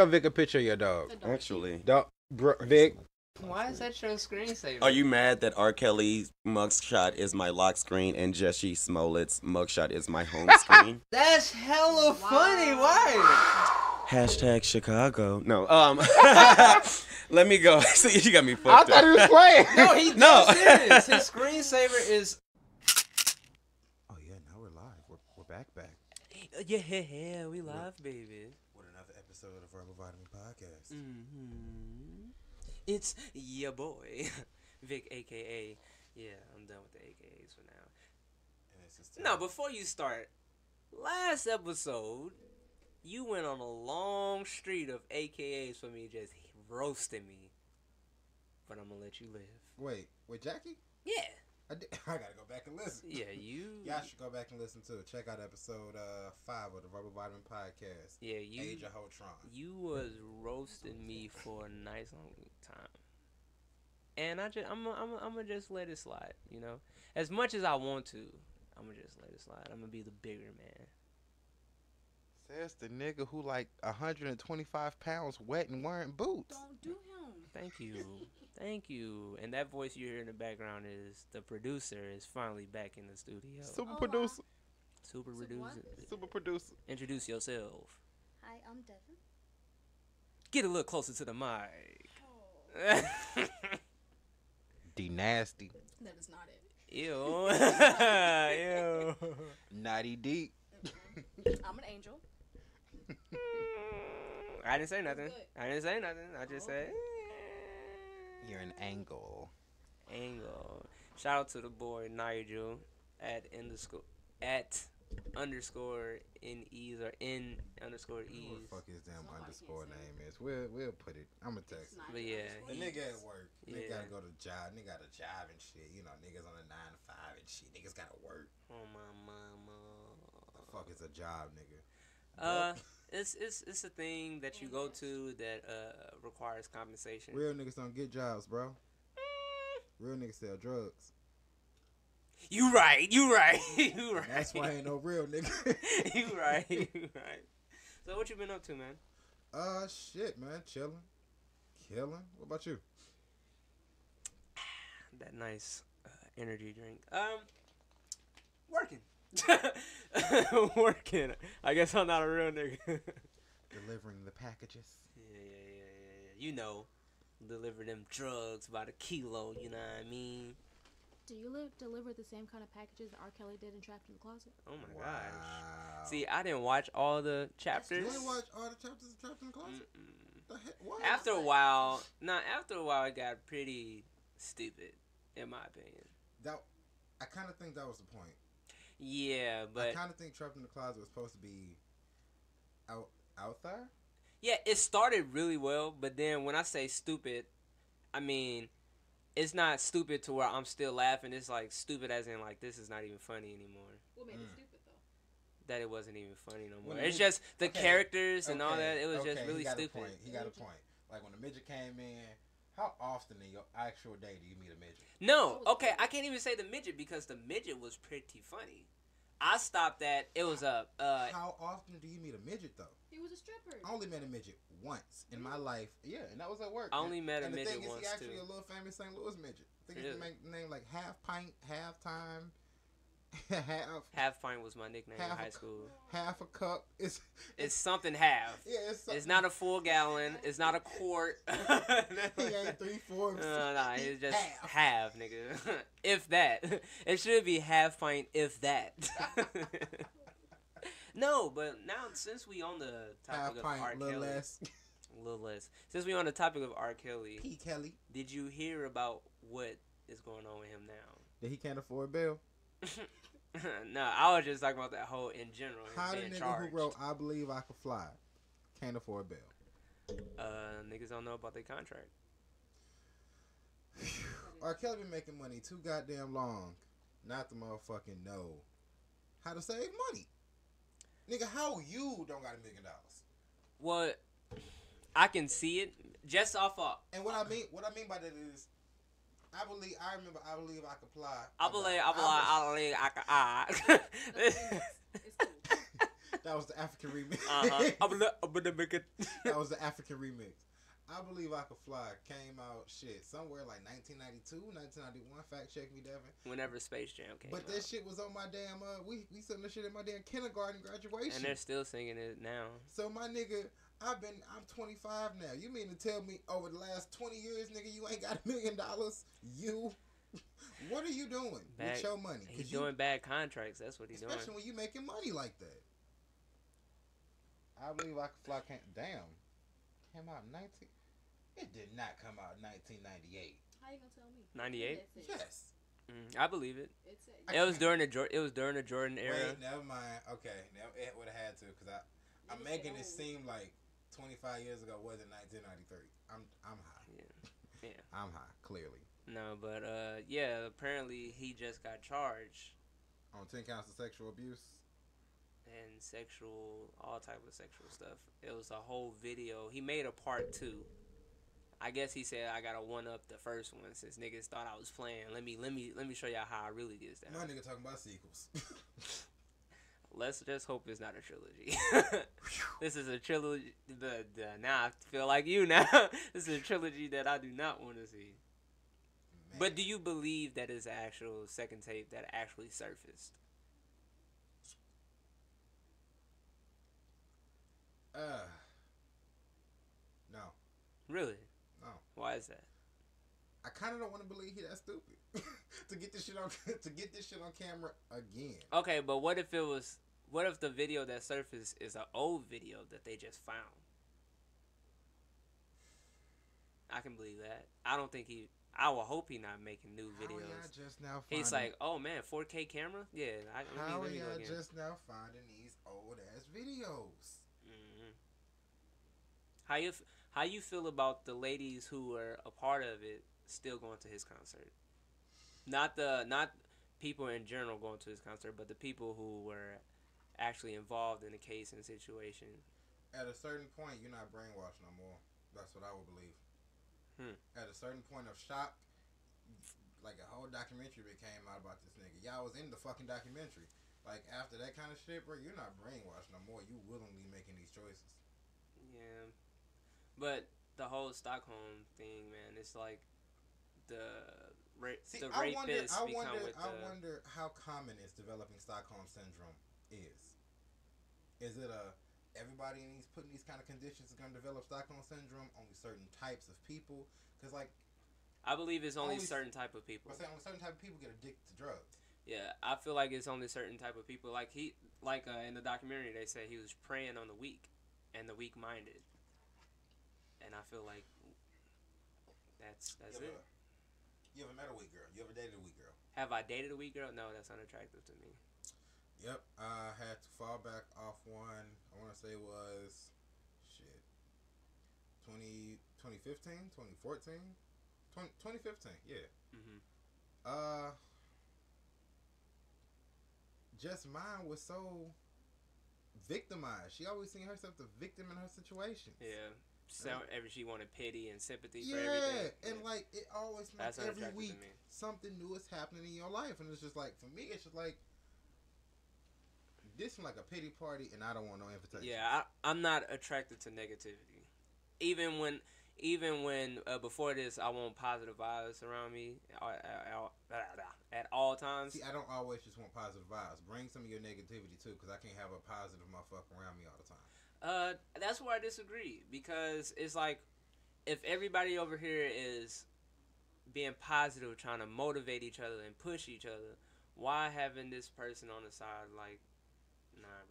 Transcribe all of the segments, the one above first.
Show Vic a picture of your dog. Actually, Dog, bro, Vic. Why is that your screensaver? are you mad that R. Kelly's mugshot is my lock screen and Jussie Smollett's mugshot is my home screen? That's hella Wow. funny. Why? Hashtag Chicago. No, um, let me go. See, you got me I fucked thought he up. was playing. No, he No. no. serious. His screensaver is. Oh yeah, now we're live. We're, we're back, back Yeah, yeah, we live, baby. With episode of Verbal Vitamin Podcast. Mm-hmm. It's your boy, Vic, aka. Yeah, I'm done with the AKAs for now. And it's just No, before you start, last episode, you went on a long street of AKAs for me just roasting me. But I'm gonna let you live. wait, wait, Jackie. Yeah. I, did, I gotta go back and listen. Yeah, you. Y'all should go back and listen to it. Check out episode uh, five of the Verbal Vitamin Podcast. Yeah, you. Age of Holtron. You was roasting me for a nice long time. And I just, I'm, I'm, I'm gonna just let it slide. You know, as much as I want to, I'm gonna just let it slide. I'm gonna be the bigger man. Says the nigga who like 125 pounds wet and wearing boots. Don't do him. Thank you, thank you. And that voice you hear in the background is the producer is finally back in the studio. Super Oh, wow. producer. Super Super producer. Super producer. Introduce yourself. Hi, I'm Devin. Get a little closer to the mic. Oh, D nasty. that is not it. Ew. Ew. Naughty deep. Mm-hmm. I'm an angel. I didn't say nothing. I didn't say nothing. I just oh, said You're an angle. angle. Shout out to the boy Nigil at underscore at underscore in ease or in underscore Who ease. the fuck his damn Somebody underscore name is? We'll we'll put it. I'm gonna text. But yeah, underscore. The he- nigga at work. Nigga gotta go to job. Nigga got a job and shit. You know, niggas on a nine to five and shit. Niggas gotta work. Oh my mama. The fuck is a job, nigga? Uh, it's it's it's a thing that you go to that uh requires compensation. Real niggas don't get jobs, bro. Real niggas sell drugs. You right. You right. you right. That's why I ain't no real nigga. you right. You right. So what you been up to, man? Uh, shit, man, chilling, killing. What about you? That nice uh, energy drink. Um, working. working. I guess I'm not a real nigga. Delivering the packages. yeah, yeah, yeah, yeah. You know, deliver them drugs by the kilo. You know what I mean? Do you li- deliver the same kind of packages that R. Kelly did in Trapped in the Closet? Oh my Wow. gosh. See, I didn't watch all the chapters. you chapters. ain't watch all the chapters of Trapped in the Closet? The heck? What? After a while, nah. After a while, it got pretty stupid, in my opinion. that, I kind of think that was the point. Yeah, but I kind of think Trapped in the Closet was supposed to be out out there. Yeah, it started really well, but then when I say stupid, I mean it's not stupid to where I'm still laughing. It's like stupid as in like this is not even funny anymore. What made Mm. it stupid though? That it wasn't even funny no more. Well, it's just the okay, characters and all that. It was just okay, really he got stupid. A point. He got a point. Like when the midget came in, how often in your actual day do you meet a midget? No, okay, I can't even say the midget because the midget was pretty funny. I stopped at it was a uh How often do you meet a midget though? He was a stripper. I only met a midget once in my life. Yeah, and that was at work. I only and, met a and the midget thing is, once, he actually too. a little famous St. Louis midget. I think he Really? can the name like half pint, half time, half half pint was my nickname in Half high cu- school. half a cup. It's It's something half. yeah, it's, It's not a full gallon. It's not a quart. he ain't three fourths. Uh, no, no, it's just half. half, nigga. if that. It should be half pint, if that. no, but now since we on the half topic of pint, R. little Kelly, less. a little less. Since we on the topic of R. Kelly, P. Kelly. did you hear about what is going on with him now? That he can't afford bail. no, I was just talking about that whole in general. How the nigga charged. who wrote "I Believe I Could Fly" can't afford bail? Uh, niggas don't know about their contract. R. Kelly been making money too goddamn long, not the motherfucking know how to save money. Nigga, how you don't got a million dollars? Well, I can see it just off of. And what I mean, what I mean by that is, I believe, I remember, I believe I could fly. I believe, I believe, I believe, I can. I. It's cool. That was the African remix. Uh-huh. I'm gonna, I'm gonna make it. that was the African remix. I believe I could fly came out shit somewhere like 1992, 1991. Fact check me, Devin. Whenever Space Jam came But out. that shit was on my damn. Uh, we we sung this shit at my damn kindergarten graduation. and they're still singing it now. So my nigga, I've been I'm 25 now. You mean to tell me over the last 20 years, nigga, you ain't got a million dollars? You, what are you doing Back- with your money? He's 'Cause you- doing bad contracts. That's what he's doing. especially when you making money like that. I believe I could fly. Came, damn, came out in 19. It did not come out in 1998. How you gonna tell me? 98? It Yes. Mm, I believe it. It says- I It was during the Jor- it was during the Jordan era. Wait, never mind. Okay, never, it would have had to because I I'm making it seem like 25 years ago wasn't 1993. I'm I'm high. Yeah. Yeah. I'm high. Clearly. No, but uh, yeah. Apparently, he just got charged On 10 counts of sexual abuse. and sexual, all type of sexual stuff. It was a whole video. He made a part two. I guess he said I gotta one up the first one since niggas thought I was playing. Let me let me let me show y'all how I really gets down. My nigga talking about sequels. Let's just hope it's not a trilogy. this is a trilogy. The, the now I feel like you now. this is a trilogy that I do not want to see. But do you believe that is actual second tape that actually surfaced? Uh, no, Really? no. Why is that? I kind of don't want to believe he that stupid to get this shit on to get this shit on camera again. Okay, but what if it was? What if the video that surfaced is an old video that they just found? I can believe that. I don't think he. I will hope he not making new videos. just now He's like, oh man, 4K camera? Yeah, I, let me, how let are me go y'all again. just now finding these old ass videos? hmm How you f- how you feel about the ladies who were a part of it still going to his concert? Not the not people in general going to his concert, but the people who were actually involved in the case and situation. At a certain point, you're not brainwashed no more. That's what I would believe. Hmm. At a certain point of shock, like a whole documentary that came out about this nigga. Y'all was in the fucking documentary. Like after that kind of shit, bro, you're not brainwashed no more. You willingly making these choices. Yeah, but the whole Stockholm thing, man, it's like the ra- See, the I wonder, rapists I wonder, with I wonder how common is developing Stockholm syndrome is. Is it a everybody in these putting these kind of conditions is gonna develop Stockholm syndrome? Only certain types of people? Because like I believe it's only, only- certain type of people. I say, only certain type of people get addicted to drugs. Yeah, I feel like it's only certain type of people. Like he, like uh, in the documentary, they say he was preying on the weak and the weak-minded, and I feel like that's that's you it. you ever met a weak girl? You ever dated a weak girl? Have I dated a weak girl? No, that's unattractive to me. Yep, I had to fall back off one. I want to say it was shit 20, 2015, 2014, 20, 2015, yeah. hmm Uh, just mine was so victimized. She always seen herself the victim in her situation. Yeah. So every she wanted pity and sympathy Yeah, for everything. Yeah, and Yeah. like it always makes every week something new is happening in your life, and it's just like for me, it's just like this is like a pity party, and I don't want no invitation. Yeah, I, I'm not attracted to negativity. Even when, even when uh, before this, I want positive vibes around me at, at, at all times. See, I don't always just want positive vibes. Bring some of your negativity too, because I can't have a positive motherfucker around me all the time. Uh, that's where I disagree because it's like if everybody over here is being positive, trying to motivate each other and push each other, why having this person on the side like,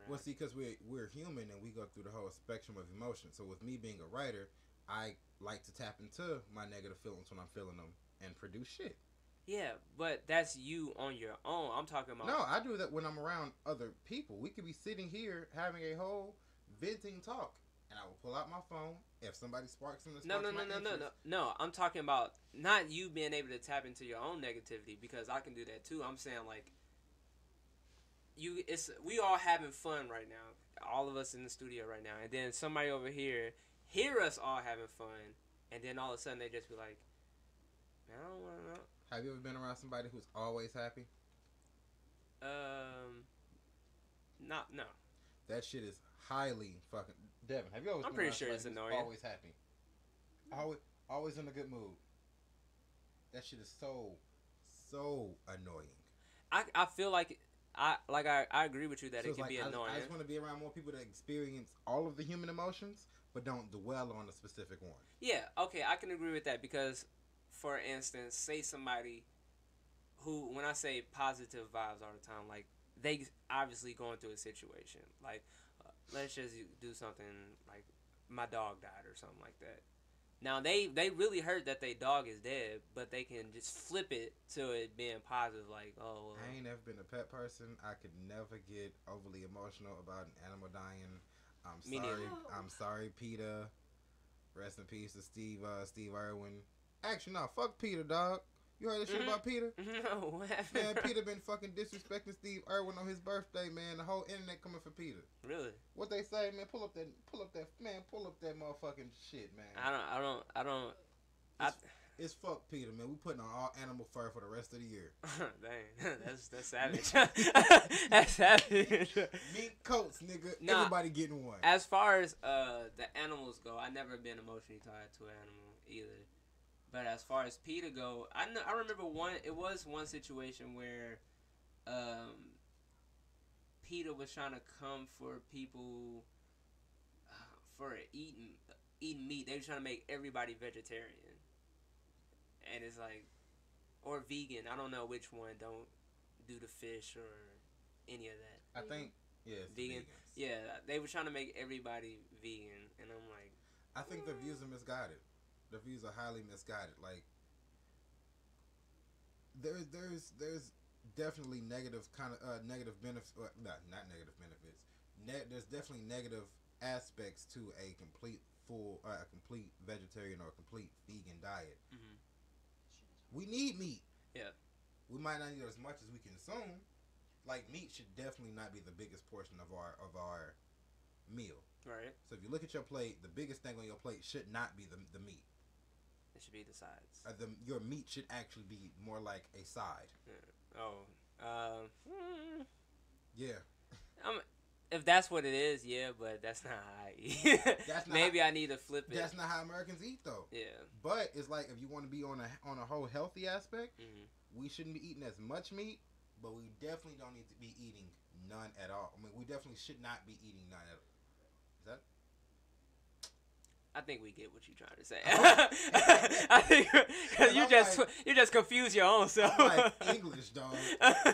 bro. Well, see, because we're we're human and we go through the whole spectrum of emotions. So with me being a writer, I like to tap into my negative feelings when I'm feeling them and produce shit. yeah, but that's you on your own. I'm talking about. No, I do that when I'm around other people. We could be sitting here having a whole venting talk, and I will pull out my phone if somebody sparks that No, no, no, no, no, no, no. I'm talking about not you being able to tap into your own negativity because I can do that too. I'm saying like you, it's we all having fun right now. All of us in the studio right now, and then somebody over here hear us all having fun, and then all of a sudden they just be like, I don't want to know." Have you ever been around somebody who's always happy? Um, not no. That shit is highly fucking. Devin, have you always? I'm been pretty around sure it's annoying. Always happy. Always, always in a good mood. That shit is so, so annoying. I, I feel like I like I, I agree with you that So it can like, be I, annoying. I just want to be around more people that experience all of the human emotions, but don't dwell on a specific one. Yeah, okay, I can agree with that because, for instance, say somebody who, when I say positive vibes all the time, like they obviously going through a situation. Like, uh, let's just do something like my dog died or something like that. Now they they really hurt that their dog is dead, but they can just flip it to it being positive, like oh. Well, I ain't never been a pet person. I could never get overly emotional about an animal dying. I'm Me sorry. neither. I'm sorry, PETA. Rest in peace to Steve. Uh, Steve Irwin. Actually, no. Fuck PETA, dog. You heard that shit Mhm. about PETA? no, what happened? Man, PETA been fucking disrespecting Steve Irwin on his birthday, man. The whole internet coming for PETA. really? What they say, man? Pull up that, pull up that, man. Pull up that motherfucking shit, man. I don't, I don't, I don't. I, It's fuck PETA, man. We putting on all animal fur for the rest of the year. dang, that's that's savage. that's savage. Mink coats, nigga. Nah. Everybody getting one. As far as uh the animals go, I never been emotionally tied to an animal either. But as far as PETA go, I know I remember one. It was one situation where, um, PETA was trying to come for people uh, for eating eating meat. They were trying to make everybody vegetarian, and it's like, or vegan. I don't know which one. Don't do the fish or any of that. I think, yeah, Vegan. vegans. Yeah, they were trying to make everybody vegan, and I'm like, I think the views are misguided. The views are highly misguided. Like there's there's there's definitely negative kind of uh, negative benefits. Uh, not not negative benefits. Ne- there's definitely negative aspects to a complete full uh, a complete vegetarian or a complete vegan diet. Mhm. We need meat. Yeah. We might not need as much as we consume. Like meat should definitely not be the biggest portion of our of our meal. right? So if you look at your plate, the biggest thing on your plate should not be the, the meat. It should be the sides. Uh, the, your meat should actually be more like a side. Oh, um, mm, Yeah. if that's what it is, yeah, but that's not how I eat. That's not Maybe I need to flip it. That's not how Americans eat though. yeah. But it's like if you want to be on a on a whole healthy aspect, hmm we shouldn't be eating as much meat, but we definitely don't need to be eating none at all. I mean, we definitely should not be eating none at all. Is that? I think we get what you're trying to say. Oh. I think cause you I'm just like- you just confuse your own self. I'm like English, dog.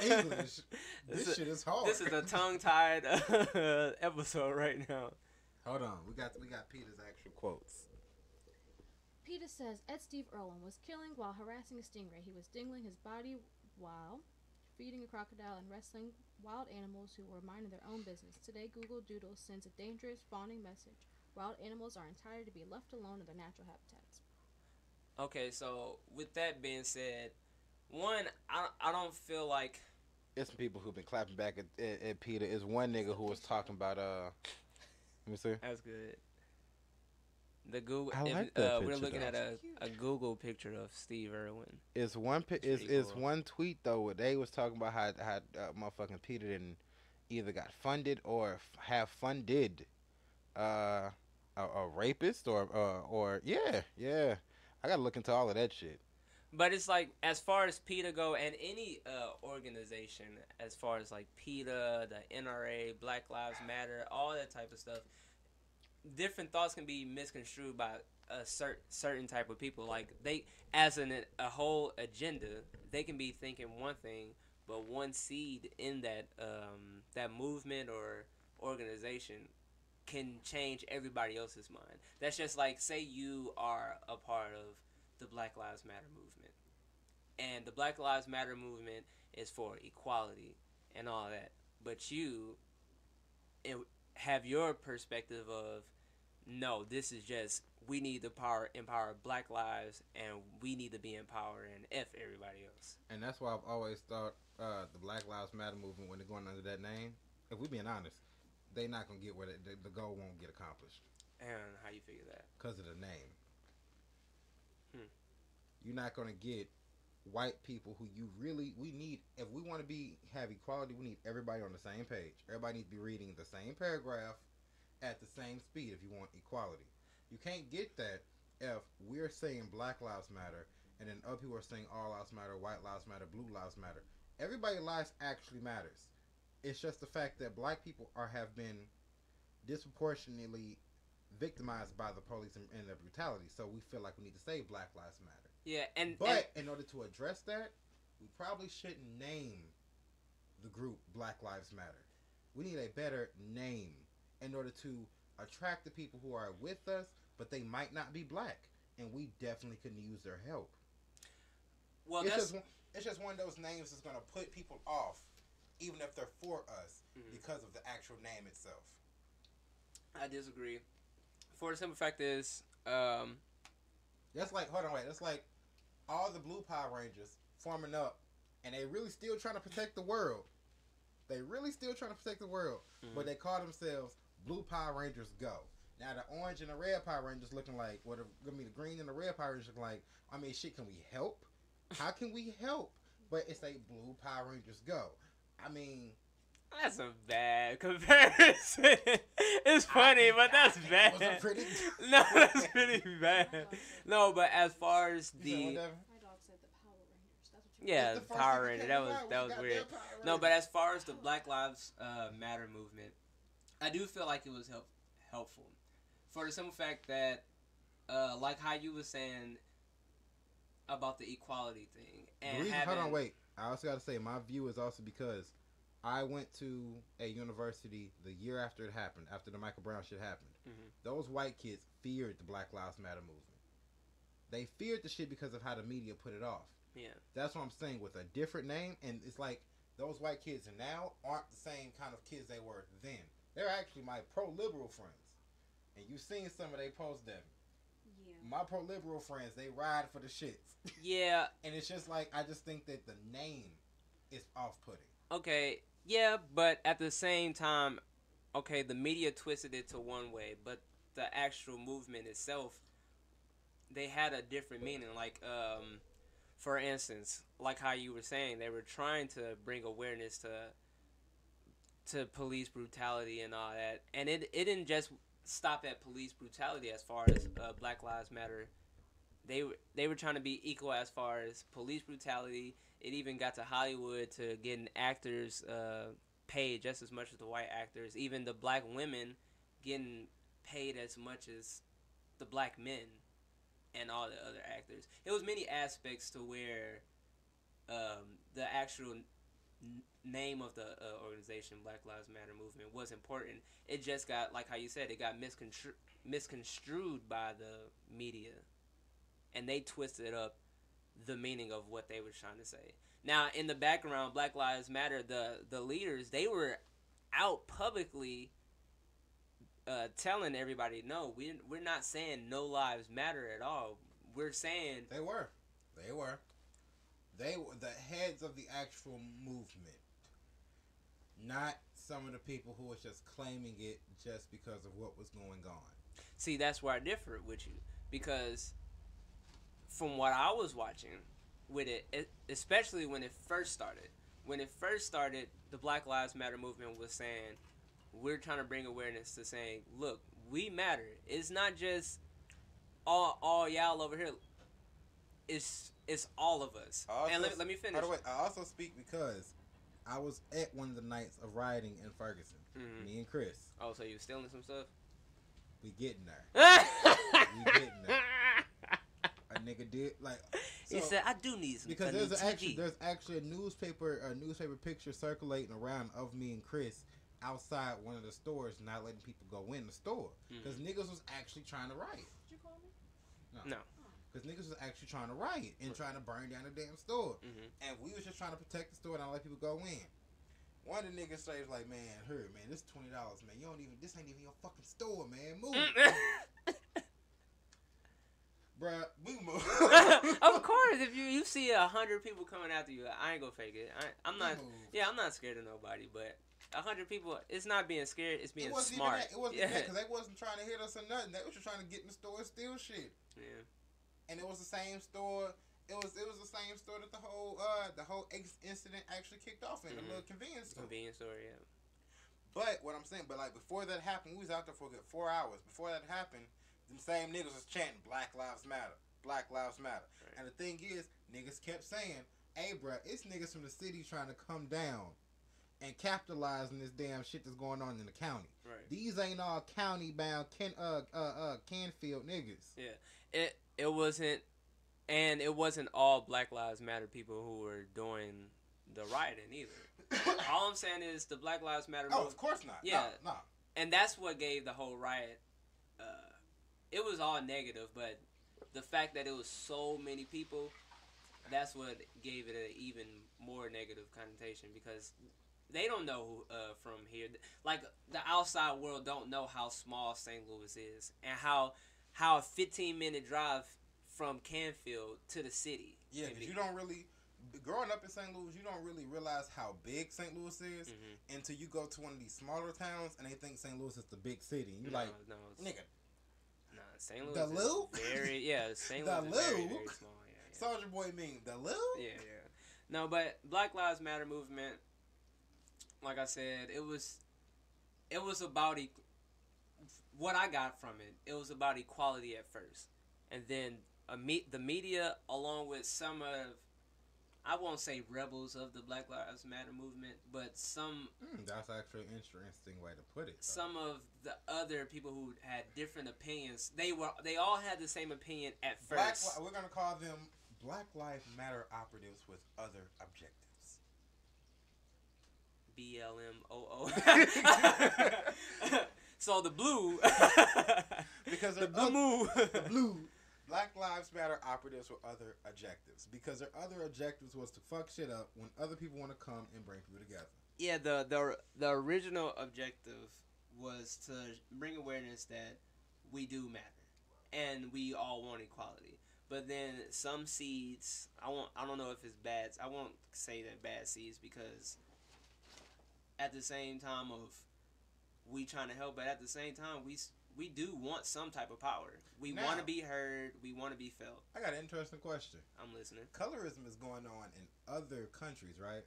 English. This This is- shit is hard. This is a tongue-tied uh, episode right now. Hold on, we got we got PETA's actual quotes. PETA says Ed Steve Irwin was killing while harassing a stingray. He was dingling his body while feeding a crocodile and wrestling wild animals who were minding their own business. Today, Google Doodle sends a dangerous, fawning message. Wild animals are entitled to be left alone in their natural habitats. Okay, so with that being said, one, I, I don't feel like It's some people who've been clapping back at, at, at PETA. Is one nigga who was talking about uh. Let me see. that's good. The Google, I if, like that uh, we're looking though. at a, a Google picture of Steve Irwin. It's one. pi- That's It's, pretty it's cool. one tweet though where they was talking about how how uh, motherfucking PETA didn't either got funded or f- have funded uh a, a rapist or uh, or yeah yeah. I gotta look into all of that shit. But it's like as far as PETA go and any uh, organization, as far as like PETA, the NRA, Black Lives Matter, all that type of stuff, different thoughts can be misconstrued by a certain certain type of people. Like they, as an a whole agenda, they can be thinking one thing, but one seed in that um, that movement or organization can change everybody else's mind. That's just like say you are a part of the Black Lives Matter movement. And the Black Lives Matter movement is for equality and all that. But you have your perspective of no, this is just we need to power empower black lives and we need to be empowered and F everybody else. And that's why I've always thought uh, the Black Lives Matter movement, when they're going under that name, if we're being honest, they not gonna get where the, the, the goal won't get accomplished And how you figure that? because of the name. Hmm. You're not gonna get white people who you really we need if we want to be have equality we need everybody on the same page everybody needs to be reading the same paragraph at the same speed if you want equality you can't get that if we're saying black lives matter and then other people are saying all lives matter white lives matter blue lives matter everybody's lives actually matters it's just the fact that black people are have been disproportionately victimized by the police and, and the brutality so we feel like we need to say black lives matter Yeah, and, but in order to address that, we probably shouldn't name the group Black Lives Matter. We need a better name in order to attract the people who are with us, but they might not be black, and we definitely could use their help. well, it's that's just it's just one of those names that's gonna put people off, even if they're for us, Mhm. because of the actual name itself. I disagree. For the simple fact is, um, That's like hold on wait, that's like all the blue Power Rangers forming up, and they really still trying to protect the world. They really still trying to protect the world, but they call themselves Blue Power Rangers Go. Now the orange and the red Power Rangers looking like what? are Gonna be the green and the red Power Rangers looking like. I mean, shit. Can we help? How can we help? But it's a Blue Power Rangers Go. I mean, that's a bad comparison. it's funny, I- but that's I think bad. was a pretty- no, that's pretty bad. No, but as far as You said what, the Devin? My dog said the Power Rangers. That's what you yeah, the Power thing Ranger, that was that was weird. No, but as far as the Black Lives uh, Matter movement, I do feel like it was help, helpful for the simple fact that, uh, like how you were saying about the equality thing and reason, having, hold on, wait. I also got to say my view is also because I went to a university the year after it happened, after the Michael Brown shit happened. Mhm. Those white kids feared the Black Lives Matter movement. They feared the shit because of how the media put it off. Yeah. That's what I'm saying with a different name, and it's like those white kids now aren't the same kind of kids they were then. They're actually my pro-liberal friends, and you've seen some of they post them. Yeah. My pro-liberal friends, they ride for the shits. Yeah. And it's just like I just think that the name is off-putting. Okay. Yeah, but at the same time, okay, the media twisted it to one way, but the actual movement itself, they had a different meaning. Like, um, for instance, like how you were saying, they were trying to bring awareness to to police brutality and all that, and it it didn't just stop at police brutality as far as uh, Black Lives Matter. They were they were trying to be equal as far as police brutality. It even got to Hollywood to getting actors uh, paid just as much as the white actors. Even the black women getting paid as much as the black men and all the other actors. It was many aspects to where um, the actual name of the uh, organization, Black Lives Matter movement, was important. It just got like how you said, it got misconstru- misconstrued by the media, and they twisted up the meaning of what they were trying to say. Now, in the background, Black Lives Matter, the the leaders, they were out publicly uh, telling everybody, no, we we're not saying no lives matter at all. We're saying They were, they were, they were the heads of the actual movement, not some of the people who were just claiming it just because of what was going on. See, that's where I differ with you because from what I was watching with it, especially when it first started, when it first started, the Black Lives Matter movement was saying we're trying to bring awareness to saying, look, we matter. It's not just all all y'all over here. It's it's all of us. Also- and let, let me finish. By the way, I also speak because I was at one of the nights of rioting in Ferguson. Mhm. Me and Chris, Oh, so you were stealing some stuff? we getting there. you getting there. A nigga did like. he said, "I do need some because there's actually there's actually a newspaper a newspaper picture circulating around of me and Chris outside one of the stores, not letting people go in the store because niggas was actually trying to riot. Did you call me? No. Because niggas was actually trying to riot and trying to burn down the damn store, Mhm. and we was just trying to protect the store and not let people go in. One of the niggas says like, "Man, here, man, this twenty dollars, man. You don't even this ain't even your fucking store, man. Move, bruh. We move. of course, if you you see a hundred people coming after you, I ain't gonna fake it. I, I'm not. Yeah, I'm not scared of nobody, but a hundred people, it's not being scared. It's being it wasn't smart. even that. It wasn't yeah. that because they wasn't trying to hit us or nothing. They was just trying to get in the store and steal shit. yeah. And it was the same store it was it was the same store that the whole uh the whole incident actually kicked off in Mhm. the little convenience store. Convenience store, yeah. But what I'm saying, but like before that happened, we was out there for a good four hours. Before that happened, them same niggas was chanting Black Lives Matter, Black Lives Matter. Right. And the thing is, niggas kept saying, "Hey, bruh, it's niggas from the city trying to come down and capitalize on this damn shit that's going on in the county. Right. These ain't all county bound Ken uh uh uh Canfield niggas. Yeah. It it wasn't, and it wasn't all Black Lives Matter people who were doing the rioting either. all I'm saying is the Black Lives Matter Oh, movement, of course not. Yeah. No, no. and that's what gave the whole riot. Uh, it was all negative, but the fact that it was so many people, that's what gave it an even more negative connotation because they don't know uh, from here. Like the outside world don't know how small St. Louis is and how how a 15 minute drive from Canfield to the city. Yeah, because you don't really, growing up in St. Louis, you don't really realize how big St. Louis is Mhm. until you go to one of these smaller towns and they think St. Louis is the big city. You're no, like, no, nigga, nah, St. Louis The Luke? very yeah, St. The Louis is very, very small. Yeah, yeah. Soldier Boy mean the Lou? Yeah, yeah. No, but Black Lives Matter movement, like I said, it was, it was about e- what I got from it. It was about equality at first, and then a me- the media, along with some of, I won't say rebels of the Black Lives Matter movement, but some Mm, that's actually an interesting way to put it. though. some of the other people who had different opinions. They were they all had the same opinion at first. li- we're gonna call them Black Lives Matter operatives with other objectives. B L M O O. So the blue, Because the they're blue, the blue Black Lives Matter operatives with other objectives. Because their other objectives was to fuck shit up when other people want to come and bring people together. yeah, the the the original objective was to bring awareness that we do matter, and we all want equality. But then some seeds, I won't. I don't know if it's bad. I won't say that bad seeds because at the same time of we trying to help, but at the same time we we do want some type of power. We want to be heard. We want to be felt. I got an interesting question. I'm listening. Colorism is going on in other countries, right?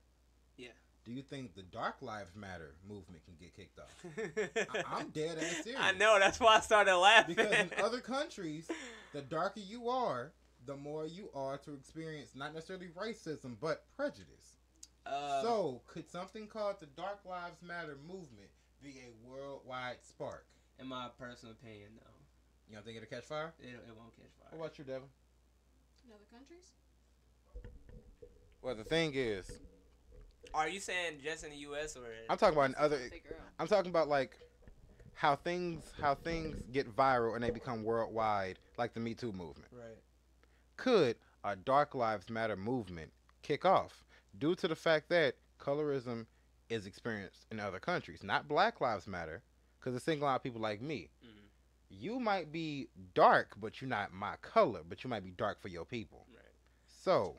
Yeah. Do you think the Dark Lives Matter movement can get kicked off? I- I'm dead ass serious. I know. That's why I started laughing. Because in other countries, the darker you are, the more you are to experience not necessarily racism, but prejudice. Uh, so, could something called the Dark Lives Matter movement be a worldwide spark? in my personal opinion, no, You don't think it'll catch fire? it, it won't catch fire. What about you, Devin? In other countries? Well, the thing is, Are you saying just in the U.S. or? I'm talking about in other. I'm talking about like how things how things get viral and they become worldwide, like the Me Too movement. right. could a Dark Lives Matter movement kick off due to the fact that colorism is experienced in other countries, not Black Lives Matter, because it's single out people like me. Mhm. You might be dark, but you're not my color, but you might be dark for your people. Right. So,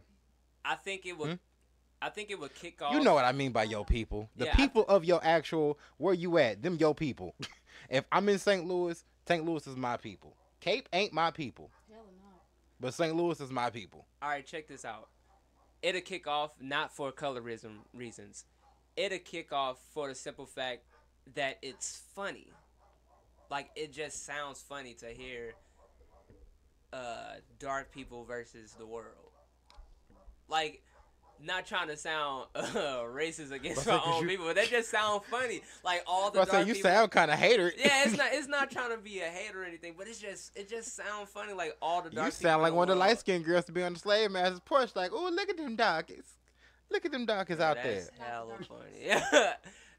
I think it would. Hmm? I think it would kick off. you know what I mean by your people. The Yeah, I- people of your actual, where you at, them your people. if I'm in St. Louis, St. Louis is my people. Cape ain't my people, Hell no. but St. Louis is my people. All right, check this out. It'll kick off not for colorism reasons. It'll kick off for the simple fact that it's funny. Like it just sounds funny to hear uh dark people versus the world. Like not trying to sound uh, racist against my own you- people, but that just sound funny. Like all the I dark say you people. sound kind of hater. yeah, it's not. It's not trying to be a hater or anything, but it's just. It just sounds funny. Like all the dark. You sound like one of the light skinned girls to be on the slave master's porch, like, oh, look at them darkies. Look at them darkies out That's there. hella funny. Yeah.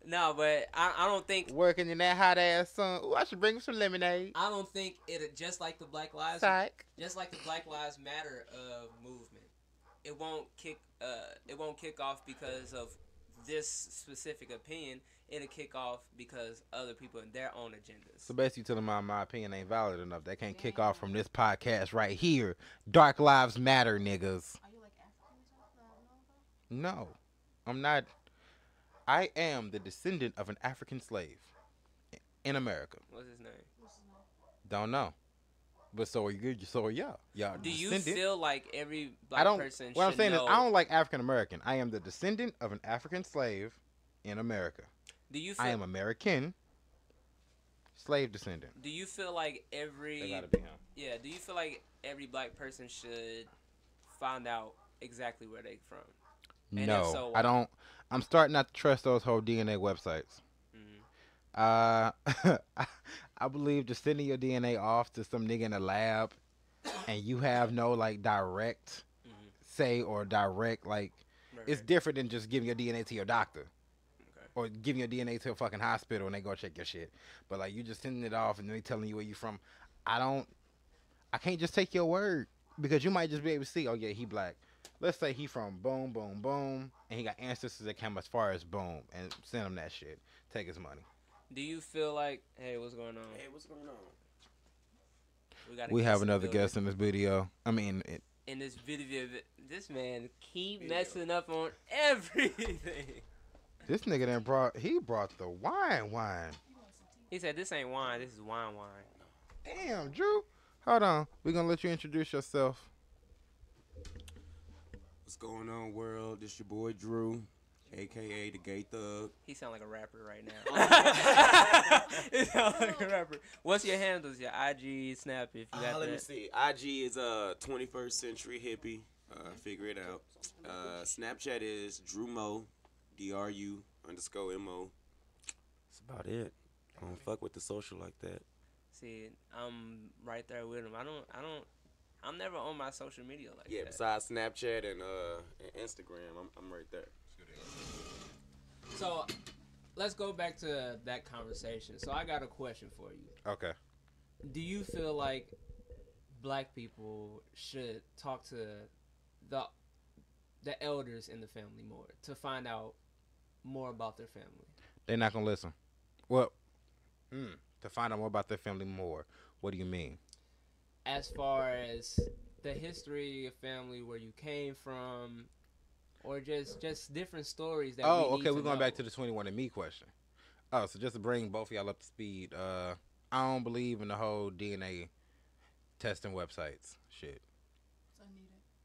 no, but I, I don't think Working in that hot ass sun. Ooh, I should bring some lemonade. I don't think it just like the Black Lives Psych. just like the Black Lives Matter uh, movement. It won't kick uh it won't kick off because of this specific opinion. It'll kick off because other people in their own agendas. So basically, you telling me my opinion ain't valid enough. They can't kick off from this podcast right here. Dark Lives Matter, niggas. Are you like African or something? I don't know about? No, I'm not. I am the descendant of an African slave in America. What's his name? What's his name? Don't know. but so are you. So are y'all. Y'all Do you feel like every black I don't. person What I'm saying know? is, I don't like African American. I am the descendant of an African slave in America. do you feel? I am American. Slave descendant. do you feel like every? They gotta be him. Yeah. Do you feel like every black person should find out exactly where they're from? And no, so, I don't. I'm starting not to trust those whole DNA websites. Mhm. Uh, I believe just sending your DNA off to some nigga in a lab, and you have no like direct Mhm. say or direct like Right, it's right. different than just giving your DNA to your doctor. Okay. Or giving your DNA to a fucking hospital and they go check your shit. But like you just sending it off and they telling you where you from. I don't I can't just take your word because you might just be able to see, oh yeah, he black. Let's say he from boom, boom, boom, and he got ancestors that came as far as boom and send him that shit. Take his money. Do you feel like, hey, what's going on? Hey, what's going on? We, got We have guest in the another building. guest in this video. I mean, it, in this video. This man keep Video. messing up on everything. this nigga then brought he brought the wine wine. He said, "This ain't wine. This is wine, wine." Damn, Drew. Hold on. We're gonna let you introduce yourself. What's going on, world? This your boy Drew, aka the Gay Thug. He sound like a rapper right now. he sound like a rapper. What's your handles? Your IG, Snap, if you got Uh, let me see. IG is uh 21st century hippie. Uh, figure it out. Uh, Snapchat is Drew Mo, D R U underscore M O. That's about it. I don't fuck with the social like that. See, I'm right there with him. I don't. I don't. I'm never on my social media like Yeah, that. besides Snapchat and uh and Instagram, I'm I'm right there. So, let's go back to that conversation. So, I got a question for you. Okay. do you feel like black people should talk to the the elders in the family more to find out more about their family They're not gonna listen. Well, mm, to find out more about their family more. What do you mean? As far as the history of family where you came from or just just different stories that Oh, we need okay. to We're going back to the twenty-one and me question. Oh, so just to bring both of y'all up to speed. Uh, I don't believe in the whole DNA testing websites shit.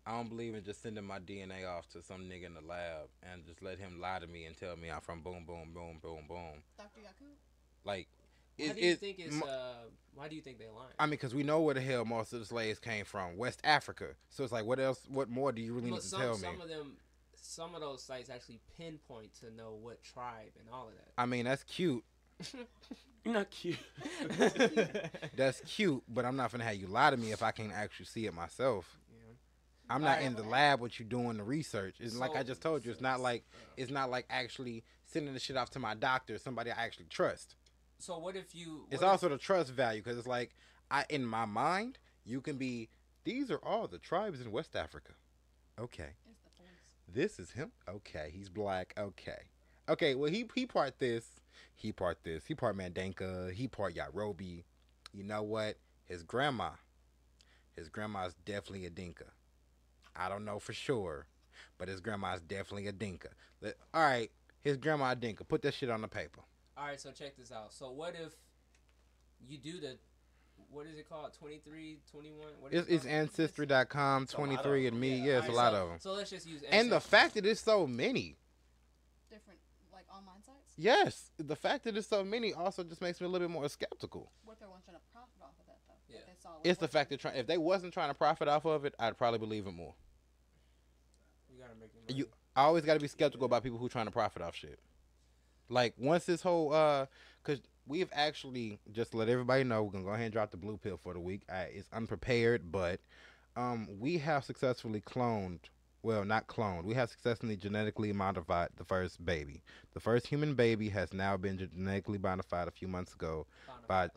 I don't believe in just sending my DNA off to some nigga in the lab and just let him lie to me and tell me I'm from boom, boom, boom, boom, boom. Dr. Yakub? Like, why it, do you it- think it's m- uh why do you think they're lying I mean, because we know where the hell most of the slaves came from, West Africa. So it's like, what else? What more do you really But need to some, tell me? some of them some of those sites actually pinpoint to know what tribe and all of that I mean, that's cute. Not cute. That's cute, but I'm not gonna have you lie to me if I can actually see it myself. Yeah. I'm not Alright. in the lab with you doing the research. It's like I just told you. It's not like it's not like actually sending the shit off to my doctor, somebody I actually trust. So what if you It's if- also the trust value because it's like I in my mind you can be. These are all the tribes in West Africa. Okay, It's the voice. this is him. Okay, he's black. Okay, okay. Well, he he part this. He part this. He part Mandinka. He part Yarobi. You know what? His grandma. His grandma's definitely a Dinka. I don't know for sure, but his grandma's definitely a Dinka. All right, his grandma a Dinka. Put that shit on the paper. All right, so check this out. So what if you do the what is it called? 23, 21? What is It's, it it's called? ancestry.com, a lot of 23 and them. me. Yeah, Yeah, it's a lot so, of them. So let's just use And the fact that it's so many. Different, like online sites? Yes, the fact that it's so many also just makes me a little bit more skeptical. What if everyone's trying to profit off of that, though? Yeah. They saw, like, It's the fact that try- if they wasn't trying to profit off of it, I'd probably believe it more. you gotta make it. You- I always got to be skeptical about people who trying to profit off shit. Like once this whole uh, cause we've actually just let everybody know we're gonna go ahead and drop the blue pill for the week. I, it's unprepared, but um, we have successfully cloned. Well, not cloned. We have successfully genetically modified the first baby. The first human baby has now been genetically modified a few months ago by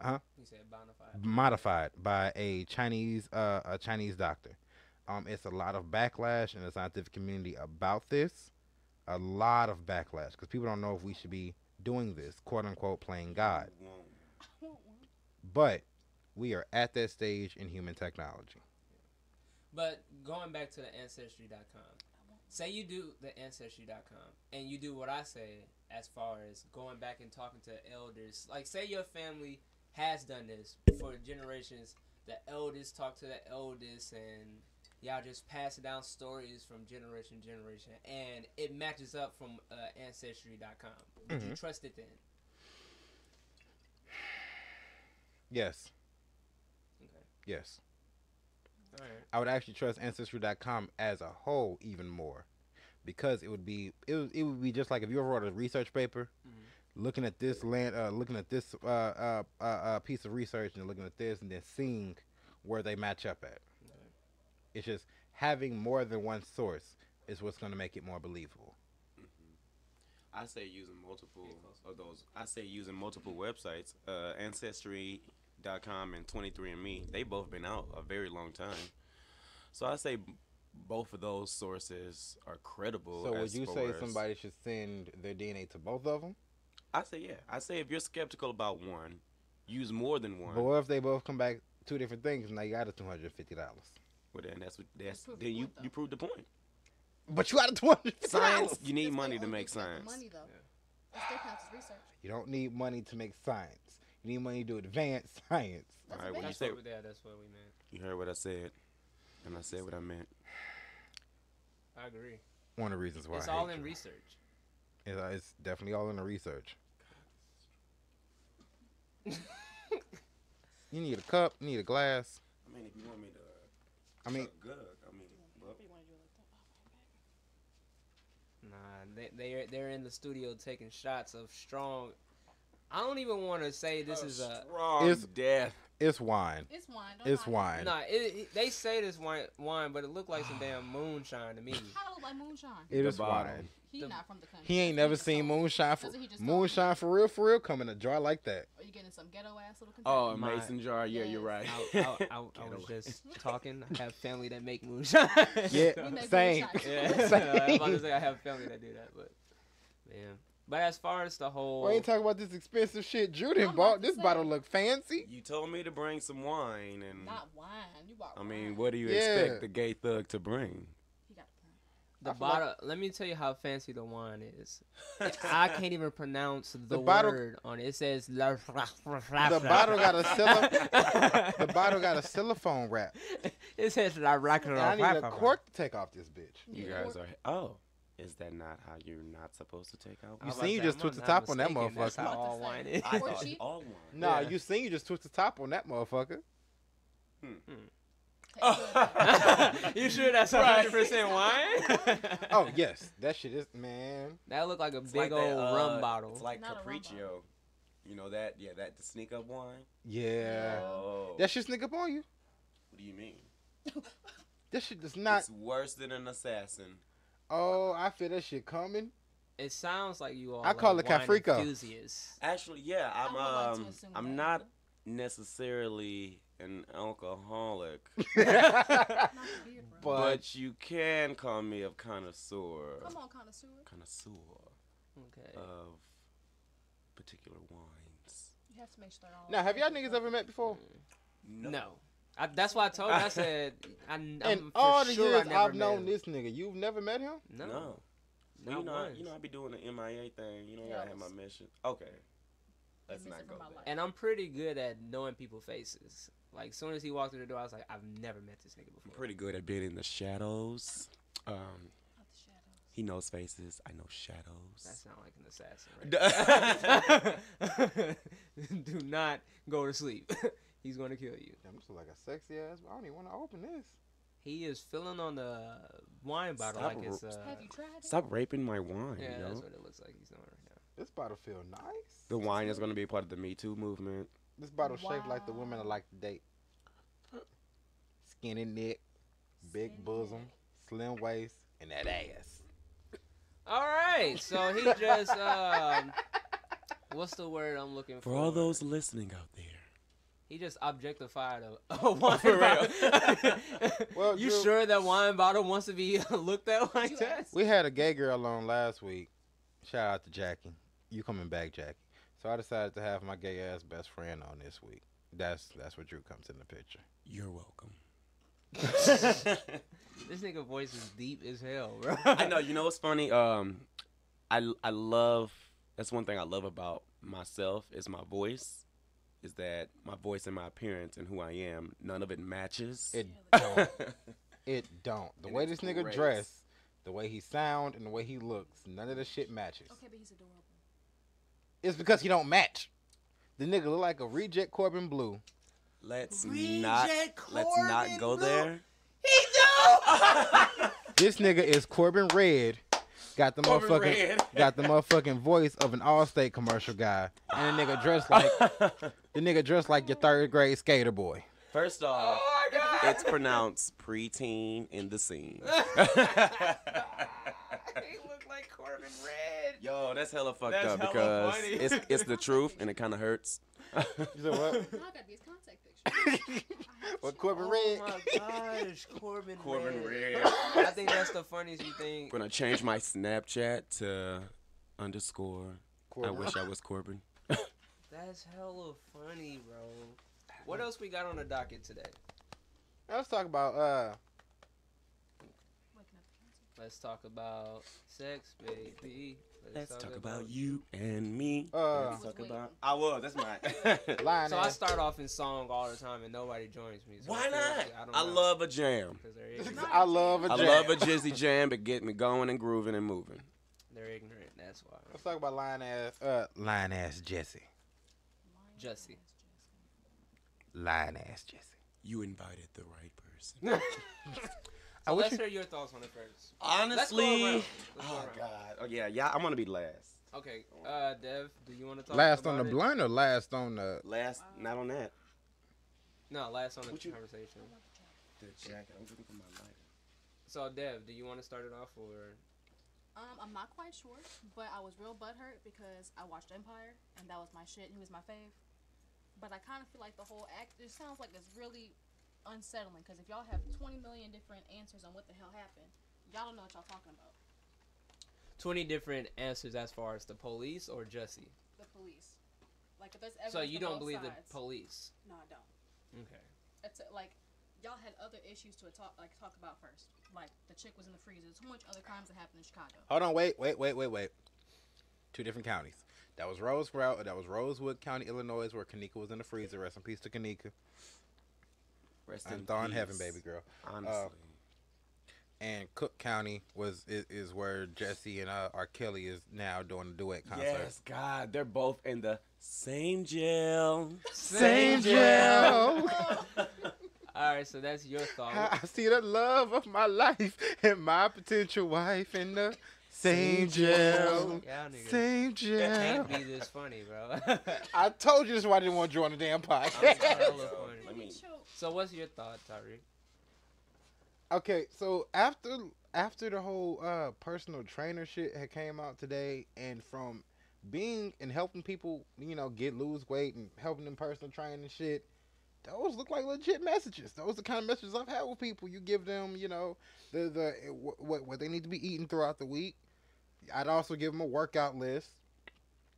huh? You said bonafide. modified by a Chinese uh, a Chinese doctor. Um, it's a lot of backlash in the scientific community about this. A lot of backlash because people don't know if we should be doing this, quote unquote, playing God. But we are at that stage in human technology. But going back to the ancestry.com. Say you do the ancestry.com and you do what I say as far as going back and talking to elders. Like say your family has done this for generations the eldest talk to the eldest, and y'all just pass down stories from generation to generation, and it matches up from uh, Ancestry.com. Would you Mhm. trust it then? Yes. Okay. Yes. All right. I would actually trust Ancestry.com as a whole even more, because it would be it would, it would be just like if you ever wrote a research paper, Mhm. looking at this land, uh, looking at this uh, uh, uh, uh, piece of research, and looking at this, and then seeing where they match up at. It's just having more than one source is what's going to make it more believable. I say using multiple of those. I say using multiple websites. Uh, Ancestry.com and 23andMe. They both been out a very long time. So I say both of those sources are credible. So would you say somebody should send their DNA to both of them? I say yeah. I say if you're skeptical about one, use more than one. But what if they both come back two different things? Now you got a two hundred fifty dollars. Well, then that's what that's prove the then you point, you prove the point. But you got a two hundred fifty Science, you need money to make science. Money though. Yeah. That still counts as research. You don't need money to make science. You need money to advance science. All That's right, when you advanced. say yeah, that's what we meant. you heard what I said, and I said what I meant. I agree. One of the reasons why it's I all hate in you. research. It's, uh, it's definitely all in the research. you need a cup. You need a glass. I mean, if you want me to, I mean, good. I mean, well, oh, Nah, they they're they're in the studio taking shots of strong. I don't even want to say this is a. strong It's- death. it's wine. It's wine. Don't It's lie. wine. Nah, it, it- they say this wine, wine, but it looked like some damn moonshine to me. How look like moonshine? It The is bottle. wine. He The- not from the country. He ain't never seen moonshine for That's what he just told me. moonshine for real, for real. Come in a jar like that. Or you getting some ghetto ass little container? Oh, a My- mason jar. Yeah, you're right. I, I, I, I was just talking. I have family that make moonshine. Yeah, We make same. moonshine. yeah. Same. I was about to say I have family that do that, but man. But as far as the whole, We ain't talking about this expensive shit Drew bought. This say. bottle look fancy. You told me to bring some wine, and Not wine. You bought I wine. mean, what do you Yeah. expect the gay thug to bring? He got the point. the I feel like- bottle. let me tell you how fancy the wine is. I can't even pronounce the, The bottle- word on it. It says la. The bottle got a cello- the The bottle got a cellophane wrap. It says la rock And I need a cork to take off this bitch. You Yeah. guys are. Oh, is that not how you're not supposed to take out? I You was seen you just say, twist the top on that mistaken, That's motherfucker. how I'm about all to wine say. is. I Or thought cheap. all wine. Nah, you seen you just twist the top on that motherfucker. Take good. you sure that's hundred percent wine? Oh yes, that shit is man. that looked like a It's big like that, old uh, rum bottle. It's like Not Capriccio. You know that? Yeah, that the sneak up wine. Yeah, Oh, that shit sneak up on you. what do you mean? That shit does not. It's worse than an assassin. Oh, I feel that shit coming. It sounds like you all. I call are it wine Cafrico. enthusiasts. Actually, yeah, I'm I'm, um, I'm not necessarily an alcoholic, Not the beard, bro. But- but you can call me a connoisseur. Come on, connoisseur. Connoisseur Okay. of particular wines. You have to make sure they're all. Now, have y'all niggas ever met before? no. I, that's why I told you. I said. I, I'm In for all the sure I years I've known him. this nigga, you've never met him? No. No. Well, Not you know, I, you know, I be doing the MIA thing. You know, I have my mission. Okay, let's not go there. And I'm pretty good at knowing people's faces. Like, soon as he walked through the door, I was like, I've never met this nigga I'm before. pretty good at being in the shadows. Um, Not the shadows. he knows faces. I know shadows. That shadows. sounds like an assassin. Right? Do not go to sleep. He's going to kill you. I'm just like a sexy ass. I don't even want to open this. He is filling on the wine bottle Stop like it's. Uh, Have you tried it? Stop raping my wine, yeah, yo. that's what it looks like he's doing right now. This bottle feel nice. The wine is gonna be part of the Me Too movement. This bottle shaped like the women I like to date. Skinny neck, big Skinny bosom, neck. slim waist, and that ass. All right, so he just. Um, what's the word I'm looking for? For all those listening out there, He just objectified a, a wine For real. bottle. Well, you Drew- sure that wine bottle wants to be looked at like that? We had a gay girl on last week. Shout out to Jackie. You coming back, Jackie? So I decided to have my gay ass best friend on this week. That's that's where Drew comes in the picture. you're welcome. This nigga voice is deep as hell, bro. I know. You know what's funny? Um, I I love. That's one thing I love about myself is my voice. is that my voice and my appearance and who I am, none of it matches. It don't. It don't. The And way this nigga dress, the way he sound, and the way he looks, none of the shit matches. Okay, but he's adorable. It's because he don't match. The nigga look like a reject Corbin Bleu. let's Reject not let's not Corbin go Blue. there. This nigga is Corbin Red. Got the Corbin motherfucking Red. got the motherfucking voice of an Allstate commercial guy, and the nigga dressed like the nigga dressed like your third grade skater boy. First off, Oh it's pronounced preteen in the scene. He like Corbin Red. Yo, that's hella fucked That's up hella because funny. it's it's the truth and it kind of hurts. You said what? Now I got these contact pictures. what Corbin Red? oh Red? my gosh, Corbin, Corbin Red. Red. I think that's the funniest you think. I'm gonna change my Snapchat to underscore. I Corbin. wish I was Corbin. That's hella funny, bro. What else we got on the docket today? Let's talk about uh Waking up to cancer. Let's talk about sex, baby. Let's talk about you and me. Uh, Let's I was talk waiting. about. I was. That's mine. lying So I start off in song all the time and nobody joins me. So Why I not? I, don't I love a jam. I love a I jam. love a jizzy jam to get me going and grooving and moving. They're ignorant. That's why. Let's talk about lying ass uh lying ass Jussie. Jussie. Lying ass Jussie. You invited the right person. I So wish let's you- hear your thoughts on it first. Honestly, Let's go around. Let's go oh around. god, oh yeah, yeah. I'm gonna be last. Okay, uh, Dev, do you want to talk Last about on the it? blunt or last on the Last, not on that. No, last on the What you- conversation. The jacket. I'm looking for my lighter. So, Dev, do you want to start it off or? Um, I'm not quite sure, but I was real butthurt because I watched Empire and that was my shit and he was my fave. But I kind of feel like the whole act, it sounds like it's really unsettling because if y'all have 20 million different answers on what the hell happened, y'all don't know what y'all talking about. Twenty different answers as far as the police or Jussie. The police. Like, if there's evidence So you don't believe sides, the police? No, I don't. Okay. It's like y'all had other issues to talk like talk about first. Like the chick was in the freezer. There's so much other crimes that happened in Chicago. Hold on, wait, wait, wait, wait, wait. Two different counties. That was Roseboro. That was Rosewood County, Illinois, where Kenneka was in the freezer. Rest in peace to Kenneka. Rest I'm in throwing heaven, peace. baby girl. Honestly, And Cook County was is, is where Jussie and uh, R. Kelly is now doing a duet concert. yes, God, they're both in the same jail. Same jail. All right, so that's your thought. I see the love of my life and my potential wife in the same jail. Yeah. Same jail. That Can't be this funny, bro. I told you this is why I didn't want to join the damn I'm podcast. Hella funny. I mean, So, what's your thought, Tyreek? Okay, so after after the whole uh personal trainer shit had came out today, and from being and helping people, you know, get lose weight and helping them personal training and shit, those look like legit messages. Those are the kind of messages I've had with people. You give them, you know, the the what what they need to be eating throughout the week. I'd also give them a workout list,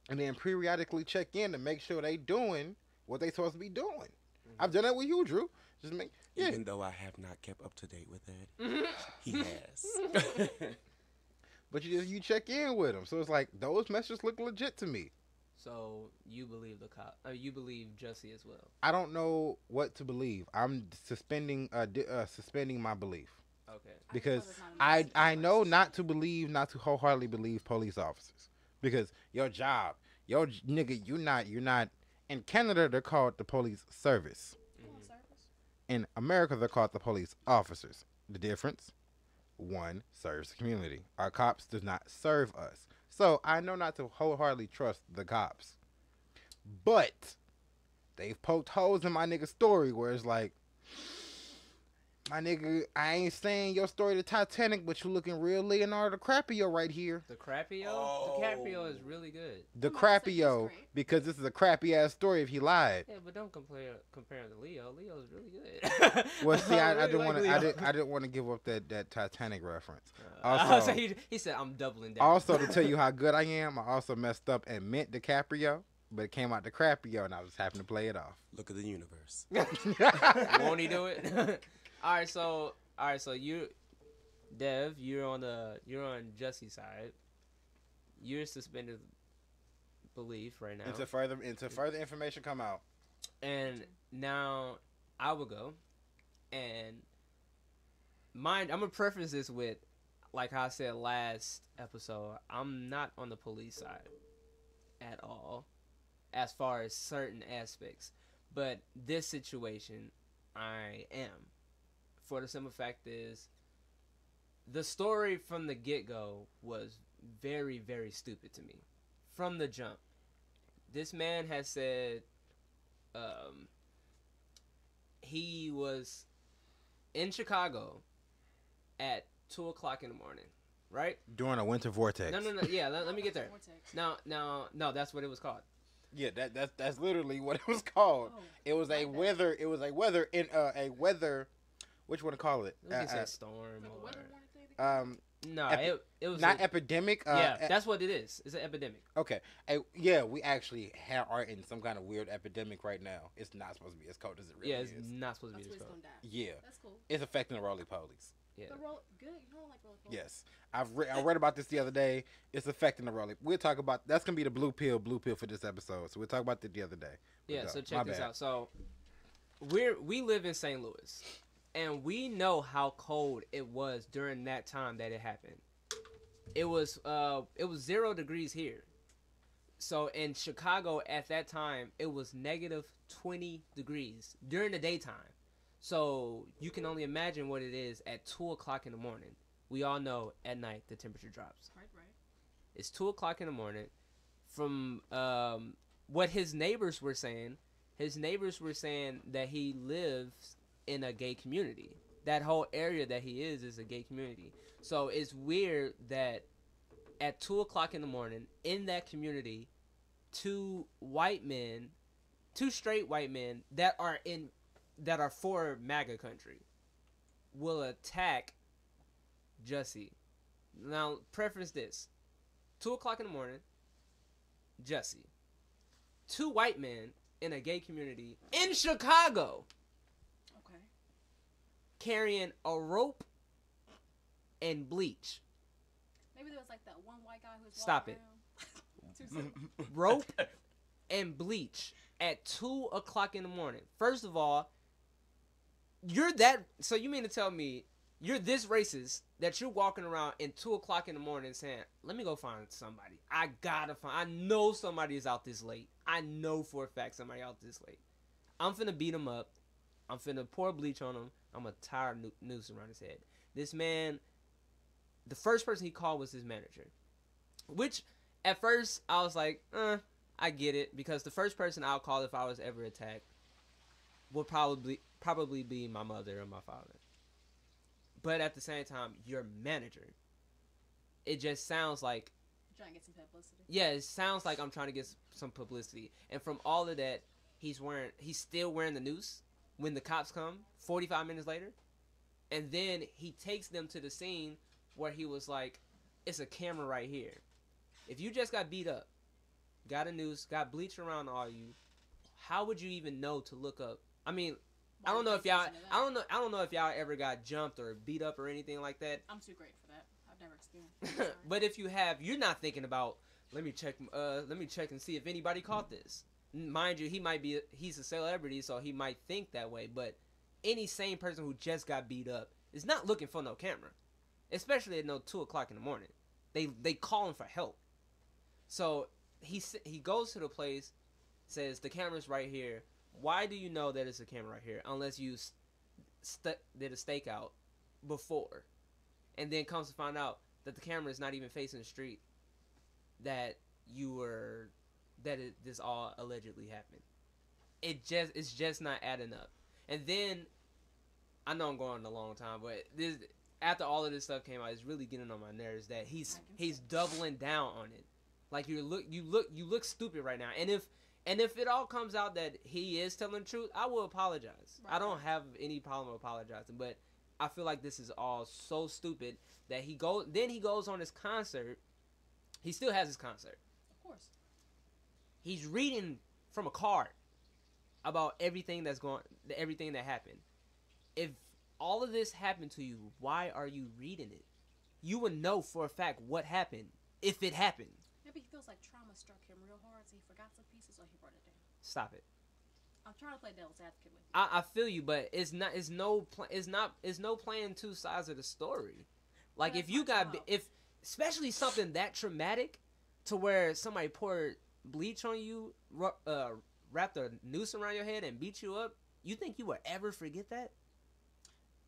and then periodically check in to make sure they doing what they supposed to be doing. I've done that with you, Drew. Just make yeah. even though I have not kept up to date with that, he has. But you just you check in with him, so it's like those messages look legit to me. So you believe the cop? Uh, you believe Jussie as well? I don't know what to believe. I'm suspending uh, di- uh suspending my belief Okay. because it's not a I message I know not to believe, not to wholeheartedly believe police officers because your job, your j- nigga, you not you're not in Canada they're called the police service. In America they're called the police officers. The difference, one serves the community. Our cops does not serve us. So I know not to wholeheartedly trust the cops. But they've poked holes in my nigga story where it's like, my nigga, I ain't saying your story to Titanic, but you looking real Leonardo DiCaprio right here. The Crapio? Oh. The Caprio is really good. The Come on, so he's Crapio, because this is a crappy ass story if he lied. Yeah, but don't compare compare him to Leo. Leo's really good. Well, see, I, I really didn't like want to. I didn't. I didn't want to give up that that Titanic reference. Uh, Also- so he, he said, "I'm doubling down." Also, to tell you how good I am, I also messed up and meant DiCaprio, but it came out DiCaprio, and I was having to play it off. Look at the universe. Won't he do it? All right, so all right, so you, Dev, you're on the you're on Jussie's side. You're suspended belief right now. Until further, until further information come out. and now I will go, and mind I'm gonna preface this with, like I said last episode, I'm not on the police side at all, as far as certain aspects, but this situation, I am. For the simple fact is, the story from the get go was very very stupid to me, from the jump. This man has said um, he was in Chicago at two o'clock in the morning, right? During a winter vortex. No, no, no. Yeah, let, let me get there. Vortex. Now, now, no, that's what it was called. Yeah, that that's that's literally what it was called. Oh, It was a weather. It was a weather in uh, a weather. Which one to call it? We can Uh, say uh, storm Like or weather warning thing they call um, no, epi- it, it was not a- epidemic. Uh, yeah, that's what it is. It's an epidemic. okay. A, yeah, we actually ha- are in some kind of weird epidemic right now. It's not supposed to be as cold as it really is. yeah, it's is. not supposed to be what this it's cold. gonna die. Yeah, That's cool. it's affecting the roly polies. Yeah, The roll good. You don't like roller. Yes, I've re- I read about this the other day. It's affecting the roly. We'll talk about that's gonna be the blue pill, blue pill for this episode. So we'll talk about that the other day. But yeah. go. So My check this bad. out. So we're we live in St. Louis, and we know how cold it was during that time that it happened. It was uh it was zero degrees here. So in Chicago at that time it was negative twenty degrees during the daytime. So you can only imagine what it is at two o'clock in the morning. We all know at night the temperature drops. Right, right. It's two o'clock in the morning. From um, what his neighbors were saying, his neighbors were saying that he lives in a gay community. That whole area that he is is a gay community. So it's weird that at two o'clock in the morning in that community, two white men, two straight white men that are in that are for MAGA country, will attack Jussie. Now, preference this: two o'clock in the morning, Jussie. Two white men in a gay community in Chicago. Carrying a rope and bleach. Maybe there was like that one white guy who was Stop walking it. around. Too soon. rope and bleach at two o'clock in the morning. First of all, you're that. So you mean to tell me you're this racist that you're walking around in two o'clock in the morning saying, "Let me go find somebody. I gotta find. I know somebody is out this late. I know for a fact somebody out this late. I'm finna beat him up. I'm finna pour bleach on him. I'm gonna tie a no- noose around his head. This man, the first person he called was his manager, which at first I was like, uh, I get it because the first person I'll call if I was ever attacked would probably probably be my mother or my father. But at the same time, your manager. It just sounds like Trying to get some publicity. yeah, it sounds like I'm trying to get some publicity. And from all of that, he's wearing he's still wearing the noose when the cops come 45 minutes later. And then he takes them to the scene where he was like, "It's a camera right here. If you just got beat up, got a noose, got bleach around all you, how would you even know to look up? I mean, I don't know if y'all I don't know I don't know if y'all ever got jumped or beat up or anything like that. I'm too great for that. I've never experienced. but if you have, you're not thinking about. Let me check. Uh, let me check and see if anybody caught this. Mind you, he might be. He's a celebrity, so he might think that way. But any sane person who just got beat up is not looking for no camera, especially at no two o'clock in the morning. They they calling for help. So he he goes to the place, says the camera's right here. Why do you know that it's a camera right here? Unless you st- did a stakeout before, and then comes to find out that the camera is not even facing the street. That you were, that it, this all allegedly happened. It just it's just not adding up. And then, I know I'm going on a long time, but this after all of this stuff came out, it's really getting on my nerves that he's he's doubling down on it. Like you look you look you look stupid right now. And if and if it all comes out that he is telling the truth, I will apologize. I don't have any problem apologizing, but I feel like this is all so stupid that he goes. Then he goes on his concert. He still has his concert. of course. He's reading from a card about everything that's going, everything that happened. If all of this happened to you, why are you reading it? You would know for a fact what happened if it happened. Maybe he feels like trauma struck him real hard, so he forgot some pieces, so he wrote it down. Stop it. I'm trying to play devil's advocate with you. I, I feel you, but it's not. It's no. Pl- it's not. It's no playing two sides of the story. Like if you got, job. if especially something that traumatic, to where somebody poured bleach on you, uh, wrapped a noose around your head and beat you up. You think you would ever forget that?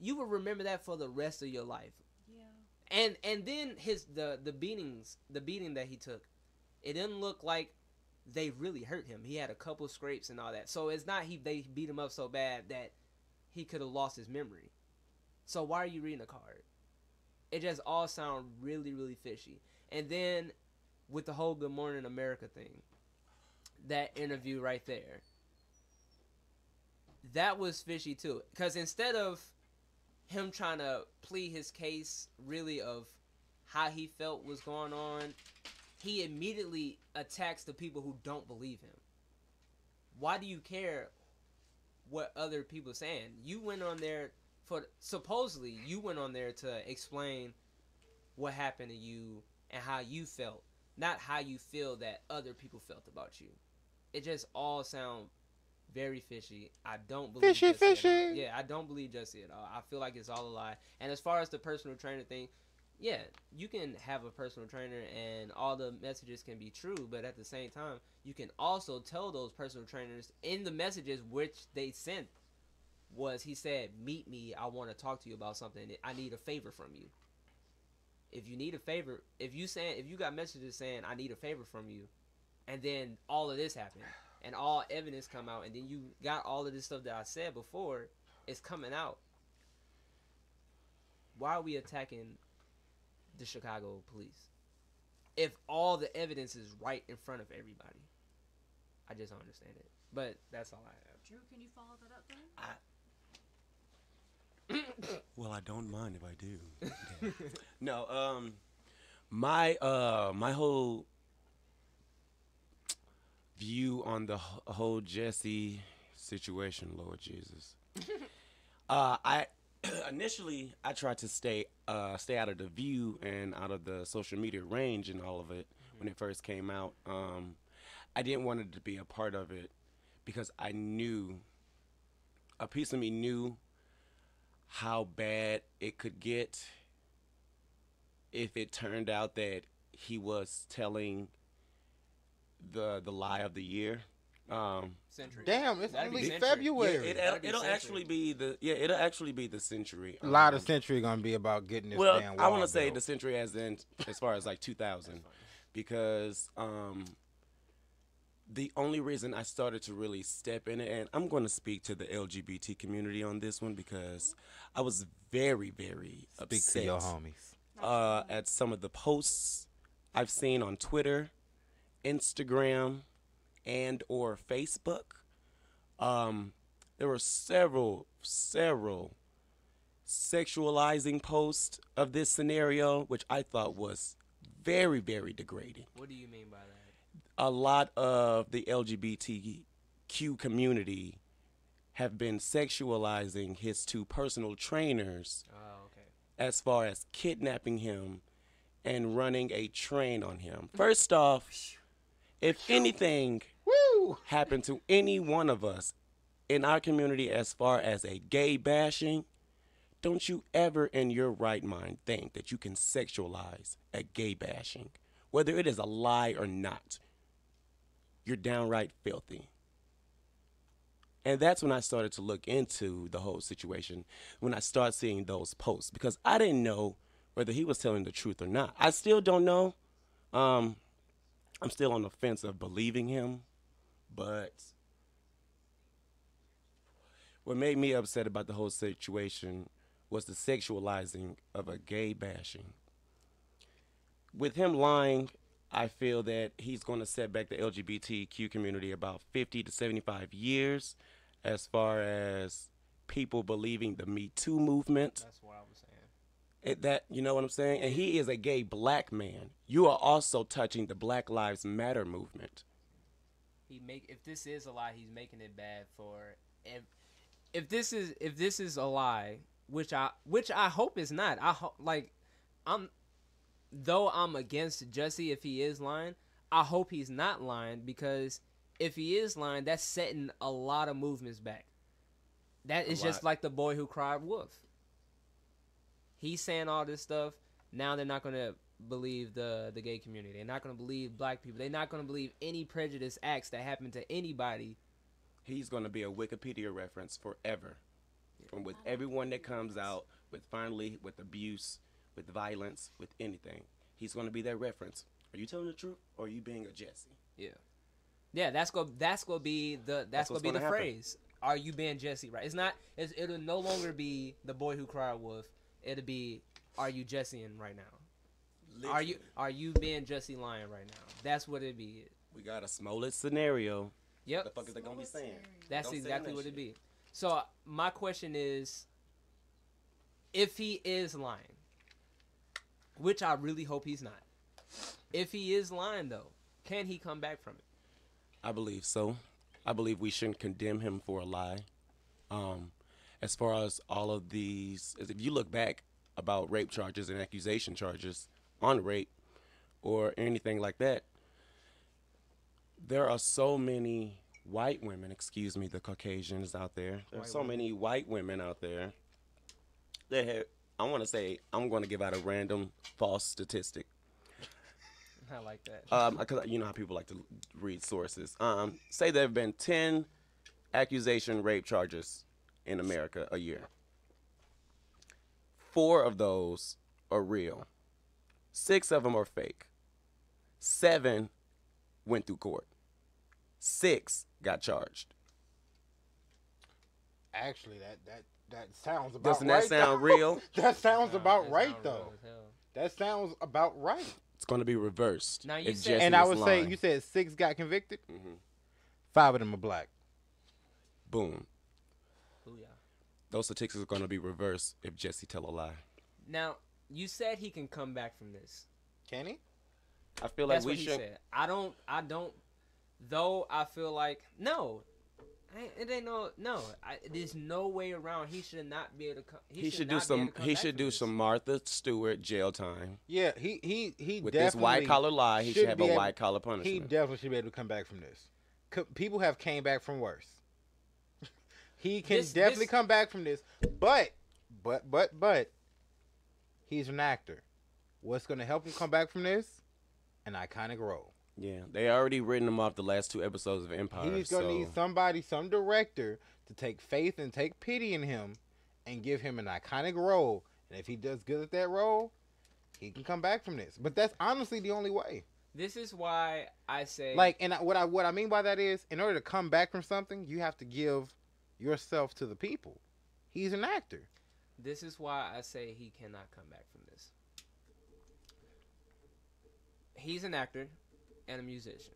You will remember that for the rest of your life. Yeah. And and then his the the beatings, the beating that he took, it didn't look like they really hurt him. He had a couple scrapes and all that. So it's not he they beat him up so bad that he could have lost his memory. So why are you reading a card? It just all sound really really fishy. And then with the whole Good Morning America thing, that interview right there, that was fishy too. Because instead of him trying to plead his case really of how he felt was going on, he immediately attacks the people who don't believe him. Why do you care what other people are saying? You went on there for supposedly you went on there to explain what happened to you and how you felt, not how you feel that other people felt about you. It just all sound very fishy. I don't believe Fishy, Jussie at all. fishy. Yeah, I don't believe Jussie at all. I feel like it's all a lie. And as far as the personal trainer thing, yeah, you can have a personal trainer and all the messages can be true, but at the same time, you can also tell those personal trainers in the messages which they sent was he said, "Meet me. I want to talk to you about something. I need a favor from you." If you need a favor, if you saying if you got messages saying I need a favor from you, and then all of this happened and all evidence come out, and then you got all of this stuff that I said before, it's coming out. Why are we attacking the Chicago police if all the evidence is right in front of everybody? I just don't understand it. But that's all I have. Drew, can you follow that up then? Well, I don't mind if I do. No, um, my uh, my whole view on the whole Jussie situation, Lord Jesus. uh, I initially I tried to stay uh stay out of the view and out of the social media range and all of it when it first came out. Um, I didn't want it to be a part of it because I knew a piece of me knew how bad it could get if it turned out that he was telling the the lie of the year. Um, Century. Damn, it's That'd only. February. yeah, it, That'd be it'll actually be the yeah it'll actually be the century. a lot of Um, century gonna be about getting this well, damn I want want to say the century as in as far as like 2000 because um the only reason I started to really step in it and I'm going to speak to the LGBT community on this one because I was very very Speak upset to your homies. uh, at some of the posts I've seen on Twitter, Instagram, and or Facebook. Um, there were several, several sexualizing posts of this scenario, which I thought was very, very degrading. What do you mean by that? A lot of the LGBTQ community have been sexualizing his two personal trainers Oh, okay. as far as kidnapping him and running a train on him. First off, if anything Woo! happened to any one of us in our community as far as a gay bashing, don't you ever in your right mind think that you can sexualize a gay bashing, whether it is a lie or not. You're downright filthy. And that's when I started to look into the whole situation, when I started seeing those posts, because I didn't know whether he was telling the truth or not. I still don't know. Um, I'm still on the fence of believing him, but what made me upset about the whole situation was the sexualizing of a gay bashing. With him lying, I feel that he's going to set back the LGBTQ community about 50 to 75 years as far as people believing the Me Too movement. That's what I was saying. It, that you know what I'm saying? And he is a gay black man. You are also touching the Black Lives Matter movement. He make if this is a lie, he's making it bad for if if this is if this is a lie, which I which I hope is not. I hope like I'm though I'm against Jussie if he is lying. I hope he's not lying because if he is lying, that's setting a lot of movements back. That is just like the boy who cried wolf. He's saying all this stuff. Now they're not gonna believe the the gay community. They're not gonna believe black people. They're not gonna believe any prejudice acts that happen to anybody. He's going to be a Wikipedia reference forever. From with everyone that comes out with finally with abuse, with violence, with anything, he's going to be that reference. Are you telling the truth, or are you being a Jussie? Yeah, yeah. that's go. That's gonna be the. That's, That's gonna be the gonna happen. phrase. Are you being Jussie? Right. It's not. It's, it'll no longer be the boy who cried wolf. It'll be. Are you Jesseing right now? Are you Are you being Jussie lying right now? That's what it be. We got a Smollett scenario. Yep. The fuck is they gonna be saying? That's Don't exactly that what it shit. be. So my question is, if he is lying, which I really hope he's not. If he is lying though, can he come back from it? I believe so. I believe we shouldn't condemn him for a lie. Um, as far as all of these, as if you look back about rape charges and accusation charges on rape or anything like that, there are so many white women, excuse me, the Caucasians out there. There are so women. many white women out there that have, I want to say, I'm going to give out a random false statistic. I like that. Um, because you know how people like to read sources. Um, say there have been ten accusation rape charges in America a year. Four of those are real. Six of them are fake. Seven went through court. Six got charged. Actually, that that that sounds about Doesn't right. that sound though. real? that sounds Nah, about right though. real as hell. That sounds about right. It's going to be reversed. Now, you if said- Jussie and I is would say you said six got convicted. Mhm. Five of them are black. boom. Booyah. Those statistics are going to be reversed if Jussie tell a lie. Now you said he can come back from this. Can he? I feel like That's we what he should. said. I don't. I don't. Though I feel like no, I- it ain't no no. I, there's no way around. He should not be able to come. He, He, should do not be able some. He should do this. some Martha Stewart jail time Yeah, he he he with definitely this white collar lie. He should should have a white collar punishment. He definitely should be able to come back from this. Co- People have came back from worse. he can This- definitely this- come back from this, but but but but he's an actor. What's going to help him come back from this? An iconic role. Yeah, they already written him off the last two episodes of Empire. He's going to so need somebody, some director, to take faith and take pity in him, and give him an iconic role. And if he does good at that role, he can come back from this. But that's honestly the only way. This is why I say Like, and I, what I what I mean by that is, in order to come back from something, you have to give yourself to the people. He's an actor. This is why I say he cannot come back from this. He's an actor and a musician.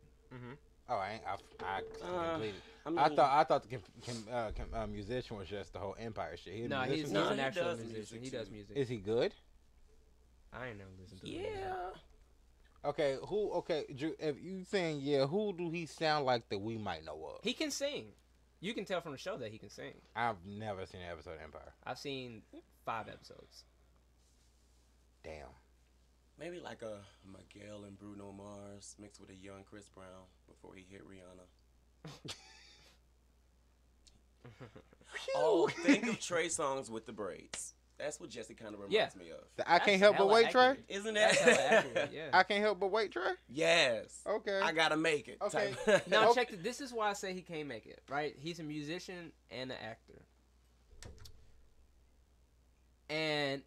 Oh, I ain't, I, I, Uh, completely- I, mean, I thought I thought the com, com, uh, com, uh, musician was just the whole Empire shit. He a No, he's, musician? he's No, an actual musician. music He does music. Is he good? I ain't never listened to him. yeah. Okay, who? Okay, Drew, if you saying yeah, who do he sound like that we might know of? He can sing. You can tell from the show that he can sing. I've never seen an episode of Empire. I've seen five episodes. Damn. Maybe like a Miguel and Bruno Mars mixed with a young Chris Brown before he hit Rihanna. oh, think of Trey Songz with the braids. That's what Jesse kind of reminds Yeah. me of. I That's can't help but hella wait, Trey. accurate. Isn't That's that? accurate. Yeah. I can't help but wait, Trey. yes. Okay. I gotta make it. Okay. type- Now Okay. check. It. This is why I say he can't make it. Right? He's a musician and an actor. And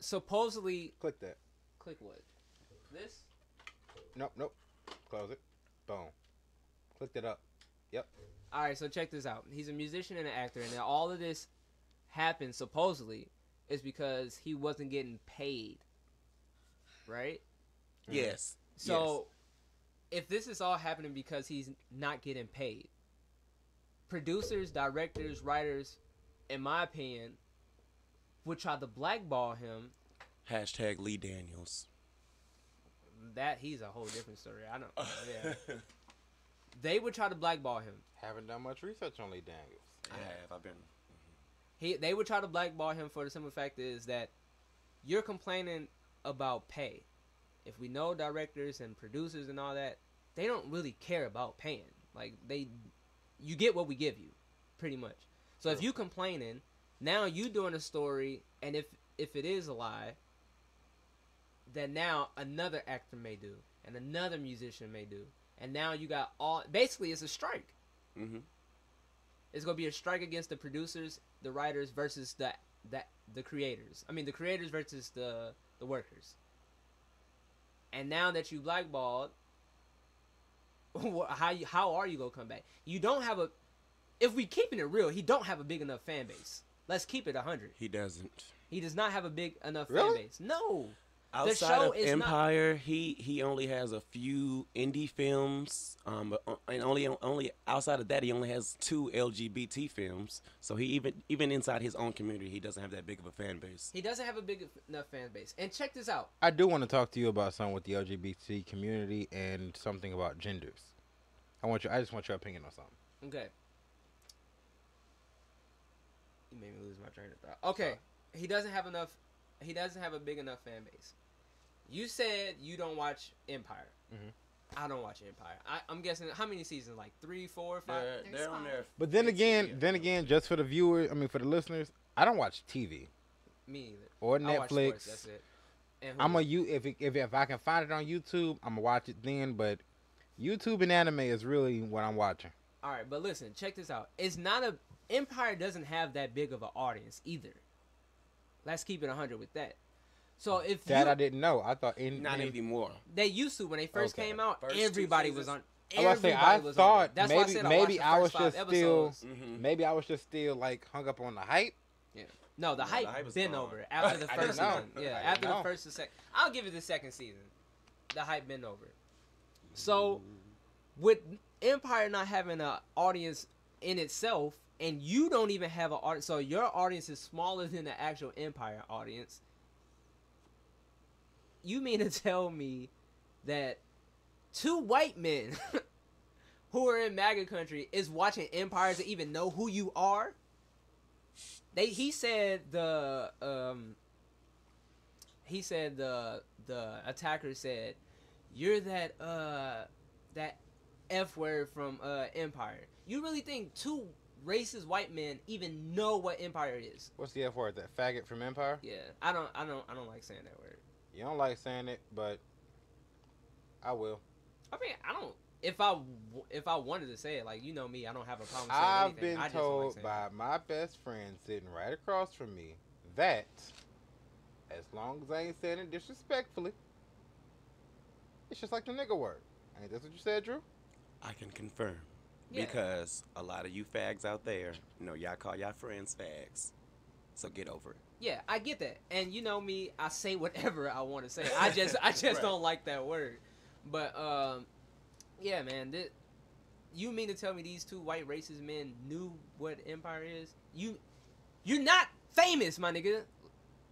supposedly, Click that. Click what? This? Nope, nope. Close it. Boom. Click it up. Yep. All right. So check this out. He's a musician and an actor, and all of this happened supposedly is because he wasn't getting paid. Right? Mm-hmm. yes. So, if this is all happening because he's not getting paid, producers, directors, writers, in my opinion, would try to blackball him. Yes. Hashtag Lee Daniels. That he's a whole different story. I know. Yeah. they would try to blackball him. Haven't done much research on Lee Daniels. I have. I've been. Mm-hmm. He they would try to blackball him for the simple fact is that you're complaining about pay. If we know directors and producers and all that, they don't really care about paying. Like they, you get what we give you, pretty much. So if you complaining, now you doing a story, and if if it is a lie, then now another actor may do, and another musician may do, and now you got all. Basically, it's a strike. hmm It's gonna be a strike against the producers, the writers versus the the the creators. I mean, the creators versus the the workers. And now that you blackballed, how you, how are you gonna come back? You don't have a. If we keeping it real, he don't have a big enough fan base. Let's keep it hundred. He doesn't. He does not have a big enough fan base. No. Outside show of is not- Empire, he he only has a few indie films. Um, uh, and only only outside of that, he only has two LGBT films. So he even even inside his own community, he doesn't have that big of a fan base. He doesn't have a big enough fan base. And check this out. I do want to talk to you about something with the LGBT community and something about genders. I want you. I just want your opinion on something. Okay. You made me lose my train of thought. Okay, he doesn't have enough. He doesn't have a big enough fan base. You said you don't watch Empire. Mhm. I don't watch Empire. I, I'm guessing how many seasons? Like three, four, five. They're, they're on there. But then again, weird. then again, just for the viewers, I mean for the listeners, I don't watch TV Me either. or I watch Netflix. sports, that's it. And I'm a Hulu. you if it, if if I can find it on YouTube, I'm gonna watch it then. But YouTube and anime is really what I'm watching. All right, but listen, check this out. It's not a Empire doesn't have that big of an audience either. Let's keep it 100 with that. So if That you, I didn't know. I thought in Not in- anymore. they used to when they first Okay. came out, First everybody was seasons. on. I was say, Everybody I was thought on. it. That's why I maybe- said I maybe watched I was first five just still- Mm-hmm. maybe I was just still like hung up on the hype. No, the No, the hype, hype is been gone. over after the first season. Yeah, didn't after know. the first and second. I'll give it the second season. The hype been over. So, with Empire not having an audience in itself, and you don't even have an audience, so your audience is smaller than the actual Empire audience. You mean to tell me that two white men who are in MAGA country is watching Empire to even know who you are? They he said the um he said the the attacker said you're that uh that f word from uh Empire. You really think two racist white men even know what Empire is? What's the F word? That faggot from Empire. Yeah, I don't I don't I don't like saying that word. You don't like saying it, but I will. I mean, I don't. If I if I wanted to say it, like you know me, I don't have a problem saying I've anything. been I just don't like told by it. my best friend sitting right across from me that as long as I ain't saying it disrespectfully, it's just like the nigga word. Ain't that what you said, Drew? I can confirm. Yeah. Because a lot of you fags out there, you know, y'all call y'all friends fags. So get over it. Yeah, I get that, and you know me, I say whatever I want to say. I just I just Right. don't like that word. But um, yeah, man, thi- you mean to tell me these two white racist men knew what empire is? You, you're not famous, my nigga.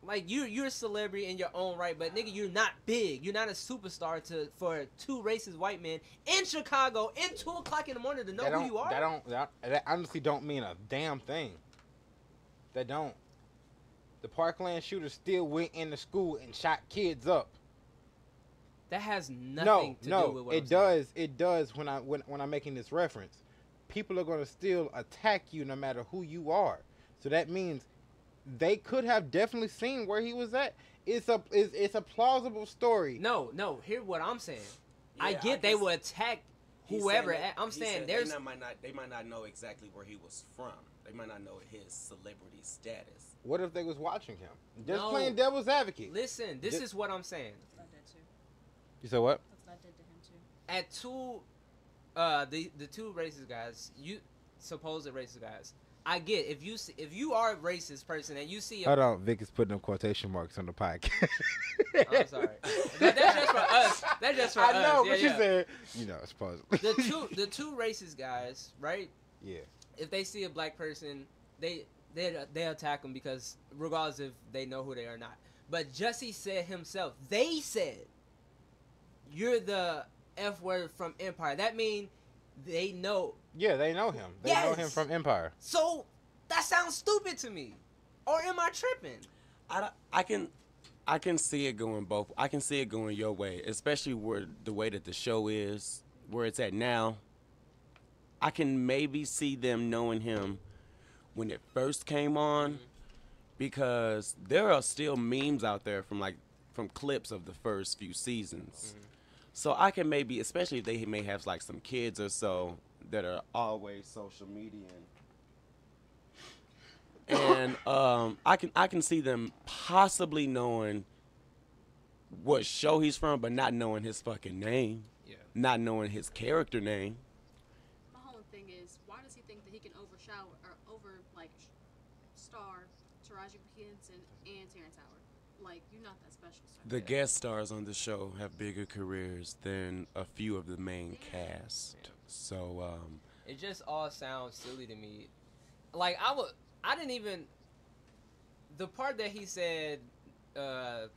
Like you, you're a celebrity in your own right, but nigga, you're not big. You're not a superstar to for two racist white men in Chicago in two o'clock in the morning to know who you are. That don't. That, that honestly don't mean a damn thing. That don't. The Parkland shooter still went into school and shot kids up. That has nothing no, to no, do with what it I'm saying. does. It does when I when when I'm making this reference. People are gonna still attack you no matter who you are. So that means they could have definitely seen where he was at. It's a it's, it's a plausible story. No, no. Hear what I'm saying. I Yeah, get they will attack whoever. saying that- I'm saying said there's they might not they might not know exactly where he was from. They might not know his celebrity status. What if they was watching him? Just No. playing devil's advocate. listen. This Thi- is what I'm saying. That's what I did too. You said what? I did to him too. At two, uh, the the two racist guys, you supposed racist guys. I get if you see, if you are a racist person and you see a Hold on, Vic is putting them quotation marks on the podcast. I'm sorry. But that's just for us. That's just for I us. I know, yeah, but yeah. you said, you know, supposedly. the two the two racist guys, right? yeah. if they see a black person, they they they attack them because regardless if they know who they are or not. But Jussie said himself, they said, "You're the f word from Empire." That mean they know. Yeah, they know him. They know him from Empire. So that sounds stupid to me. Or am I tripping? I, I can I can see it going both. I can see it going your way, especially where the way that the show is. where it's at now, I can maybe see them knowing him when it first came on, because there are still memes out there from like from clips of the first few seasons. So I can maybe, especially if they may have like some kids or so that are always social media and um, I can I can see them possibly knowing what show he's from, but not knowing his fucking name, Yeah. not knowing his character name. My whole thing is, why does he think that he can overshadow or over like sh- star Taraji P Henson and Terrence Howard? Like you're not that special, sir. The guest stars on the show have bigger careers than a few of the main cast. So um, It just all sounds silly to me. Like I would, I didn't even. The part that he said, uh,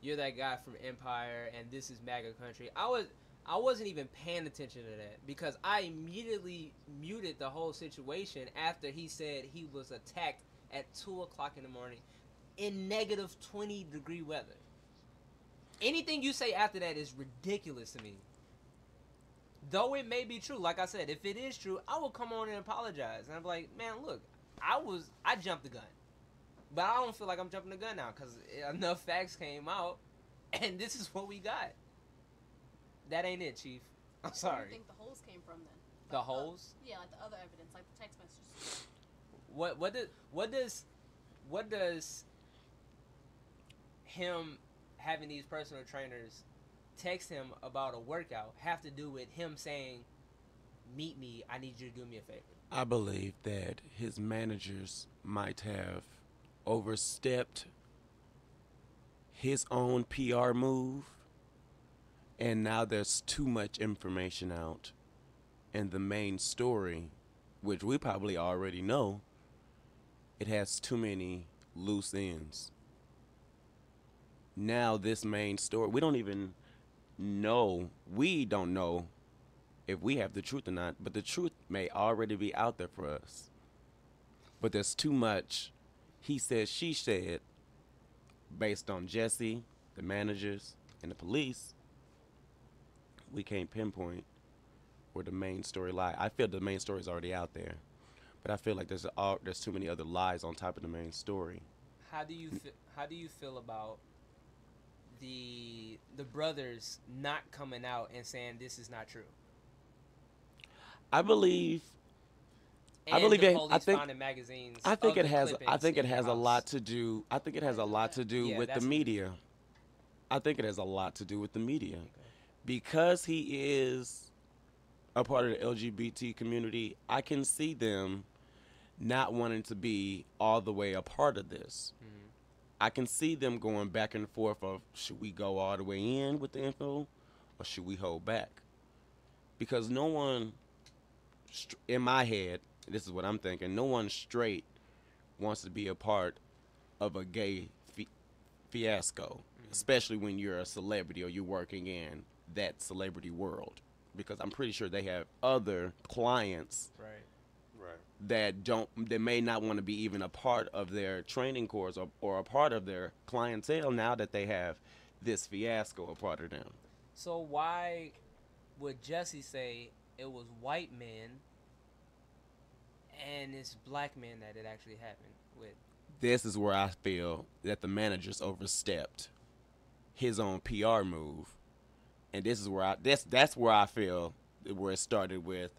"You're that guy from Empire, and this is MAGA country." I was, I wasn't even paying attention to that because I immediately muted the whole situation after he said he was attacked at two o'clock in the morning in negative twenty degree weather. Anything you say after that is ridiculous to me. Though it may be true, like I said, if it is true, I will come on and apologize. And I'm like, man, look, I was, I jumped the gun, but I don't feel like I'm jumping the gun now because enough facts came out, and this is what we got. That ain't it, Chief. I'm Where do sorry. you think the holes came from then? The Like, uh, holes? yeah, like the other evidence, like the text messages. What what does what does what does him having these personal trainers text him about a workout have to do with him saying, "Meet me. I need you to do me a favor." I believe that his managers might have overstepped his own PR move, and now there's too much information out, and the main story, which we probably already know, it has too many loose ends. Now, this main story, we don't even know, we don't know if we have the truth or not, but the truth may already be out there for us. But there's too much he said, she said, based on Jussie, the managers, and the police. We can't pinpoint where the main story lie. I feel the main story is already out there, but I feel like there's all, there's too many other lies on top of the main story. How do you how do you feel about the the brothers not coming out and saying this is not true? I believe I believe it- I think- magazines. I think it has. I think it has a lot to do. I think it has a lot to do Yeah, with the media. I think it has a lot to do with the media, because he is a part of the LGBT community. I can see them not wanting to be all the way a part of this. Mm-hmm. I can see them going back and forth of should we go all the way in with the info, or should we hold back? Because no one, in my head, this is what I'm thinking. No one straight wants to be a part of a gay fi- fiasco, mm-hmm. especially when you're a celebrity or you're working in that celebrity world. Because I'm pretty sure they have other clients Right. Right. that don't they may not want to be even a part of their training course or, or a part of their clientele now that they have this fiasco a part of them. So why would Jussie say it was white men and it's black men that it actually happened with? This is where I feel that the managers overstepped his own PR move. And this is where I that's that's where I feel where it started with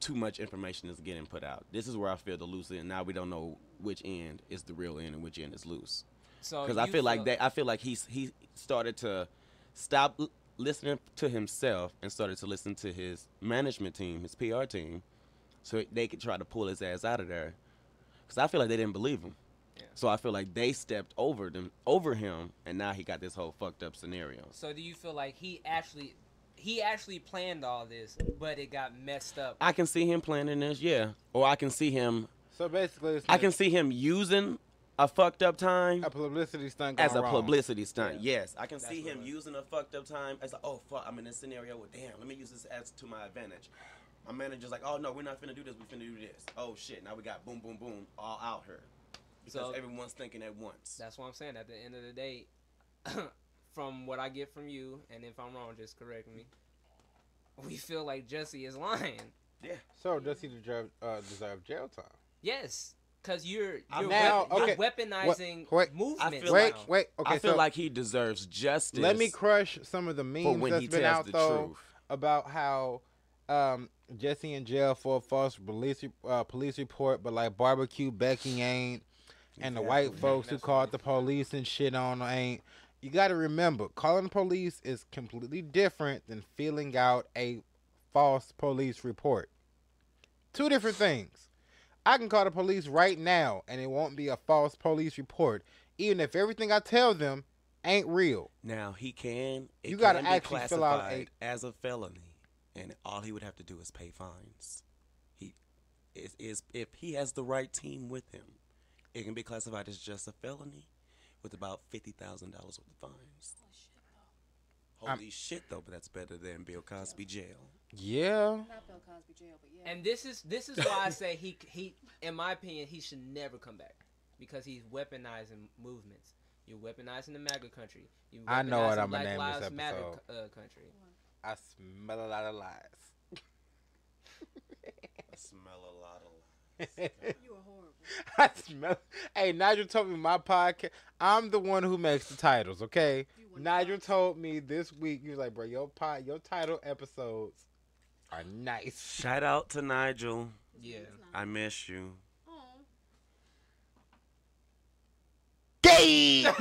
too much information is getting put out. This is where I feel the loose end. Now we don't know which end is the real end and which end is loose. So because I you feel like that. I feel like he's he started to stop listening to himself and started to listen to his management team, his PR team, so they could try to pull his ass out of there. Because I feel like they didn't believe him. Yeah. So I feel like they stepped over them, over him, and now he got this whole fucked up scenario. So do you feel like he actually he actually planned all this, but it got messed up? I can see him planning this, yeah, or I can see him. So basically, it's I can see him using a fucked up time a publicity stunt as a wrong. publicity stunt. Yes, I can That's see him was. using a fucked up time as like, oh fuck, I'm in this scenario. Well, damn, let me use this as to my advantage. My manager's like, oh no, we're not finna do this. We finna do this. Oh shit, now we got boom, boom, boom, all out here because So- everyone's thinking at once. That's what I'm saying. At the end of the day, from what I get from you, and if I'm wrong, just correct me. we feel like Jussie is lying. Yeah. So does he deserve uh, deserve jail time? Yes, because you're you're, now- wep- you're okay, weaponizing wait, movements. feel wait, now. wait. Okay, I feel so like he deserves justice. let me crush some of the memes when that's he been out the though truth. about how um, Jussie in jail for a false police uh, police report, but like barbecue Becky ain't, and the white Exactly. folks who called the police and shit on ain't. You got to remember, calling the police is completely different than filling out a false police report. Two different things. I can call the police right now, and it won't be a false police report, even if everything I tell them ain't real. Now he can. It You gotta can be actually fill out a- as a felony, and all he would have to do is pay fines. He is, is if he has the right team with him, it can be classified as just a felony with about fifty thousand dollars worth of fines. I'm- Holy shit, though! But that's better than Bill Cosby jail. Yeah. Not Bill Cosby jail, but yeah. And this is this is why I say he he in my opinion he should never come back because he's weaponizing movements. You're weaponizing the MAGA country. You I know what I'ma Black name this Lives Matter episode. co- uh, country. I smell a lot of lies. I smell a lot of. you are horrible. I smell. Hey, Nigil told me my podcast. I'm the one who makes the titles. Okay. Nigil told me this week. He was like, "Bro, your pod, your title episodes are nice." Shout out to Nigil. Yeah. I miss you. Gay.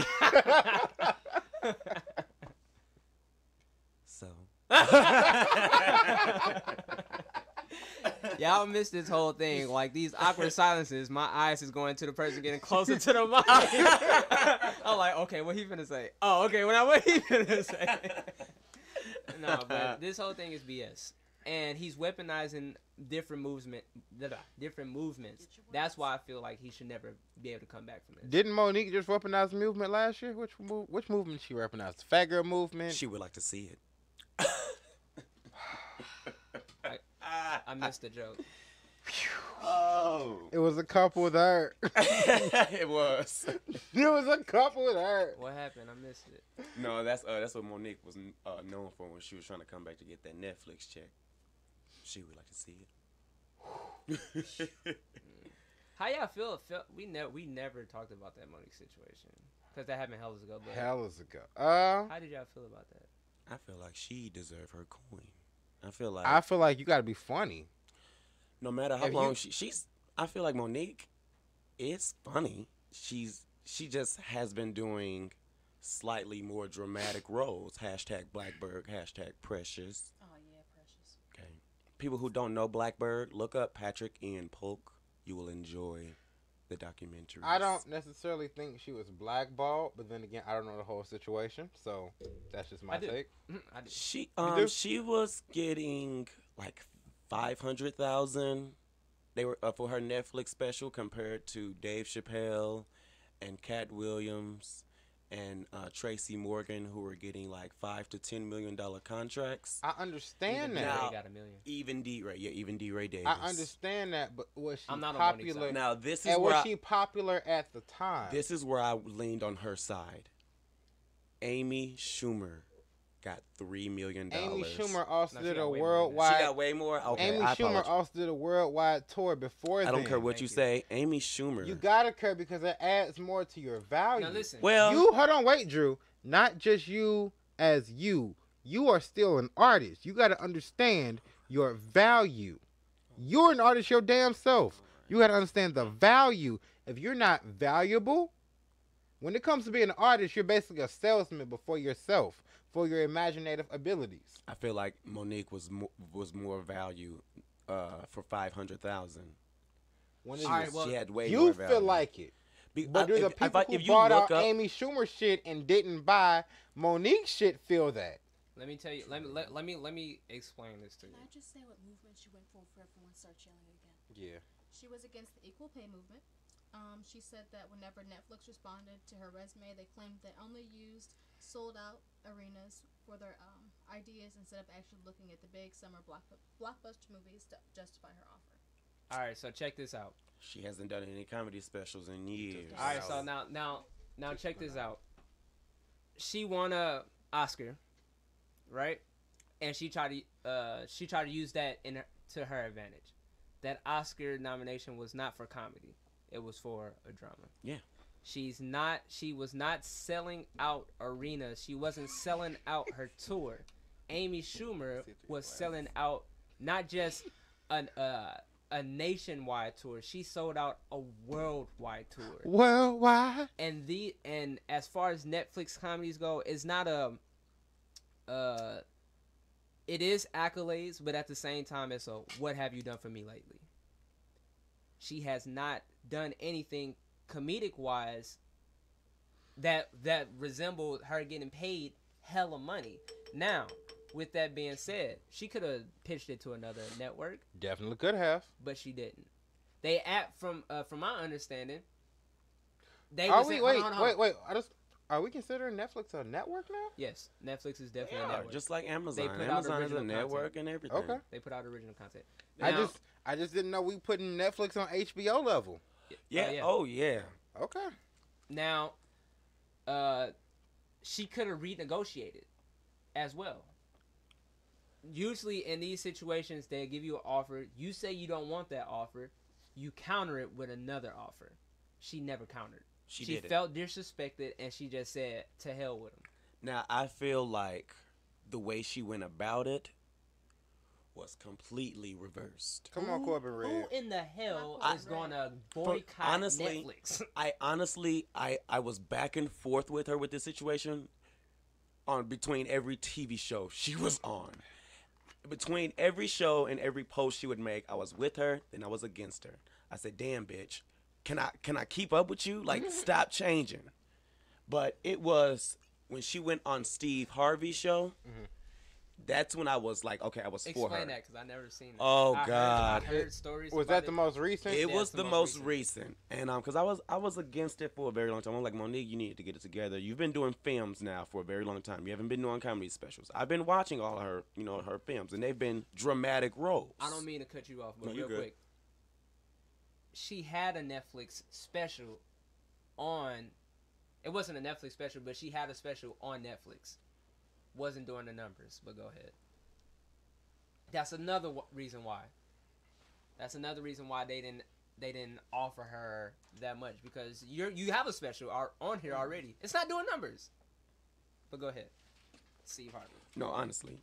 So. Y'all missed this whole thing. Like these awkward silences, my eyes is going to the person getting closer to the mic. I'm like, okay, what he finna say? Oh, okay, what I what he finna say? no, but this whole thing is BS. And he's weaponizing different movement, blah, blah, different movements. That's why I feel like he should never be able to come back from this. Didn't Mo'Nique just weaponize the movement last year? Which move, which movement she weaponized? The fat girl movement. She would like to see it. I missed the joke. oh. it was a couple with there. it was. there was a couple with there. What happened? I missed it. No, that's uh, that's what Mo'Nique was uh, known for when she was trying to come back to get that Netflix check. She would like to see it. How y'all feel? feel we never we never talked about that Mo'Nique situation because that happened hell ago. But Hell is ago. Uh, how did y'all feel about that? I feel like she deserved her coin. I feel like I feel like you got to be funny. no matter how if long you- she, she's, I feel like Mo'Nique is funny. She's she just has been doing slightly more dramatic roles. Hashtag Blackbird. Hashtag Precious. Oh yeah, precious. Okay. People who don't know Blackbird, look up Patrick Ian Polk. You will enjoy the documentary. I don't necessarily think she was blackballed, but then again, I don't know the whole situation, so that's just my I do. take. I did. She um she was getting like five hundred thousand. They were uh, for her Netflix special compared to Dave Chappelle and Katt Williams and uh, Tracy Morgan, who were getting like five to ten million dollar contracts. I understand Even that. Now- got a million. Even DeRay, yeah, even DeRay Davis. I understand that, but was she I'm not popular? Now this is And where was I, she popular at the time? this is where I leaned on her side. Amy Schumer got three million dollars. Amy Schumer also No, did a way more than that. worldwide. She got way more. Okay, Amy I Schumer apologize. also did a worldwide tour before I don't then. care what Thank you you. say. Amy Schumer. You gotta care because it adds more to your value. Now listen. well, you hold on, wait, Drew. Not just you as you. You are still an artist. You gotta understand your value. You're an artist your damn self. You gotta understand the value. If you're not valuable, when it comes to being an artist, you're basically a salesman before yourself for your imaginative abilities. I feel like Mo'Nique was mo- was more value uh, for five hundred thousand. When She, it- All right, was- well, she had way you more feel like it. Be- But I- do the if- if people I- who if you bought out up- Amy Schumer shit and didn't buy Mo'Nique shit feel that? Let me tell you. Let me let, let me let me explain this to you. Can I just say what movement she went for for everyone starts yelling again? Yeah. She was against the equal pay movement. Um, she said that whenever Netflix responded to her resume, they claimed they only used sold out arenas for their um, ideas instead of actually looking at the big summer block- blockbuster movies to justify her offer. All right, so check this out. She hasn't done any comedy specials in years. All right, so now now now check this out. She won a Oscar, right? and she tried to uh she tried to use that in her, to her advantage. That Oscar nomination was not for comedy; it was for a drama. Yeah. She's not. She was not selling out arenas. She wasn't selling out her tour. Amy Schumer was selling out not just an uh, a nationwide tour. She sold out a worldwide tour Worldwide. and the and as far as Netflix comedies go, it's not a uh it is accolades, but at the same time it's a what have you done for me lately? She has not done anything comedic wise that that resembled her getting paid hella money. Now, with that being said, she could have pitched it to another network Definitely could have. but she didn't. They act from uh, from my understanding. They Are was we? in- Wait, on, wait, wait. I just. Are we considering Netflix a network now? Yes, Netflix is definitely a Yeah, network. just like Amazon. put out Amazon is a original network content. and everything. Okay. they put out original content. I just, I just didn't know we putting Netflix on HBO level. Yeah. Oh, yeah. Oh yeah. Okay. now, uh, she could have renegotiated as well. Usually in these situations, they give you an offer. You say you don't want that offer. You counter it with another offer. She never countered. She, She, did it. felt disrespected, and she just said, "To hell with him." Now I feel like the way she went about it was completely reversed. Come on, Who- Corbin Who Red. in the hell I- is going to boycott honestly, Netflix? I honestly, I I was back and forth with her with this situation on between every TV show she was on. Between every show and every post she would make, I was with her, then I was against her. I said, "Damn, bitch, can I can I keep up with you? Like, stop changing." But it was when she went on Steve Harvey's show. Mm-hmm. That's when I was like, okay, I was for her. Explain that because I never seen it. Oh, I heard- God. I heard stories. Was about that the it. most recent? It Yeah, was it's the, most recent, and um, cause I was I was against it for a very long time. I'm like Mo'Nique, you need to get it together. You've been doing films now for a very long time. You haven't been doing comedy specials. I've been watching all her, you know, her films, and they've been dramatic roles. I don't mean to cut you off, but No, real good. quick. She had a Netflix special on. It wasn't a Netflix special, but she had a special on Netflix. Wasn't doing the numbers, but go ahead. That's another w- reason why. That's another reason why they didn't they didn't offer her that much because you're you have a special on here already. It's not doing numbers. But go ahead, Steve Harvey. No, honestly.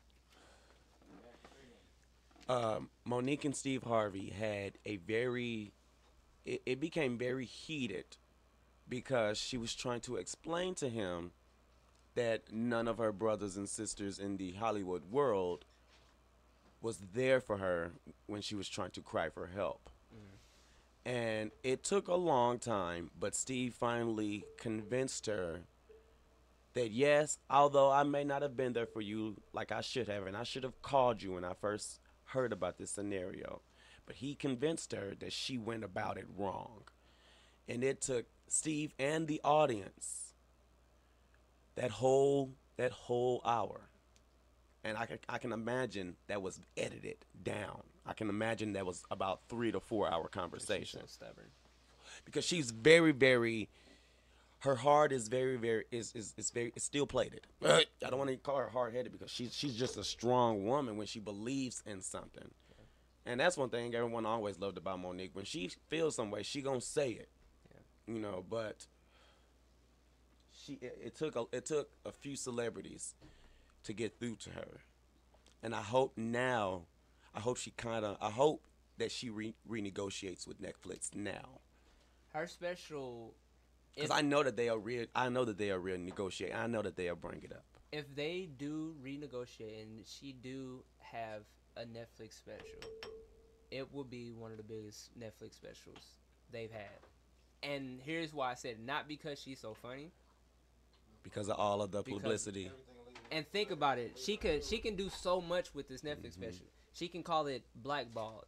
Um, Mo'Nique and Steve Harvey had a very, it, it became very heated because she was trying to explain to him that none of her brothers and sisters in the Hollywood world was there for her when she was trying to cry for help. Mm-hmm. And it took a long time, but Steve finally convinced her that yes, although I may not have been there for you like I should have, and I should have called you when I first heard about this scenario, but he convinced her that she went about it wrong. And it took Steve and the audience that whole that whole hour. And I can, I can imagine that was edited down. I can imagine that was about three to four hour She's conversation so stubborn. because she's very very her heart is very very is is, is very it's still plated. I don't want to call her hard-headed because she's she's just a strong woman when she believes in something. And that's one thing everyone always loved about monique. When she feels some way she gonna say it. You know but she it, it took a, it took a few celebrities to get through to her and i hope now i hope she kind of i hope that she re- renegotiates with netflix now Her special. because I know that they are real. I know that they are real negotiate. I know that they'll bring it up. if they do renegotiate and she do have a Netflix special, it will be one of the biggest Netflix specials they've had. And here's why I said not because she's so funny. Because of all of the Because- publicity. And think about it, she could she can do so much with this Netflix mm-hmm. special. She can call it Blackballed.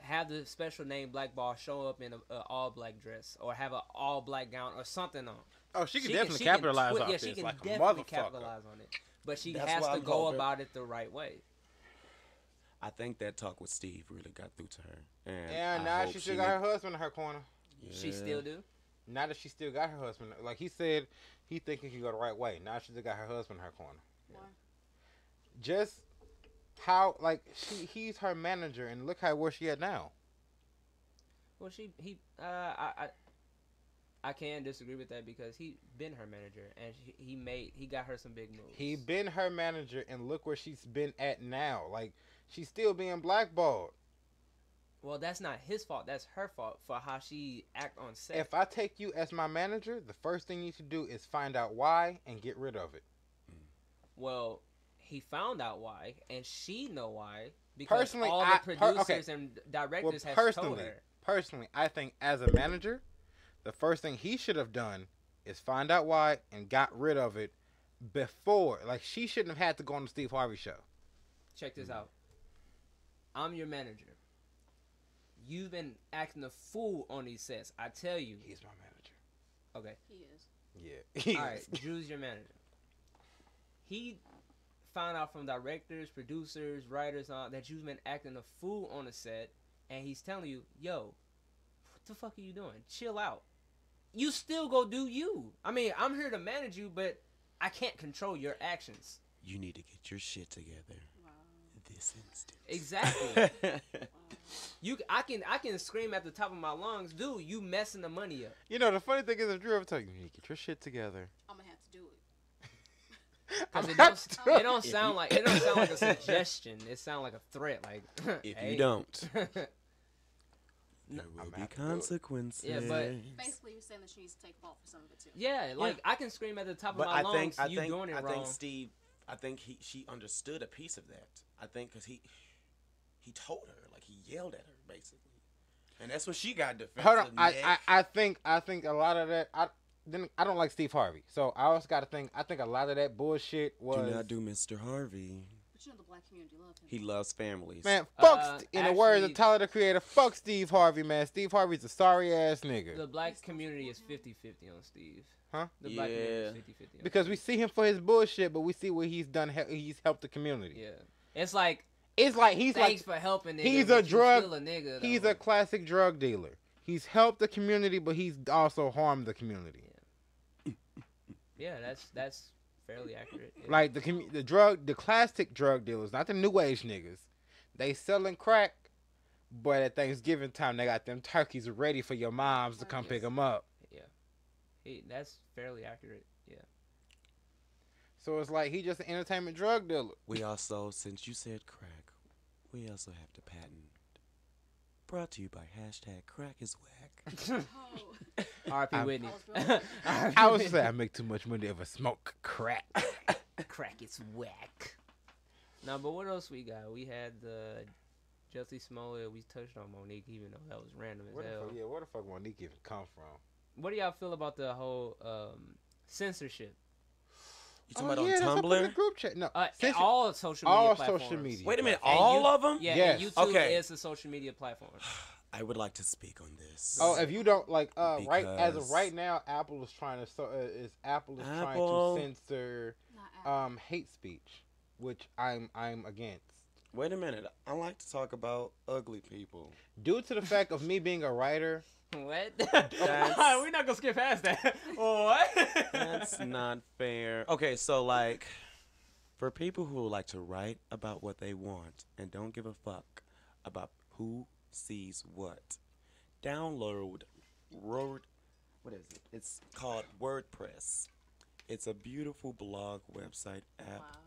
Have the special name Blackball show up in a, a all black dress or have an all black gown or something on. Oh, she can She definitely she can capitalize twi- off yeah, this she can like a definitely motherfucker. capitalize on it. But she That's has why to I'm go hoping- about it the right way. I think that talk with Steve really got through to her. And Yeah, I now hope she still got her husband in her corner. She still do. Now that she still got her husband, like he said, he think he can go the right way. Now she still got her husband in her corner. Why? just how like she he's her manager and look how where she at now. Well, she he uh I I, I can't disagree with that because he been her manager and she, he made he got her some big moves. He been her manager and look where she's been at now. Like she's still being blackballed. Well, that's not his fault. That's her fault for how she act on set. If I take you as my manager, the first thing you should do is find out why and get rid of it. Mm. well, he found out why, and she know why because Personally, all I- the per- producers okay. and Well, directors have told her. personally, I think as a manager, the first thing he should have done is find out why and got rid of it before. Like she shouldn't have had to go on the Steve Harvey show. Check this mm. out. I'm your manager. You've been acting a fool on these sets. I tell you. He's my manager. Okay. He is. Yeah. he All is. right. Drew's your manager. He found out from directors, producers, writers, uh, that you've been acting a fool on the set, and he's telling you, "Yo, what the fuck are you doing? Chill out. You still go do you. I mean, I'm here to manage you, but I can't control your actions." You need to get your shit together. Wow. This instant. Exactly. You, I can, I can scream at the top of my lungs, dude. You messing the money up. You know the funny thing is, if Drew ever tell you, you to get your shit together. I'm gonna have to do it. Cause it don't, it don't sound you- like it don't sound like a suggestion. It sounds like a threat. Like if hey. you don't, No, there I'm will be have to do it. consequences. Yeah, but- Basically, you're saying that she needs to take fault for some of it too. yeah, like I can scream at the top of my I lungs. think I you think doing it I wrong. think Steve I think he she understood a piece of that. I think because he he told her like he yelled at her basically, and that's what she got defensive. Hold on, I. I, I think I think a lot of that. I then I don't like Steve Harvey, so I also got to think. I think a lot of that bullshit was do not do Mr. Harvey. But you know the black community love him. He loves families. man. Fuck, Uh, St- in the words of Tyler the Creator, fuck Steve Harvey, man. Steve Harvey's a sorry ass nigga. the black community is 50-50 on Steve. Huh? The black community Yeah. 50-50 because we see him for his bullshit, but we see what he's done. He's helped the community. yeah, it's like It's like he's thanks like for helping. Nigga, he's a drug- Still a nigga. he's a classic drug dealer. He's helped the community, but he's also harmed the community. yeah. yeah That's that's fairly accurate. yeah. Like the commu- the drug, the classic drug dealers, not the new age niggas. They selling crack, but at Thanksgiving time they got them turkeys ready for your moms to come pick them up. He, that's fairly accurate. Yeah. So it's like he just an entertainment drug dealer. We also, since you said crack, we also have to patent. Brought to you by hashtag crack is whack. Oh, R.P. Whitney. I was wrong. R.I.P. I say I make too much money if I smoke crack. crack is whack. Now, but what else we got? We had uh, the Jussie Smollett. We touched on Mo'Nique, even though that was random as Where the hell. fuck, yeah, where the fuck Mo'Nique even come from? What do y'all feel about the whole um, censorship? You talking oh, about yeah, that's on up in the Tumblr? group chat. No, Uh, since- all social media all platforms. social media. Wait a minute, And all you- of them? Yeah, Yes. YouTube Okay. is a social media platform. I would like to speak on this. Oh, if you don't like, uh, right as of Because- right now, Apple is trying to so uh, is Apple is Apple. trying to censor Not Apple. um hate speech, which I'm I'm against. Wait a minute. I like to talk about ugly people. Due to the fact of me being a writer, what? That's- We're not gonna skip past that. what? That's not fair. Okay, so like for people who like to write about what they want and don't give a fuck about who sees what, download Word. What is it? It's called WordPress. It's a beautiful blog website app wow.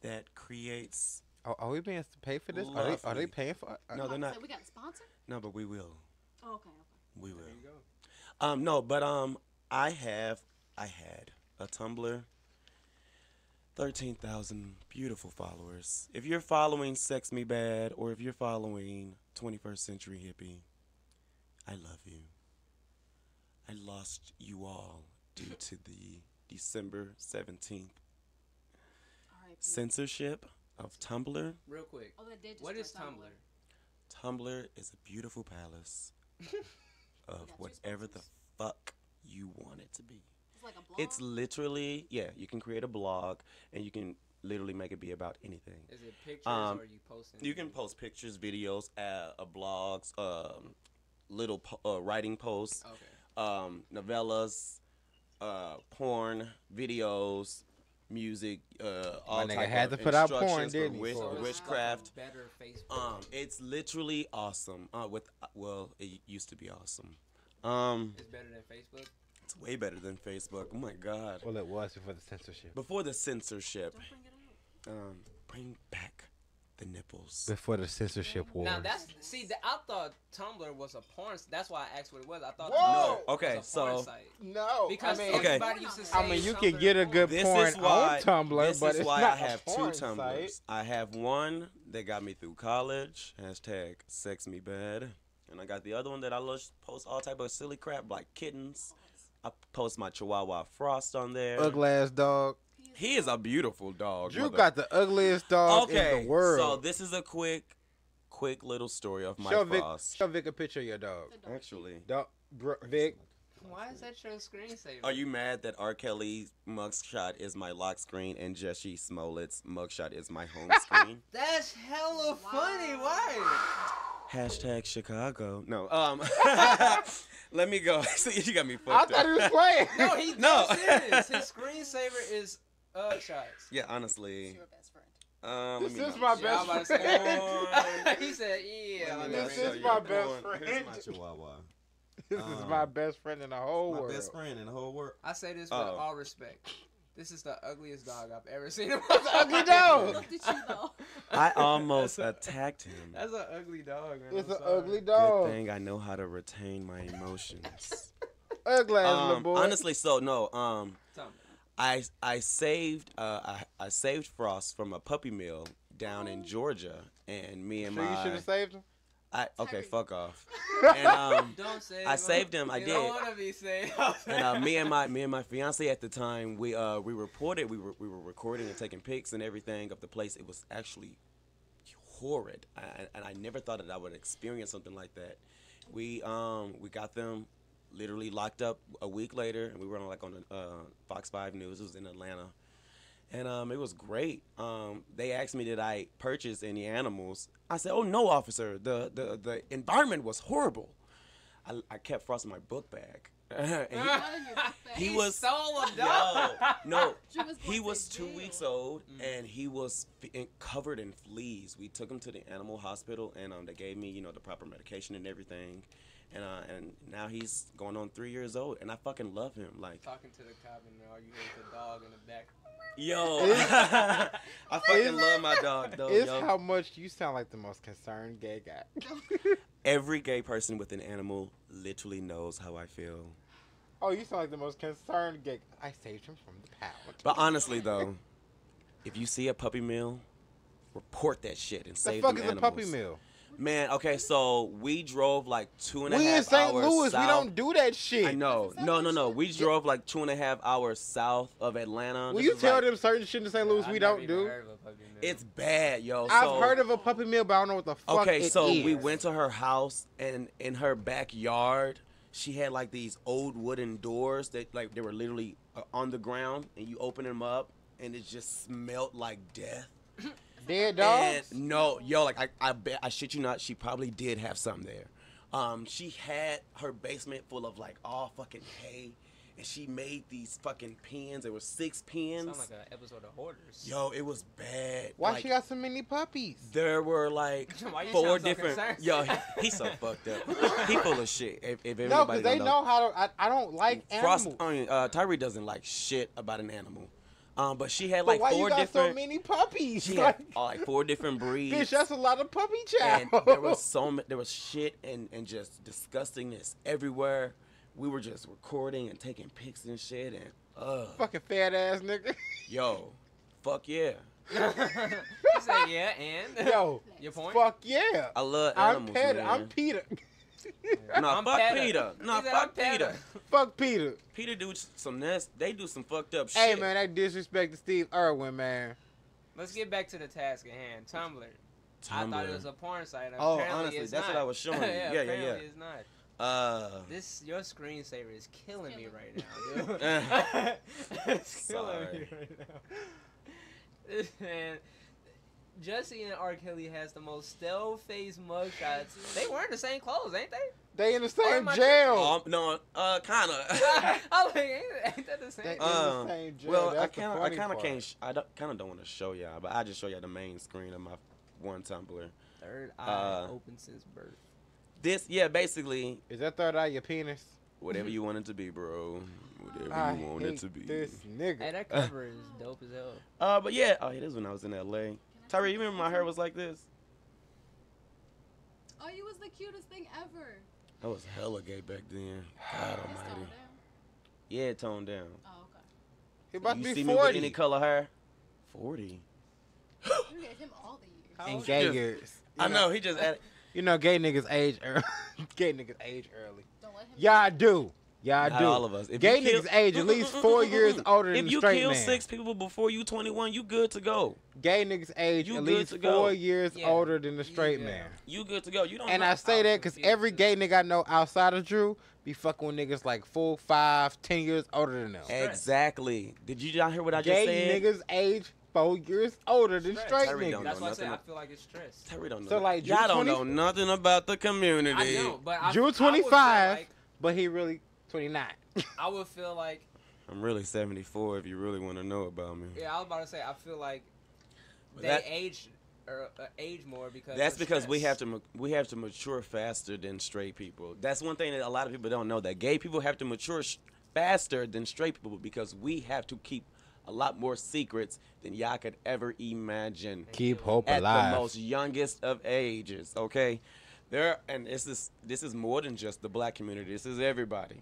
that creates. are, are we being to pay for this? Are they are they paying for? Uh, No, they're not. say, we got a sponsor. No, but we will. Oh, okay, okay. We will. Um, no, but um, I have, I had a Tumblr. Thirteen thousand beautiful followers. If you're following Sex Me Bad or if you're following 21st Century Hippie, I love you. I lost you all due to the December 17th censorship of Tumblr. Real quick. Oh, that did just What is Tumblr? Tumblr is a beautiful palace of whatever the fuck you want it to be. It's like a blog. It's literally yeah. You can create a blog and you can literally make it be about anything. Is it pictures Um, or are you posting? You can post pictures, videos, uh, uh, blogs, um, little po- uh, writing posts, Okay. um, novellas, uh, porn, videos, music, uh, all nigga type had of to put out porn, instructions for didn't he, witch- witchcraft. better Facebook. Um, it's literally awesome. Uh, with well, it used to be awesome. Um, it's better than Facebook. it's way better than Facebook. Oh my god. Well, it was before the censorship. Before the censorship, Don't bring it up. um, bring back the nipples. Before the censorship war. Now that's see. The, I thought Tumblr was a porn. s- That's why I asked what it was. I thought Whoa! Tumblr Okay, was a porn so- site. no. because I mean, Okay. used to say. I mean, you Tumblr can get a porn. good This porn is why. on Tumblr, this but is it's why not I have a two porn Tumblrs. site. I have one that got me through college. Hashtag sex me bad. And I got the other one that I just post all type of silly crap like kittens. I post my Chihuahua Frost on there. Ugly ass dog. He is a beautiful dog. You mother- got the ugliest dog okay, in the world. so this is a quick, quick little story of my show Vic, Frost. show Vic a picture of your dog. Actually, Dog, bro, Vic. Why is that your screensaver? are you mad that R. Kelly's mugshot is my lock screen and Jussie Smollett's mugshot is my home screen? That's hella funny. Why? Hashtag Chicago. No. Um. let me go. See, you got me fucked I fucked thought he up. was playing. No, he No. no. serious. His screensaver is uh shots. Yeah, honestly. Your best friend. Um, This is my Yeah, I was about best to friend. he said, "Yeah." Let let me me go This is my best porn. friend. Here's my Chihuahua. This is Um, my best friend in the whole My world. best friend in the whole world. I say this with Oh. all respect. This is the ugliest dog I've ever seen. in my an ugly dog. Looked at you though. I almost a- attacked him. That's an ugly dog, man. It's I'm an sorry. ugly Good thing I know how to retain my emotions. Ugly ass little um, boy. honestly, so no. Um, Tell me. I I saved uh I, I saved Frost from a puppy mill down in Georgia, and me and sure you my should have saved him. I okay fuck off. And um Don't say. I it, saved man. him, I you did. don't want to be saved. and uh, me and my me and my fiance at the time we uh we reported we were we were recording and taking pics and everything of the place. It was actually horrid, I, and I never thought that I would experience something like that. We um we got them literally locked up a week later, and we were on like on the, uh, Fox Five News. It was in Atlanta, and um it was great. Um they asked me did I purchase any animals. I said, oh no, officer. The the the environment was horrible. I, I kept Frost in my book bag. he- Out of your book bag. He He was- so a Yo, dog. no, he was two jail. weeks old Mm. and he was f- in, covered in fleas. We took him to the animal hospital and um, they gave me, you know, the proper medication and everything. And uh, and now he's going on three years old and I fucking love him. Like, Talking to the cop and all you hear is the dog in the back. yo, I fucking love my dog though. it's yo. how much you sound like the most concerned gay guy. Every gay person with an animal literally knows how I feel. oh, you sound like the most concerned gay. I saved him from the pound. But honestly though, if you see a puppy mill, report that shit and the save the fuck them is a puppy animals. mill? Man, okay, so we drove like two and a half We in St. hours Louis. south. We don't do that shit. I know. No, no, no. We drove like two and a half hours south of Atlanta. When This you is tell like- them certain shit in St. Louis I've we don't do, heard of a puppy mill. it's bad, yo. I've heard of a puppy mill, but I don't know what the fuck Okay, it so is. we went to her house, and in her backyard, she had like these old wooden doors that like they were literally uh, on the ground, and you open them up, and it just smelled like death. dead dogs. And no, yo, like I, I bet I shit you not, she probably did have some there. Um, she had her basement full of like all fucking hay, and she made these fucking pens. There were six pens. Sound like an episode of Hoarders. yo, it was bad. Why like, she got so many puppies? There were like Why you four sound so different. yo, he, he's so fucked up. He full of shit. If, if No, because they don't know how to. I, I don't like Frost, animals. I mean, uh, Tyree doesn't like shit about an animal. Um, but she had like but like why four you got different. so many puppies? She Like, had uh, like four different breeds. bitch, that's a lot of puppy chow. and there was so ma- there was shit and, and just disgustingness everywhere. We were just recording and taking pics and shit and uh fucking fat ass nigga. yo, fuck yeah. he said, "Yeah, and Yo, your point." fuck yeah. I love I'm animals, PETA. man. I'm PETA. no, I'm fuck PETA. PETA. No, He fuck "I'm PETA. fuck PETA. PETA do some nest. They do some fucked up shit. Hey man, that disrespect to Steve Irwin, man. Let's get back to the task at hand. Tumblr. Tumblr. I thought it was a porn site. Oh, Apparently honestly, it's that's what. I was showing you. Yeah, yeah, apparently yeah. It's not. Uh, This your screensaver is killing me right now, dude. it's killing me right now. This man, Jussie and R. Kelly has the most stale face mugshots. They wearing the same clothes, ain't they? They in the same am jail. Um, no, uh, kind of. I'm like, ain't, ain't that the same? They- in the same jail. well, I That's the kind of, I kind of can't. Sh- I don't, kind of don't want to show y'all, but I just show y'all the main screen of my one Tumblr. Third eye Uh, open since birth. This, yeah, basically Is that third eye your penis? whatever you want it to be, bro. Whatever I you want hate it to be. this nigga. Hey, that cover is dope as hell. Uh, but yeah, oh, it is when I was in L.A. Tyree, you remember my hair was like this? Oh, you was the cutest thing ever. I was hella gay back then. God Almighty. Yeah, toned down. Oh, okay. He about you to see be me with any forty. color hair? Forty. You gave him all the years. And old gay you? years. I know he just added. You know, gay niggas age early. gay niggas age early. Don't let him. Yeah, I do. Yeah, I Not do. all of us. If Gay you kill- niggas age at mm, mm, least mm, four years older than If the you straight kill man. six people before you 21, you good to go. Gay niggas age You at least to go. four years Yeah. older than the straight good. man. You good to go. You don't. And I say that because every gay nigga I know outside of Drew be fucking with niggas like four, five, ten years older than them. exactly. Did you not hear what I just said? Gay said? niggas age four years older than Stress. straight Terry don't niggas. know That's why I say nothing I feel like it's stress. Terry don't know. So, like, y'all Drew don't know nothing about the community. I don't, but I, Drew I would feel 25. like- But he really 29. I would feel like, I'm really 74. If you really want to know about me. yeah, I was about to say, I feel like But they that- age or uh, age more because That's of because we have to we have to mature faster than straight people. That's one thing that a lot of people don't know that gay people have to mature sh- faster than straight people because we have to keep a lot more secrets than y'all could ever imagine. Keep hope at alive. the most youngest of ages. Okay, there and this is this is more than just the black community. This is everybody.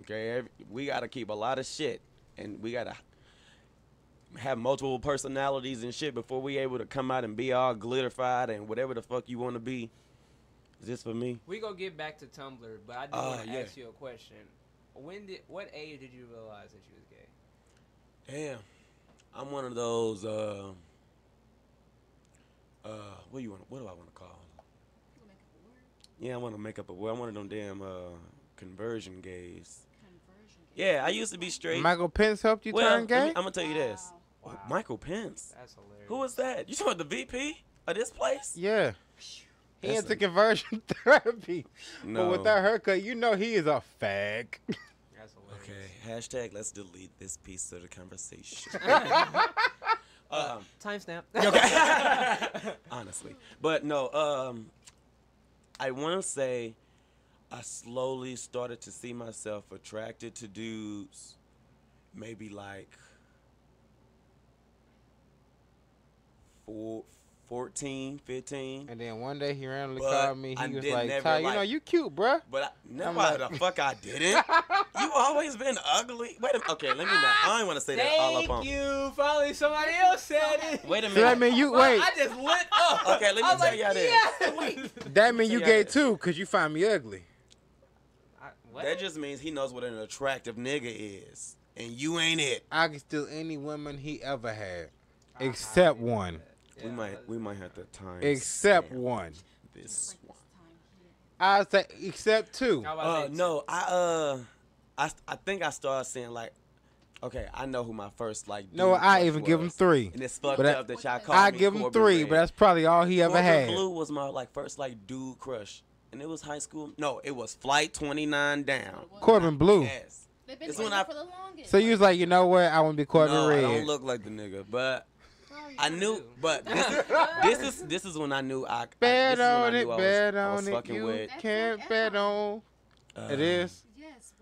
Okay, Every, we got to keep a lot of shit, and we got to have multiple personalities and shit before we able to come out and be all glitterified and whatever the fuck you want to be. Is this for me? We gonna get back to Tumblr, but I do Oh, want to yeah. ask you a question. When did what age did you realize that you was gay? Damn, I'm one of those. Uh, uh, what do you want? What do I want to call? You make up a word. Yeah, I want to make up a word. I'm one of them damn uh, conversion gays. Conversion. Yeah, I used to be straight. Michael Pence helped you well, turn gay? me- I'm gonna tell you this. Wow. Oh, Michael Pence. That's hilarious. Who is that? You talking about the VP of this place? yeah. He That's into a- conversion therapy. No. But with that haircut, you know he is a fag. That's hilarious. Okay. Hashtag. Let's delete this piece of the conversation. um, Timestamp. Okay. honestly, but no. Um, I want to say, I slowly started to see myself attracted to dudes. Maybe like four, 14, 15. and then one day he randomly But called me. I He was like, never Ty, you know, like- you cute, bruh. But I, no, I'm why like- the fuck I didn't. you always been ugly. Wait a minute. Okay, let me not. I don't want to say that all up on. Thank you. Finally, somebody else said it. Wait a minute. that minute. mean you Bro, wait. I just lit up. Okay, let me tell like, y'all this. yes. That mean you gay too, cause you find me ugly. I- what? That just means he knows what an attractive nigga is, and you ain't it. I can steal any woman he ever had, I- I except one. that. we might we might have to time. Except one. This one. this time here. I say except two. I was about Uh, no, I uh, I I think I started seeing like, okay, I know who my first like. No, I crush even give him three. And it's fucked But I- up that y'all call I me give him Corbin three, Red. but that's probably all he ever Corbin had. Bleu was my like first like dude crush, and it was high school. No, it was Flight 29 down. Corbin Bleu. Yes. They've been It's when I- for the longest. So you was like, you know what? I want to be Corbin no, Red. I don't look like the nigga, but I knew. But this is this is this is when I knew I. I Bet this is when I on knew it, I was, bet I was on it. You with. Can't it, bet on. uh, It is.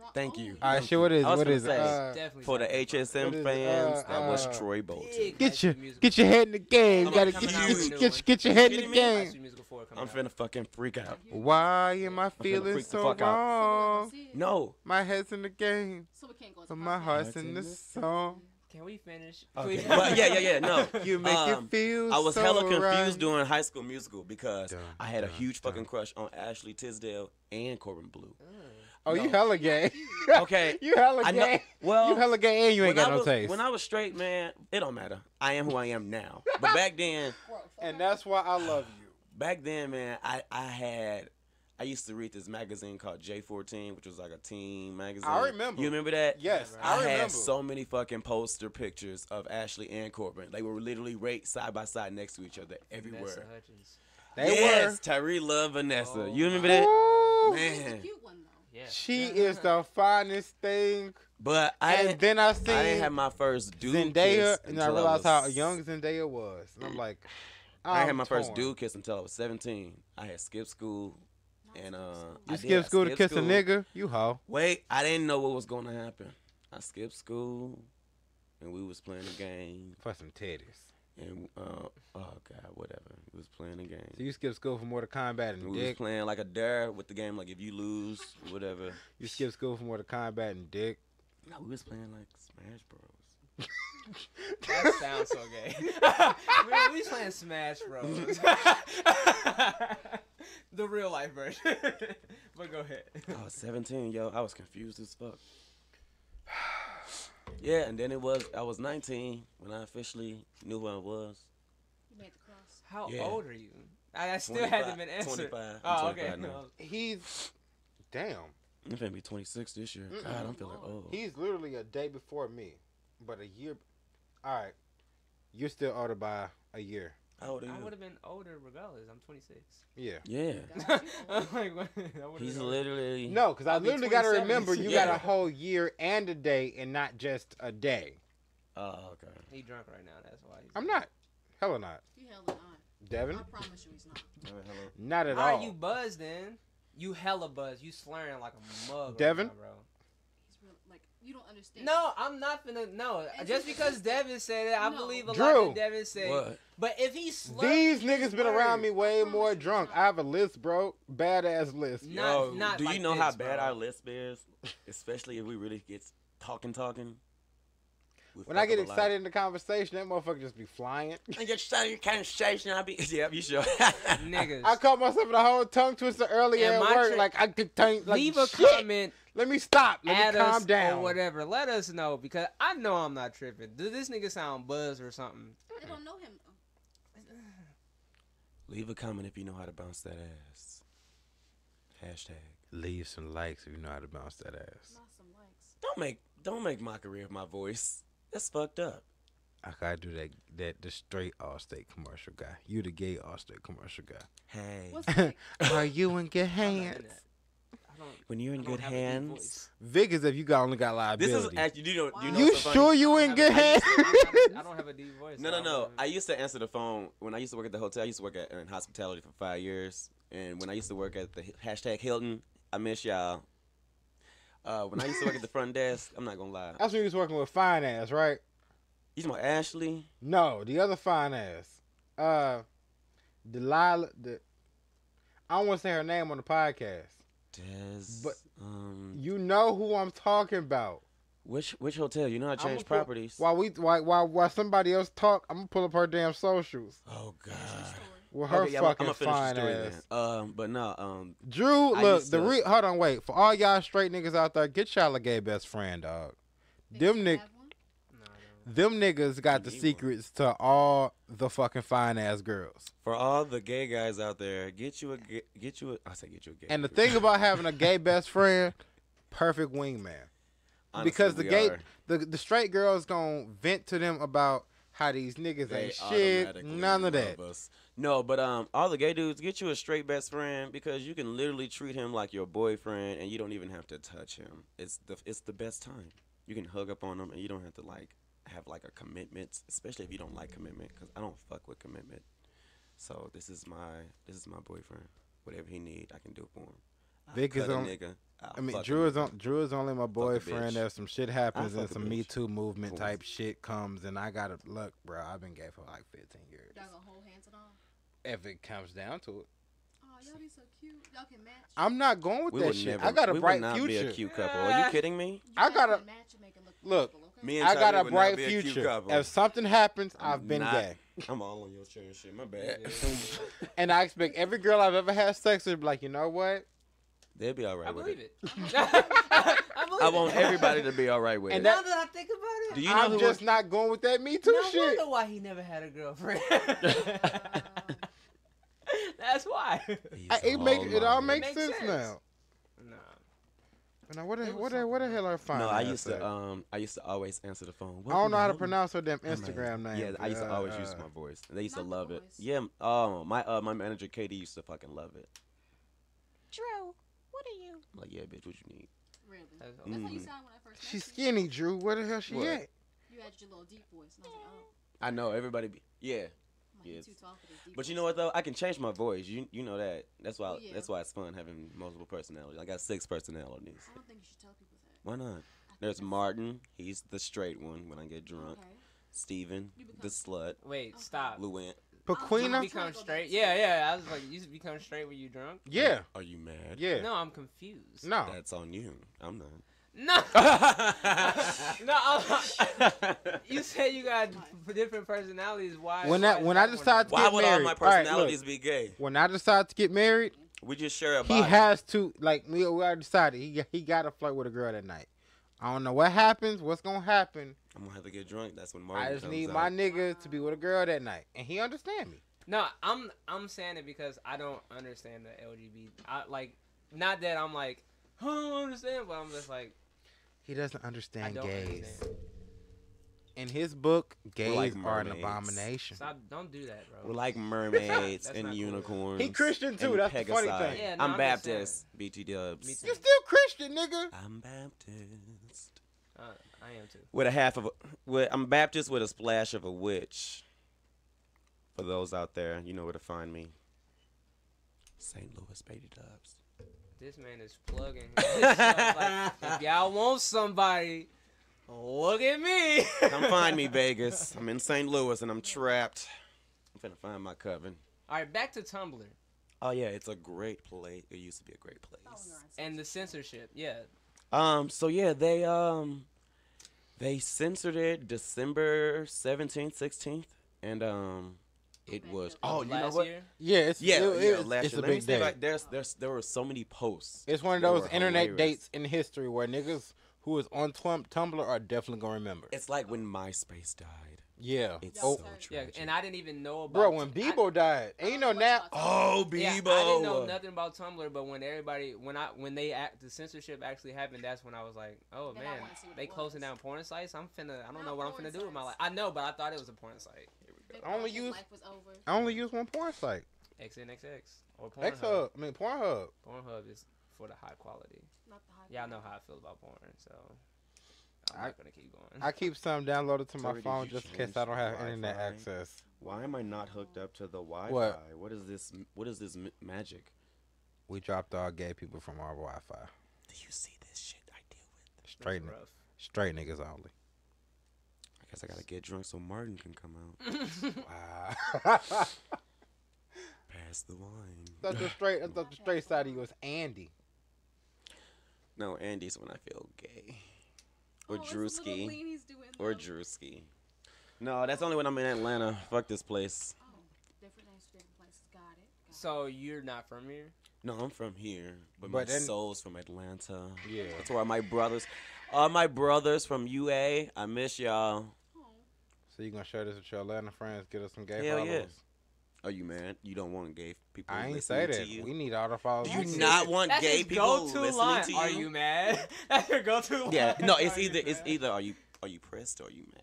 Yes. Ro- Thank you. All right, shit. What is? I was What gonna is? say, Uh, Definitely For the. HSM What is it? fans, Uh, that was uh, Troy Bolton. Big get High your School Musical. get your head in the game. I'm Gotta get out you with get, new get, get your head in the me? High game. Musical 4 coming I'm out. finna fucking freak out. Why am I feeling freak the so fuck out. Wrong? gonna see it. No. My head's in the game, So we can't go. but my heart's in the song. Can we finish? Okay. Please? But yeah, yeah, yeah. No. You make Um, it feel I was so hella confused right. during High School Musical because Dun, I had a dun, huge fucking crush on Ashley Tisdale and Corbin Bleu. Oh, No. you hella gay. Okay. you hella I know. gay. Well, you hella gay and you ain't when got I no was, taste. When I was straight, man, it don't matter. I am who I am now. But back then, and that's why I love you. back then, man, I I had. I used to read this magazine called J14, which was like a teen magazine. I remember. You remember that? Yes, Yeah, I, I, remember. had so many fucking poster pictures of Ashley and Corbin. They were literally right side by side next to each other everywhere. Vanessa everywhere. Hudgens. they yes, Tyree loved Vanessa. Oh you remember my that? were. Woo! She's the Man. Cute. Yeah. She is the finest thing. But I and then I seen I didn't have my first dude Zendaya, kiss and I realized how was- young Zendaya was. And I'm like, I I'm had my first dude kiss until I was 17. I had skipped school, and uh, I You did, skip I school to kiss school. a nigga? You hoe. Wait, I didn't know what was going to happen. I skipped school, and we was playing a game, For some titties. And uh, oh god, whatever. We was playing a game. So you skip school for Mortal Kombat and we was playing like a dare with the game, like if you lose, whatever. You skip school for Mortal Kombat and dick. No, we was playing like Smash Bros. That sounds so gay. we, we was playing Smash Bros. the real life version. but go ahead. I was 17, yo. I was confused as fuck. Yeah, and then it was I was 19 when I officially knew who I was. You made the cross. How Yeah. old are you? I, I still hasn't 25 been answered. 25. I'm Oh, 25 okay. now. No. He's damn. I'm gonna be 26 this year. God, I'm feeling old. He's literally a day before me, but a year. All right, you're still older by a year. How old are I would have been older regardless. I'm 26. Yeah. Yeah. God, I'm like, what? I He's been literally No, because I I'll be literally got to 27 remember you year. got a whole year and a day, and not just a day. Oh, okay. He drunk right now. That's why. He's I'm not. Hella not. You hella not. Devin, I promise you he's not. All right, hello. not at How all. are you buzzed then? You hella buzzed. You slurring like a mug. right Devin? now, bro. He's real like you don't understand. No, I'm not gonna. No, And just because. Devin said it, I No. believe a lot Drew. that Devin said. What? But if he slurred, These he niggas been around me way more drunk. I have a list, bro. Badass list. Not- Yo, not do you like know how bad bro. our list is? Especially if we really get talking, talking. We When I get up a excited in the conversation, that motherfucker just be flying. I get excited in conversation. I be yeah, you sure. Niggas. I caught myself in a whole tongue twister earlier And at work. tra- like I could think, like Leave a shit. comment Let me stop. Let at me calm us down. or whatever. Let us know because I know I'm not tripping. Does this nigga sound buzzed or something? They don't know him. Leave a comment if you know how to bounce that ass. Hashtag. Leave some likes if you know how to bounce that ass. Not some likes. Don't make don't make mockery of my voice. That's fucked up. I gotta do that. That the straight Allstate commercial guy. You the gay Allstate commercial guy. Hey. What's? Are you in good I'm not in hands? That. I don't. when you're in good have a deep hands. voice. Vic is if you got only got liability. This liability. is actually you know you know you so funny? sure you I in good hands? I don't have a deep voice. No, no, no. I used to answer the phone when I used to work at the hotel. I used to work at in hospitality for five years, and when I used to work at the hashtag Hilton, I miss y'all. Uh, when I used to work at the front desk, I'm not gonna lie. That's when you was working with fine ass, right? You talking about Ashley? No, the other fine ass. Uh, Delilah. The I don't want to say her name on the podcast. Des. But- um, You know who I'm talking about. which which hotel? You know I I'ma changed pull- properties. While we while, while while somebody else talk, I'm gonna pull up her damn socials Oh God. Story. with her Okay, yeah, I'm, fucking I'm gonna finish the fine story ass. then. Um, but no, um, Drew, I look, the to- re- hold on, wait for all y'all straight niggas out there, get y'all a gay best friend, dog. Think Them you nick- have one? No, no. Them niggas got the secrets to all the fucking fine ass girls. for all the gay guys out there, get you a get you a. I say get you a gay. And the thing about having a gay best friend, perfect wingman. Honestly, because the gay are. the the straight girls gonna vent to them about how these niggas They ain't shit, none of that. us. No, but um, all the gay dudes get you a straight best friend because you can literally treat him like your boyfriend, and you don't even have to touch him. It's the it's the best time. You can hug up on him, and you don't have to like have like a commitment, especially if you don't like commitment. Because I don't fuck with commitment. So this is my this is my boyfriend. Whatever he need, I can do for him. I'll Vic is cut a on- nigga. I'll I mean, fuck a Drew is on, Drew is only my boyfriend. If some shit happens and some Me. Too movement Cool. type shit comes, and I gotta look, bro. I've been gay for like 15 years. Y'all gonna hold hands and all? If it comes down to it, Oh, y'all be so cute. Y'all can match. I'm not going with We that shit. never. I got a we bright would not future. Be a cute couple. Are you kidding me? You I got a match and make it look look, beautiful, okay? Me and I got a bright be a future. If something happens, I'm I've been not- gay, I'm all on your chair and shit. My bad. and I expect every girl I've ever had sex with to be like, you know what? They'll be all right I with believe it. it. I believe I it. want everybody to be all right with And it. that- now that I think about it, Do you know I'm who just was- not going with that Me Too no shit. wonder why he never had a girlfriend. That's why. I, it make it all makes, Makes sense, sense. now. Nah. Now what the what the, what the hell are fine? No, I ass used at? to um I used to always answer the phone. I don't know how to pronounce her damn home. Instagram name. Yeah, I used to always use Uh, my voice. They used to Not the love it. Yeah, oh my uh my manager Katie used to fucking love it. Drew, what are you? I'm like, yeah, bitch, what you need? Really? That's That's how you sound when I first met She's you. skinny, Drew. Where the hell she What? at? You had your little deep voice, and I was like, oh, I know everybody. Be, yeah, I'm like, Yeah, you it's- too tall for deep but you know what though? I can change my voice. You you know that. That's why Oh, yeah. that's why it's fun having multiple personalities. I got six personalities. I don't think you should tell people that. Why not? There's Martin. He's the straight one when I get drunk. Okay. Steven, the slut. Wait, Okay. stop. Luann. You become straight? Yeah, yeah. I was like, you become straight when you drunk? Yeah, Are you mad? yeah. No, I'm confused. No. That's on you. I'm not. No. no, I'm, you said you got different personalities. Why? When why that- is when I decide to Why get would all married. my All right, look. personalities be gay? When I decide to get married, We just share a Body. he has to like we, we already decided he he got to flirt with a girl that night. I don't know what happens, what's gonna happen. I'm gonna have to get drunk. That's when Martin I just comes need out. my nigga to be with a girl that night, and he understand me. No, I'm I'm saying it because I don't understand the LGBT. I like not that I'm like I don't understand, but I'm just like He doesn't I understand don't gays. understand. In his book, gays like are an abomination. Stop! Don't do that, bro. We're like mermaids and not cool. unicorns. He Christian too. and That's the funny thing. Yeah, no, I'm, I'm. Baptist. BT Dubs. Me too. You still Christian, nigga. I'm Baptist. Uh, I am too. With a half of a, with, I'm Baptist with a splash of a witch. For those out there, you know where to find me. St. Louis Baby Dubs. This man is plugging. like, if y'all want somebody, look at me. Come find me, Vegas. I'm in St. Louis and I'm trapped. I'm finna find my coven. All right, back to Tumblr Oh yeah, it's a great place. It used to be a great place. and the censorship. censorship. Yeah, Um. So yeah, they um, they censored it December seventeenth, sixteenth, and um, it was. good. Oh, you know what? year. Yeah, it's Yeah, it- yeah. it's, last it's year. a Let big see day. if I, there's there's there were so many posts. It's one of those internet hilarious. dates in history where niggas who is on Tum- Tumblr are definitely gonna remember. It's like when MySpace died. Yeah. It's Oh, so Yeah, Yeah, tragic. and I didn't even know about. bro, when I- Bebo died, and you know now. oh, Bebo. Yeah, I didn't know nothing about Tumblr, but when everybody, when I, when they act, the censorship actually happened, that's when I was like, oh Then man, wanna see what they closing was. down porn sites. I'm finna, I don't Not know what I'm porn finna do with my life. sites. I know, but I thought it was a porn site. Here we They I only use- life was over. I only use one porn site. XNXX or Pornhub. X Hub. I mean Pornhub. Pornhub is for the high quality. Not the high Y'all know how I feel about porn, so I'm I- not gonna keep going. I keep some downloaded to my Tori, phone just in case I don't have internet Wi-Fi? access. Why am I not hooked up to the Wi-Fi? What? what is this? What is this m- magic? We dropped all gay people from our Wi-Fi. Do you see this shit I deal with? Straight, ni- rough. straight niggas only. I guess I gotta get drunk so Martin can come out. Wow. Pass the wine. That's the straight, I thought the straight side of you was Andy. No, Andy's when I feel gay. Or Oh, it's a little Drewski. lean he's doing, Or. Drewski. No, that's only when I'm in Atlanta. Fuck this place. Oh, different names for different places. Got it. Got it. so you're not from here? No, I'm from here, but, But my then- soul's from Atlanta. Yeah. That's where my brothers, all my brothers from UA. I miss y'all. So you gonna share this with your Atlanta friends? Get us some gay Hell followers. yeah. Are you mad? You don't want gay people I ain't listening say that. to you? We need all the followers. Do you get. not want That's gay people go-to listening line. to you? Are you mad? That's your go-to line. Yeah, no, it's Are either it's mad? either are you are you pressed or are you mad?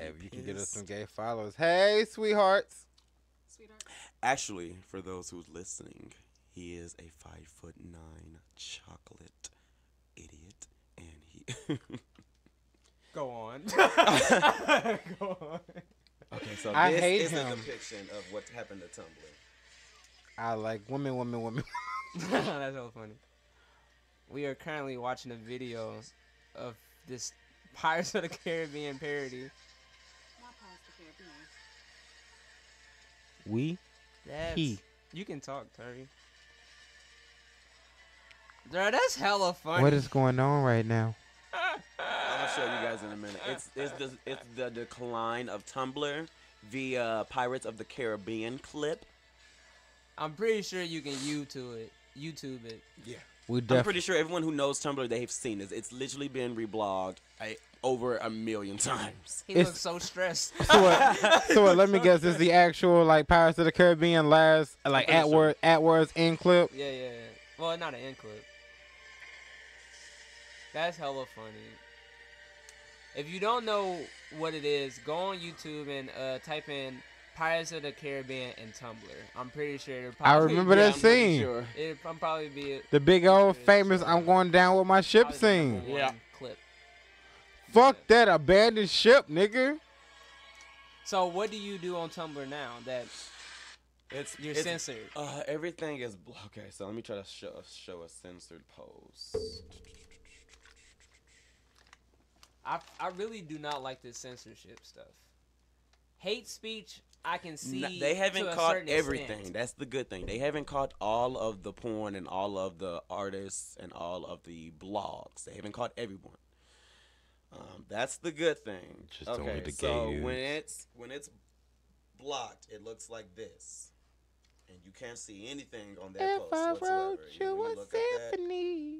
Hey, if you can get us some gay followers. Hey, sweethearts. sweetheart. Actually, for those who's listening, he is a five foot nine chocolate idiot, and he. Go on. Go on. okay, so I this hate is him. a depiction of what happened to Tumblr. I like women, women, women. That's so funny. We are currently watching a video of this Pirates of the Caribbean parody. Not Pirates of the Caribbean. we. That's, He. You can talk, Terry. Bro, that's hella funny. What is going on right now? I'll show you guys in a minute. It's it's the it's the decline of Tumblr via Pirates of the Caribbean clip. I'm pretty sure you can YouTube it. YouTube it. Yeah. We I'm pretty sure everyone who knows Tumblr they've seen this. It's literally been reblogged I, over a million times. He It's- looks so stressed. So what, so what, let me guess. This is the actual like Pirates of the Caribbean last like pretty at sure. word at words end clip. Yeah, yeah, yeah. Well, not an end clip. That's hella funny. If you don't know what it is, go on YouTube and uh, type in Pirates of the Caribbean and Tumblr. I'm pretty sure. it'll I remember be- that I'm scene. sure. It'll prob- probably be a- The big old famous sure. "I'm going down with my ship" probably scene. Yeah. Clip. Fuck that abandoned ship, nigga. So what do you do on Tumblr now that It's you're it's, censored? Uh, everything is bl- okay. So let me try to show show a censored pose. I I really do not like this censorship stuff. Hate speech, I can see. N- they haven't to caught certain everything. extent. That's the good thing. They haven't caught all of the porn and all of the artists and all of the blogs. They haven't caught everyone. Um, that's the good thing. Just only okay, the so gay when it's when it's blocked, it looks like this, and you can't see anything on that If post I whatsoever. wrote You- you a you look at that, symphony,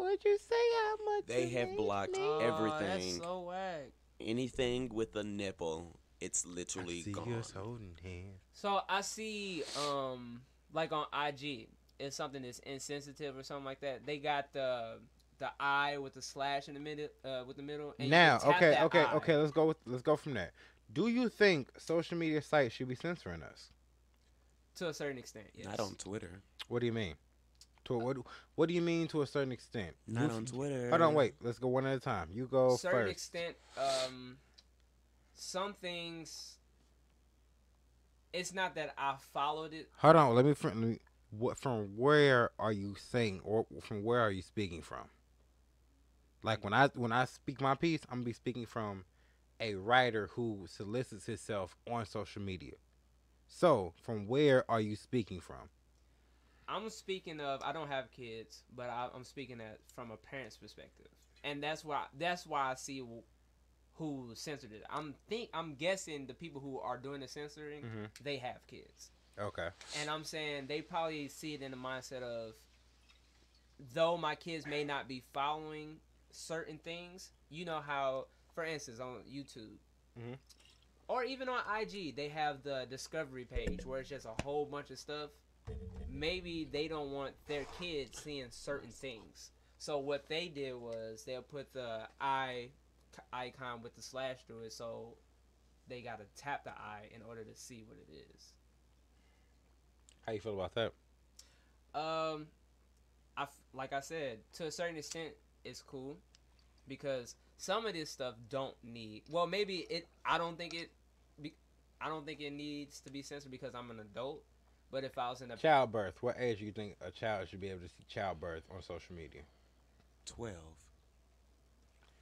would you say how much They have blocked me? Oh, everything. That's so whack. anything with a nipple, it's I literally see gone. us holding hands. So I see, um, like on IG, if something is insensitive or something like that, they got the the eye with the slash in the middle, uh, with the middle. And Now, okay, okay, eye. okay. Let's go with let's go from there. Do you think social media sites should be censoring us? To a certain extent, yes. Not on Twitter. What do you mean? To what? What do you mean to a certain extent? Not You- on Twitter. Hold on, wait. Let's go one at a time. You go certain first. extent, um, some things. It's not that I followed it. Hold on. Let me let me- what from where are you saying or from where are you speaking from? Like when I when I speak my piece, I'm gonna be speaking from a writer who solicits himself on social media. So, from where are you speaking from? I'm speaking of. I don't have kids, but I, I'm speaking at from a parent's perspective, and that's why that's why I see who censored it. I'm think I'm guessing the people who are doing the censoring, Mhm. they have kids, Okay. and I'm saying they probably see it in the mindset of, though my kids may not be following certain things, you know how, for instance, on YouTube. Mhm. Or even on IG, they have the discovery page where it's just a whole bunch of stuff maybe they don't want their kids seeing certain things. So what they did was they'll put the eye icon with the slash through it, so they got to tap the eye in order to see what it is. How you feel about that? Um, I like I said to a certain extent, it's cool because some of this stuff don't need. Well, maybe it. I don't think it. Be, I don't think it needs to be censored because I'm an adult. But if I was in a Childbirth. What age do you think a child should be able to see childbirth on social media? Twelve.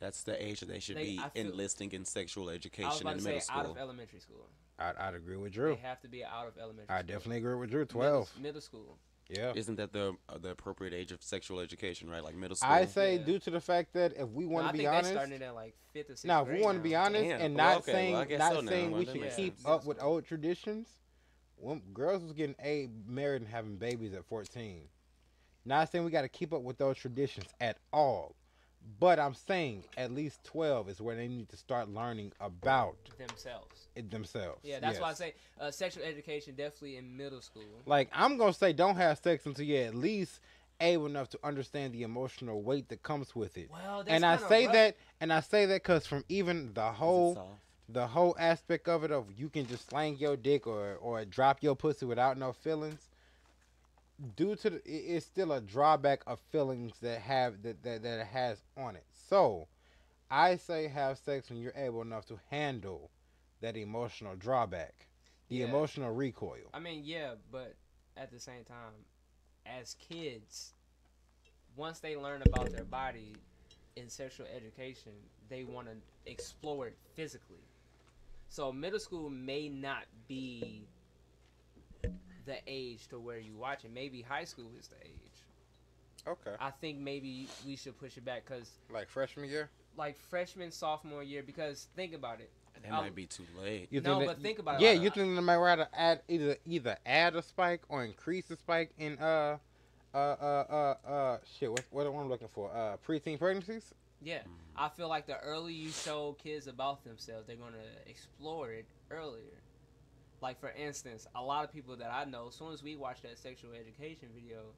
That's the age that they should They- be feel- enlisting in sexual I was education about in to middle say out of elementary school. I'd, I'd agree with Drew. They have to be out of elementary. I school. definitely agree with Drew. Twelve. Middle, school. Yeah. Isn't that the uh, the appropriate age of sexual education, right? Like middle school. I say Yeah. due to the fact that if we want I to be think honest, they started at like fifth or sixth. now if we want to be honest Damn. and Well, not okay, saying well, not so saying Well, we that should makes keep sense. up with old traditions, when girls was getting a married and having babies at 14. Not saying we got to keep up with those traditions at all, but I'm saying at least 12 is where they need to start learning about themselves. it themselves. Yeah, that's why I say uh, sexual education definitely in middle school. Like I'm gonna say, don't have sex until you're at least able enough to understand the emotional weight that comes with it. Well, that's and I say rough. that, and I say that because from even the whole soft? The whole aspect of it of you can just slang your dick or or drop your pussy without no feelings. Due to the, it's still a drawback of feelings that have that, that that it has on it. So, I say have sex when you're able enough to handle that emotional drawback, the Yeah. emotional recoil. I mean, yeah, but at the same time, as kids, once they learn about their body in sexual education, they want to explore it physically. So middle school may not be the age to where you watch it. Maybe high school is the age. Okay. I think maybe we should push it back because Like freshman year. like freshman sophomore year because think about it That Um, might be too late. You No, think but think about it Yeah, like- you think they might rather add either either add a spike or increase the spike in uh uh uh uh uh shit. What what am I looking for? Uh, preteen pregnancies. Yeah, I feel like the earlier you show kids about themselves, they're gonna explore it earlier. Like for instance, a lot of people that I know, as soon as we watch that sexual education video,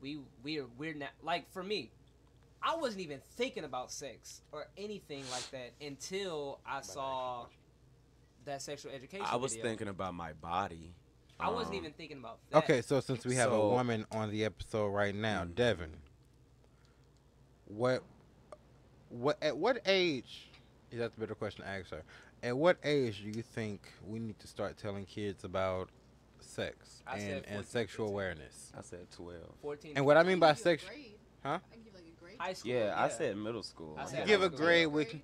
we we're we're not like for me, I wasn't even thinking about sex or anything like that until I saw that sexual education. I was video. thinking about my body. I wasn't Um, even thinking about that. Okay, so since we have a woman on the episode right now, Mhm. Devin, what, what, at what age? Is that the better question to ask her? At what age do you think we need to start telling kids about sex I said and, 14, and sexual 15. awareness? I said twelve. 14. And what I mean by give you a sex. Huh? I can give like a grade. high school. Yeah, I said middle school. I I, said give a school. grade, we can,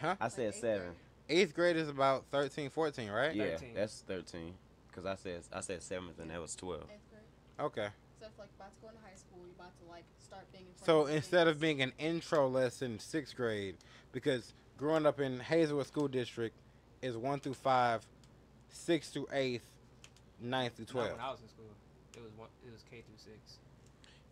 huh? I said Like eighth seven. grade? Eighth grade is about 13, 14, right? Yeah, 13. that's thirteen. Cause I said I said seventh and that was twelve. Eighth grade. Okay. So like about to go into high school, you're about to like start being. in So of instead of being an intro lesson, sixth grade, because growing up in Hazelwood School District is one through five, six through eighth, ninth through Not twelve. when I was in school. It was one. It was K through six.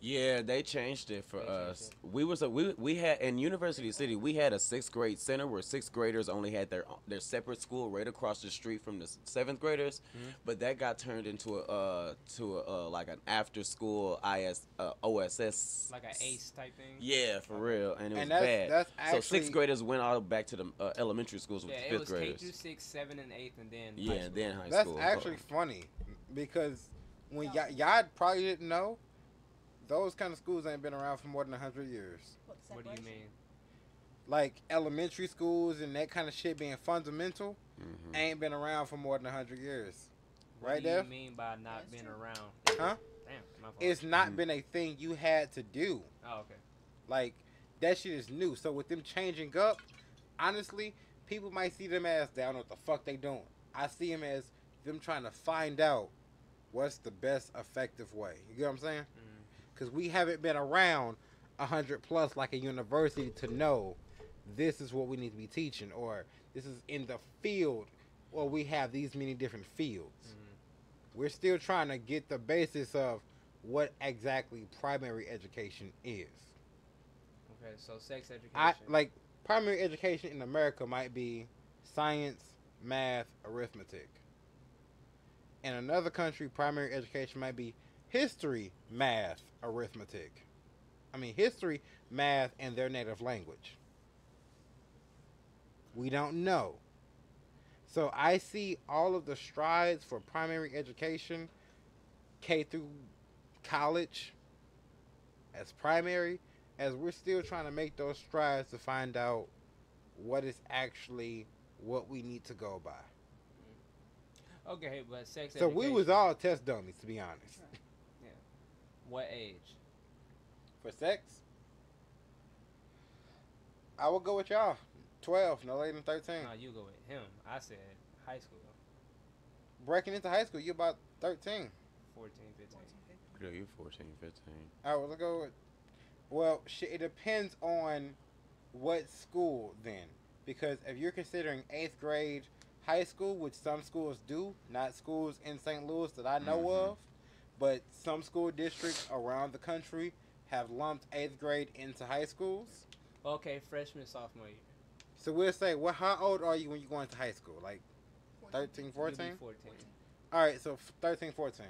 Yeah, they changed it for They changed us. We was a, we we had in University City we had a sixth grade center where sixth graders only had their their separate school right across the street from the seventh graders, Mm-hmm. but that got turned into a uh, to a, uh, like an after school IS uh, OSS Like an ace type thing. Yeah, for real, and it was And that's bad. that's so sixth graders went all back to the uh, elementary schools with Yeah, the it fifth was K through six, seven, and eighth, and then. yeah, high school. then high that's school. actually funny because when y- y'all probably didn't know, those kind of schools ain't been around for more than hundred years. What, What do you mean? Like elementary schools and that kind of shit being fundamental Mhm. ain't been around for more than hundred years. What Right, there. What do you Dev? mean by not That's being true. around? Huh? Damn, my. It's not Mhm. been a thing you had to do. Oh, okay. Like that shit is new. So with them changing up, honestly, people might see them as they don't know what the fuck they doing. I see them as them trying to find out what's the best effective way. You get what I'm saying? Mm. Because we haven't been around a hundred plus like a university to know this is what we need to be teaching, or this is in the field, or we have these many different fields. Mhm. We're still trying to get the basis of what exactly primary education is. Okay, so sex education. I like primary education in America might be science, math, arithmetic. In another country, primary education might be history, math, arithmetic. I mean, history, math, and their native language. We don't know. So I see all of the strides for primary education, K through college, as primary, as we're still trying to make those strides to find out what is actually what we need to go by. Okay, but sex So education. we was all test dummies, to be honest. What age? For sex, I will go with y'all. Twelve, no later than thirteen. No, you go with him. I said high school. Breaking into high school, you about thirteen. 14, 15. Yeah, you're 14, 15. All right, let's go with. Well, shit, it depends on what school then, because if you're considering eighth grade high school, which some schools do, not schools in St. Louis that I know Mhm. of, but some school districts around the country have lumped eighth grade into high schools. Okay, freshman, sophomore year. So we'll say, well, how old are you when you go into high school? Like 13, 14? 14. All right, so f- 13, 14.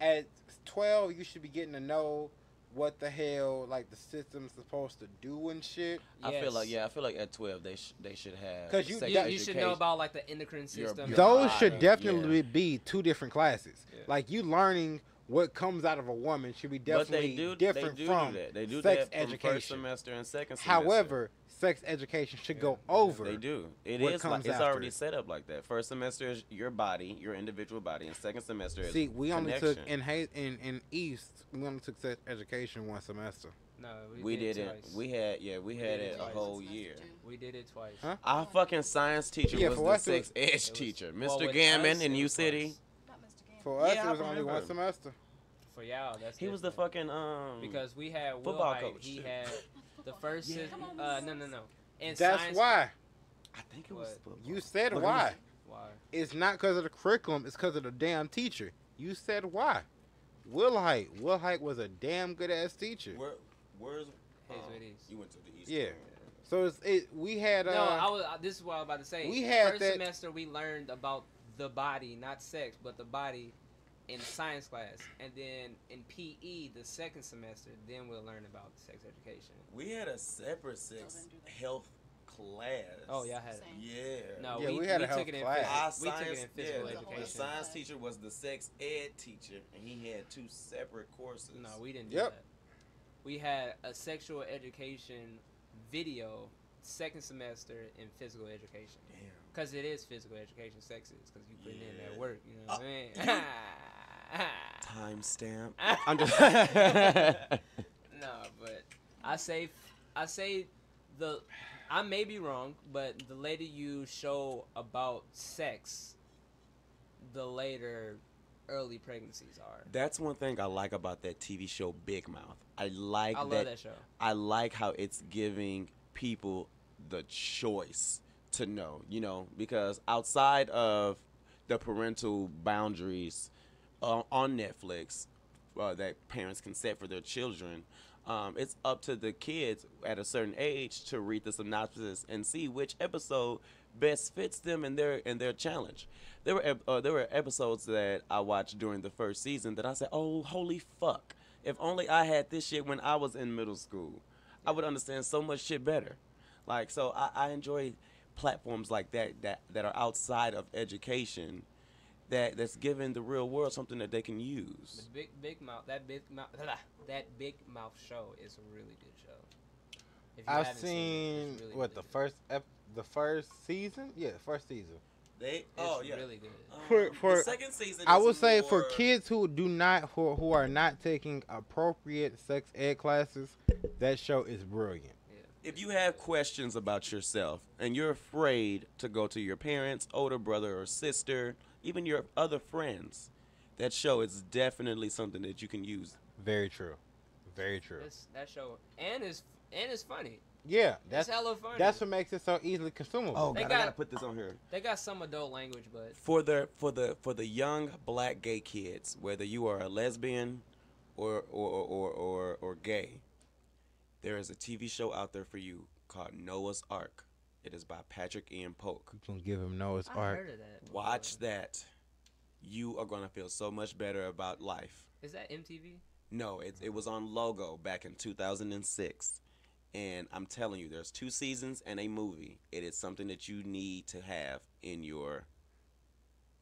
At 12, you should be getting to know what the hell like the system's supposed to do and shit. I feel like yeah, I feel like at 12 they sh- they should have 'Cause you- You, you should know about like the endocrine system. your Those body, should definitely yeah. be two different classes. Yeah. Like you learning what comes out of a woman should be but definitely they do different they do from do that. They do sex that from education. first semester and second semester. However, sex education should go Yeah. over. They do. It what is like it's after already it. set up like that. First semester is your body, your individual body, and second semester is See, we only connection. took in Hay- in in East, we only took sex education one semester. No, we, we did, did it it. twice. We had yeah, we had it it a whole year. We did it twice. Huh? Our fucking science teacher Yeah, was for the sex was- edge It was- teacher, well, Mr. with Gammon in it U City. twice. Not Mr. Gammon. For us, Yeah, it was only one semester. For y'all, that's He was the fucking um because we had football Height, coach. He had the first. Yeah. sys- Come on, uh, no, no, no. And That's science, why I think it was football. you said Look at why. Why? It's not because of the curriculum. It's because of the damn teacher. You said why. Will Height. Will Height was a damn good ass teacher. Where where's Here's um, what it is. You went to the east. Yeah. Coast. So it's, it. We had. Uh, no, I was. Uh, this is what I was about to say. we had first that- semester we learned about the body, not sex, but the body, in science class, and then in PE the second semester, then we'll learn about sex education. We had a separate sex didn't do that. health class. Oh, y'all had it. Same. Yeah. No, Yeah, we, we had a took health it in class. phys- Our we took science, it in physical yeah, the- the science teacher was the sex ed teacher, and he had two separate courses. No, we didn't do Yep. that. We had a sexual education video second semester in physical education. Damn. Because it is physical education, sex is, because you putting in that work, you know Uh, what I mean? Timestamp. I'm just. no, but I say, I say the, I may be wrong, but the later you show about sex, the later early pregnancies are. That's one thing I like about that TV show Big Mouth. I like I love that, that show. I like how it's giving people the choice to know, you know, because outside of the parental boundaries uh, on Netflix uh, that parents can set for their children, um, it's up to the kids at a certain age to read the synopsis and see which episode best fits them and their and their challenge. There were uh, there were episodes that I watched during the first season that I said, "Oh, holy fuck! If only I had this shit when I was in middle school, I would understand so much shit better." Like, so I, I enjoy platforms like that that that are outside of education, that that's giving the real world something that they can The use. big big mouth that big mouth that big mouth show is a really good show. If you I've haven't seen it, really, what really the good. first ep- the first season. Yeah, first season. They It's oh yeah. really good. For- Um, for- the second season, I is would say for kids who do not who who are not taking appropriate sex ed classes, that show is brilliant. if you have questions about yourself and you're afraid to go to your parents, older brother or sister, even your other friends, that show is definitely something that you can use. Very true. Very true. It's, that show and is and it's funny. Yeah, That's that's hella funny. that's what makes it so easily consumable. Oh They god, got- I gotta put this on here. they got some adult language, but For the for the for the young black gay kids, whether you are a lesbian or or or or, or gay, there is a TV show out there for you called Noah's Arc. It is by Patrick Ian Polk. You can give him Noah's I Arc. heard of that. Watch that. You are gonna feel so much better about life. Is that MTV? No, it, it was on Logo back in 2006. And I'm telling you, there's two seasons and a movie. It is something that you need to have in your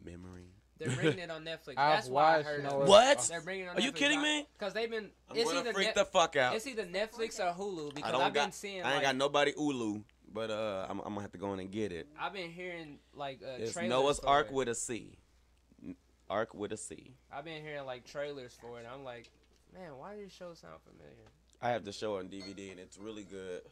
memory. They're bringing it on Netflix. I've That's why I heard of Noah's it. What? They're bringing it on Are you Netflix. kidding me? Cause they've been. I'm it's gonna either freak Net- the fuck out. It's either Netflix or Hulu Because I because don't I've been got, seeing I ain't like got nobody Hulu, but uh, I'm, I'm gonna have to go in and get it. I've been hearing like uh, It's trailers Noah's for Arc it. with a C. Arc with a C. I've been hearing like trailers for it. I'm like, man, why does this show sound familiar? I have the show on DVD and it's really good.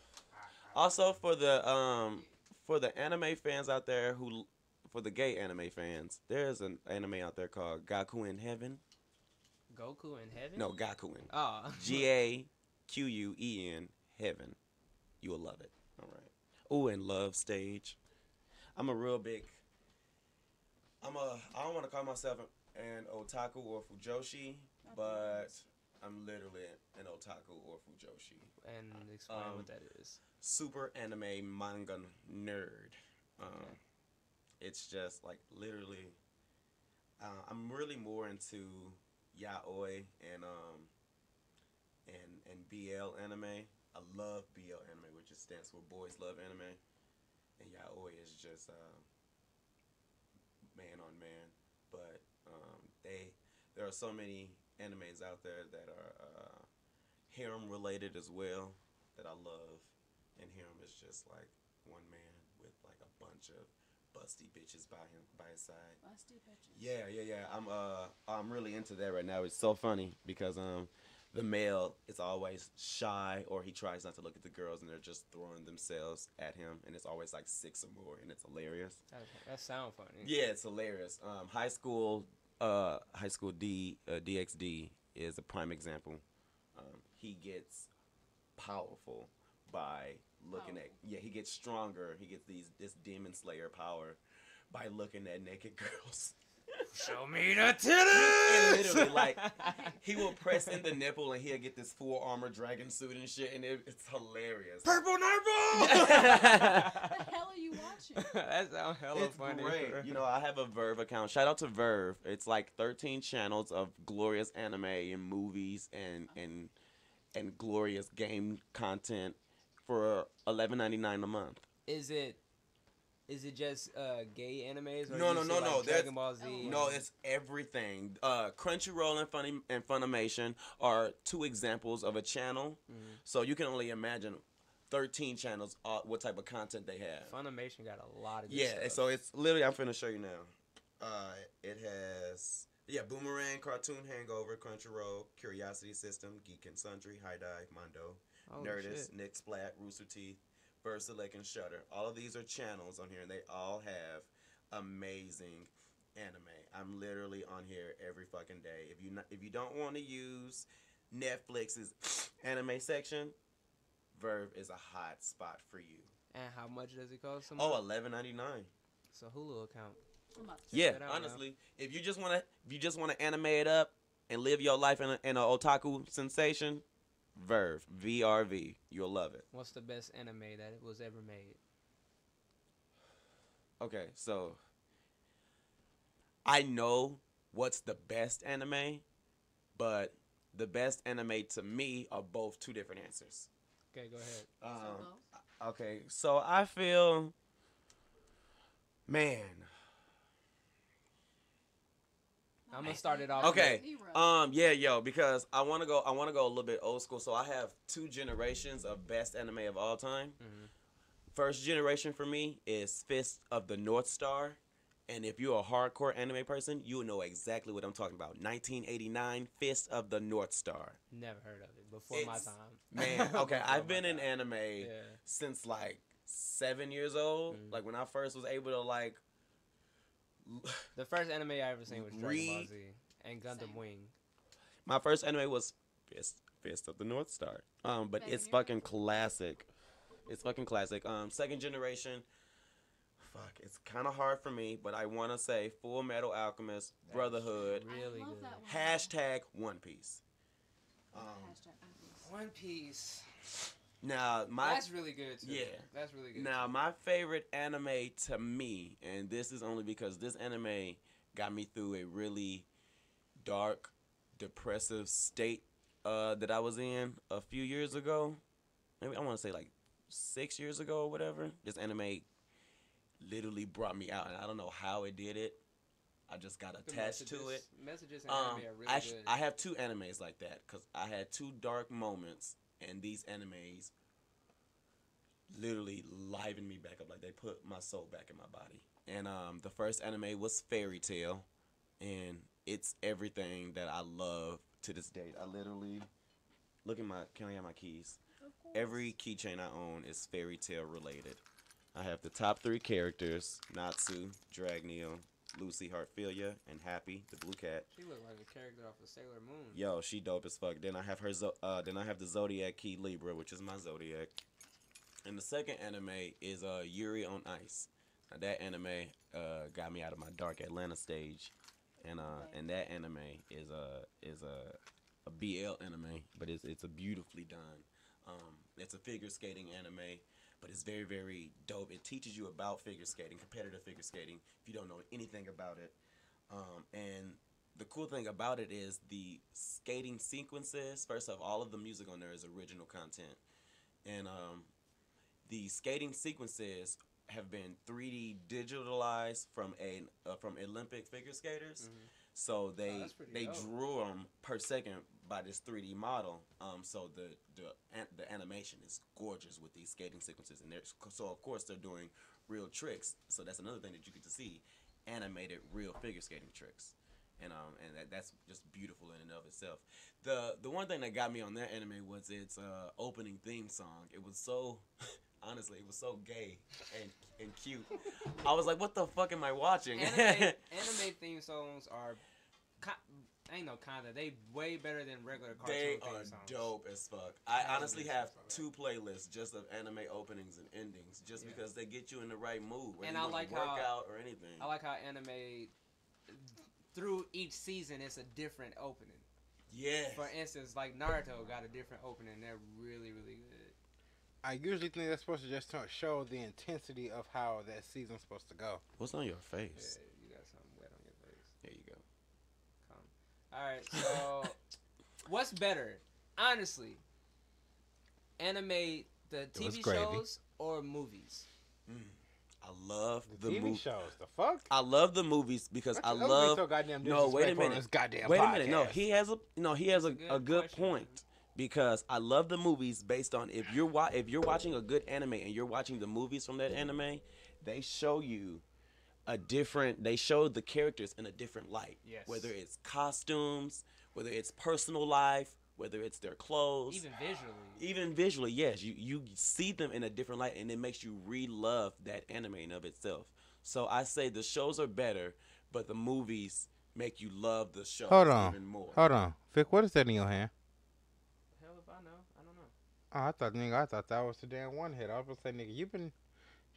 Also for the um for the anime fans out there who for the gay anime fans, there's an anime out there called Gakuen Heaven. Goku in heaven? No, Gakuen. Oh. G A Q U E N Heaven. You will love it. All right. Ooh, and Love Stage. I'm a real big. I'm a. I don't want to call myself an otaku or fujoshi, but I'm literally an otaku or fujoshi. and explain Um, what that is. super anime manga nerd. Um, It's just like literally. Uh, I'm really more into yaoi and um and and BL anime. I love BL anime, which just stands for Boys Love Anime, and yaoi is just uh, man on man. But um, they there are so many animes out there that are uh, harem related as well that I love and harem is just like one man with like a bunch of busty bitches by him by his side. Busty bitches. Yeah, yeah, yeah. I'm uh I'm really into that right now. It's so funny because um the male is always shy or he tries not to look at the girls and they're just throwing themselves at him and it's always like six or more and it's hilarious. That, that sound funny. Yeah, it's hilarious. Um, high school, uh, high school D uh, DXD is a prime example. Um, he gets powerful by looking at yeah. He gets stronger. He gets these this demon slayer power by looking at naked girls. Show me the And literally, like, he will press in the nipple and he'll get this full armor dragon suit and shit, and it, it's hilarious. purple nipple. What the hell are you watching? that sounds hella it's funny. great. You know, I have a Verve account. Shout out to Verve. It's like 13 channels of glorious anime and movies and and and glorious game content for 11.99 a month. is it is it just uh, gay animes? Or No, no, no, like, no, that's- Dragon Ball Z. Oh. No, it's everything. Uh, Crunchyroll and Funny and Funimation are two examples of a channel. Mhm. So you can only imagine thirteen channels. Uh, what type of content they have? Funimation got a lot of good Yeah, stuff. so it's literally I'm finna show you now. Uh, it has yeah, Boomerang, Cartoon Hangover, Crunchyroll, CuriosityStream, Geek and Sundry, HIDIVE, Mondo, Holy Nerdist, shit. Nick Splat, Rooster Teeth, VRV Select, and Shudder. All of these are channels on here, and they all have amazing anime. I'm literally on here every fucking day. If you not, if you don't want to use Netflix's anime section, Verve is a hot spot for you. And how much does it cost? Oh, a Oh, month? eleven ninety nine. so Hulu account. I'm about to Yeah, that out now. honestly, if you just want to, if you just want to anime it up and live your life in a, in a otaku sensation, Verve, VRV, you'll love it. What's the best anime that was ever made? Okay, so I know what's the best anime, but the best anime to me are both two different answers. Okay, go ahead. Um, okay, so I feel, man. I'm gonna start it off. Okay. Nero. Um, yeah, yo, because I want to go. I want to go a little bit old school. So I have two generations of best anime of all time. Mhm. First generation for me is Fist of the North Star, and if you're a hardcore anime person, you will know exactly what I'm talking about. 1989 Fist of the North Star. Never heard of it before my time. Man, okay, I've been in time. anime Yeah. since like seven years old. Mhm. Like when I first was able to like. The first anime I ever seen was Dragon Ball Z and Gundam Same. Wing. My first anime was Fist Fist of the North Star. Um, but Back it's in your fucking classic. It's fucking classic. Um, second generation. Fuck, it's kind of hard for me, but I want to say Full Metal Alchemist, That's Brotherhood, Really I love good. that one. hashtag One Piece. Um, Hashtag One Piece. One Piece. Now my That's really good too. Yeah. That's really good. now my favorite anime to me, and this is only because this anime got me through a really dark, depressive state uh, that I was in a few years ago. Maybe I want to say like six years ago or whatever. This anime literally brought me out, and I don't know how it did it. I just got The attached to it. Messages Um, anime are really I, sh- good. I have two animes like that because I had two dark moments, and these animes literally liven me back up. Like they put my soul back in my body. And um, the first anime was Fairy Tail, and it's everything that I love to this date. I literally look at my. Can I have my keys? Every keychain I own is Fairy Tail related. I have the top three characters: Natsu, Dragneel, Lucy Heartfilia, and Happy, the blue cat. She looked like a character off of Sailor Moon. Yo, she dope as fuck. Then I have her. Zo- uh, then I have the Zodiac key Libra, which is my Zodiac. And the second anime is uh Yuri on Ice. Now that anime uh got me out of my dark Atlanta stage, and uh Okay. and that anime is a is a a BL anime, but it's it's a beautifully done. Um, it's a figure skating anime, but it's very very dope. It teaches you about figure skating, competitive figure skating, if you don't know anything about it. Um, and the cool thing about it is the skating sequences. First off, all of the music on there is original content, and um, the skating sequences have been 3D digitalized from a uh, from Olympic figure skaters. Mhm. So they pretty they dope. drew them per second by this 3D model. Um, so the the an- the animation is gorgeous with these skating sequences, and there's so of course they're doing real tricks. So that's another thing that you get to see, animated real figure skating tricks, and um and that, that's just beautiful in and of itself. The the one thing that got me on that anime was its uh, opening theme song. It was so. Honestly, it was so gay and, and cute. I was like, "What the fuck am I watching?" anime, anime theme songs are, ain't no kinda. They way better than regular cartoon They theme are songs. dope as fuck. I Anime honestly have two playlists just of anime openings and endings, just Yeah. because they get you in the right mood. And you I like work how- out or anything. I like how anime, through each season, it's a different opening. yeah. For instance, like Naruto got a different opening. They're really, really good. I usually think that's supposed to just show the intensity of how that season's supposed to go. What's on your face? you got something wet on your face. There you go. Come. All right, so what's better, honestly? Anime, the TV shows or movies? Mm. I love The, the TV movie. shows. The fuck? I love the movies because I Why you always love. so goddamn No, wait a minute. Goddamn Wait a minute. No, he has a no. He has a, Good a good question. point because I love the movies based on if you're wa- if you're watching a good anime and you're watching the movies from that anime, they show you a different. They showed the characters in a different light. Yes. Whether it's costumes, whether it's personal life, whether it's their clothes, Even visually. even visually, yes, you you see them in a different light, and it makes you re-love that anime in of itself. So I say the shows are better, but the movies make you love the show Hold on. even more. Hold on, Vic. What is that in your hand? Hell if I know. I don't know. Oh, I thought, nigga, I thought that was the damn one hit. I was gonna say, nigga, you've been,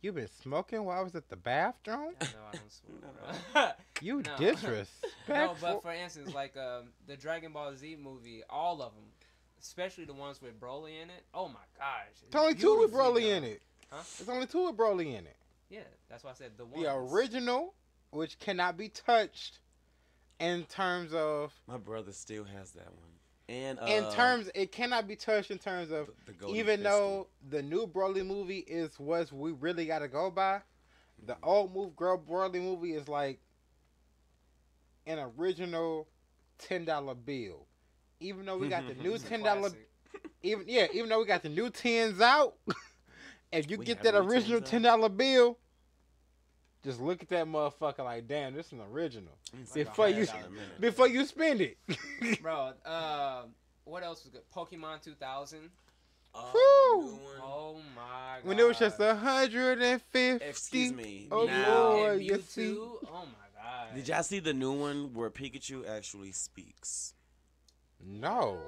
you been smoking while I was at the bathroom. I know I don't smoke. bro. You No. disrespectful. no, but for instance, like um, the Dragon Ball Z movie, all of them, especially the ones with Broly in it. Oh my gosh. it's It's only two with Broly done. in it. Huh? It's only two with Broly in it. Yeah, that's why I said the one. The original, which cannot be touched, in terms of, My brother still has that one, and uh, in terms, it cannot be touched in terms of, the, the even though the new Broly movie is what we really got to go by. The old move girl Broly movie is like an original ten dollar bill. Even though we got the new ten dollar, even yeah, even though we got the new tens out, if you We get that original ten dollar bill, just look at that motherfucker like, damn, this is an original. It's Before you- minute. Before you spend it, Bro, uh, what else was good? Pokemon 2000. Oh, the Whew. new one. Oh my god. when it was just hundred and fifty. Excuse me. Oh now, boy, and you see. Oh my god. did y'all see the new one where Pikachu actually speaks? No,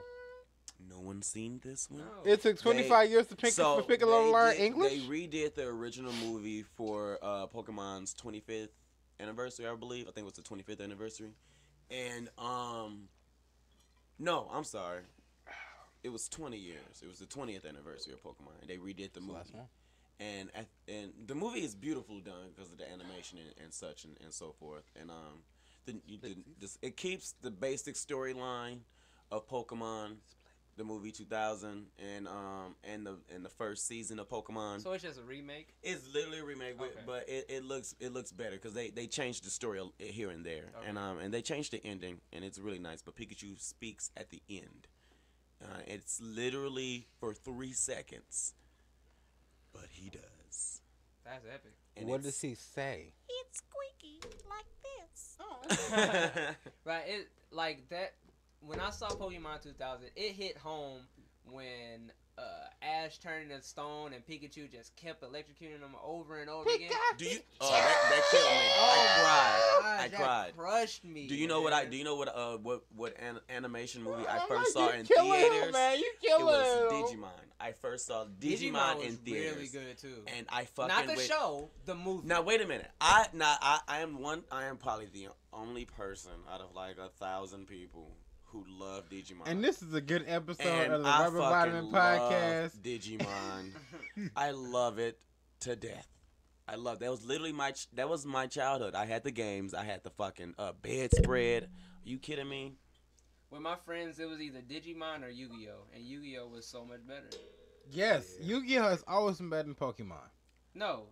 No one's seen this one. No. it took twenty five years to pick So for Piccolo to they learn did- English. They redid the original movie for uh, Pokemon's 25th anniversary, I believe. I think it was the 25th anniversary. And um, no, I'm sorry. It was 20 years. It was the 20th anniversary of Pokemon. And they redid the movie. Last. And at, and the movie is beautiful done because of the animation and, and such and, and so forth. And um, the, you, the this, it keeps the basic storyline of Pokemon, the movie 2000, and um and the and the first season of Pokemon. So it's just a remake. it's literally a remake, but, Okay. but it, it looks it looks better because they, they changed the story here and there, Okay. and um and they changed the ending, and it's really nice. But Pikachu speaks at the end. Uh, it's literally for three seconds, but he does. That's epic. And what does he say? It's squeaky like this. Oh. Right, it like that. When I saw Pokemon 2000, it hit home when uh, Ash turned into stone and Pikachu just kept electrocuting him over and over again. Do you? Oh, that, that killed me. I cried. Gosh, I that cried. Crushed me. Do you know what I? Do you know what? Uh, what what an, animation movie I I'm first saw in killing him, theaters? man. You It was. Digimon. I first saw Digimon, Digimon, was in theaters, really good too. and I fucking Not the went. show, the movie. Now wait a minute. I now I, I am one. I am probably the only person out of like a thousand people who love Digimon. And this is a good episode And of the I Rubber fucking Vitamin love Podcast. Digimon. I love it to death. I love that was literally my ch- that was my childhood. I had the games. I had the fucking uh, bedspread. Are you kidding me? With my friends, it was either Digimon or Yu-Gi-Oh, and Yu-Gi-Oh was so much better. Yes, Yu-Gi-Oh has always been better than Pokemon. No,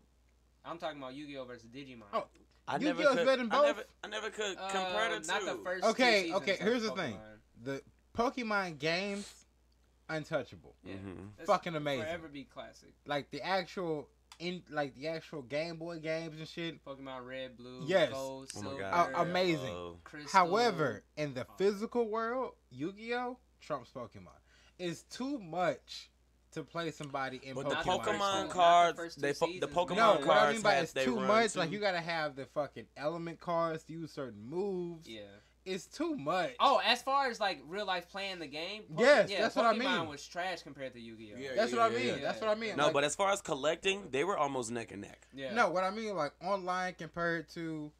I'm talking about Yu-Gi-Oh versus Digimon. Oh, I Yu-Gi-Oh's never could. better than I both? never, I never could Uh, compare the two. Not the first. two Okay, seasons okay, here's the thing. Pokemon. The Pokemon games, untouchable. Yeah. Mhm. Fucking amazing. Forever be classic. Like the actual in like the actual Game Boy games and shit. Pokemon Red, Blue, Yes. Gold, Oh my Silver, god, Uh, amazing. Oh. However, in the physical world, Yu-Gi-Oh trumps Pokemon. It's too much to play somebody in But Pokemon. the Not the first two- Pokemon not the cards, they fo- the seasons, Pokemon man. no, what I cards mean by it's too much. too. Like you gotta have the fucking element cards to use certain moves. Yeah. It's too much. Oh, as far as like real life playing the game, Poke- Yes, yeah, that's what I Pokemon mean. was trash compared to Yu-Gi-Oh. Yeah, That's yeah, what I mean. yeah. That's what I mean. No, Like, but as far as collecting, they were almost neck and neck. Yeah. no, what I mean like online compared to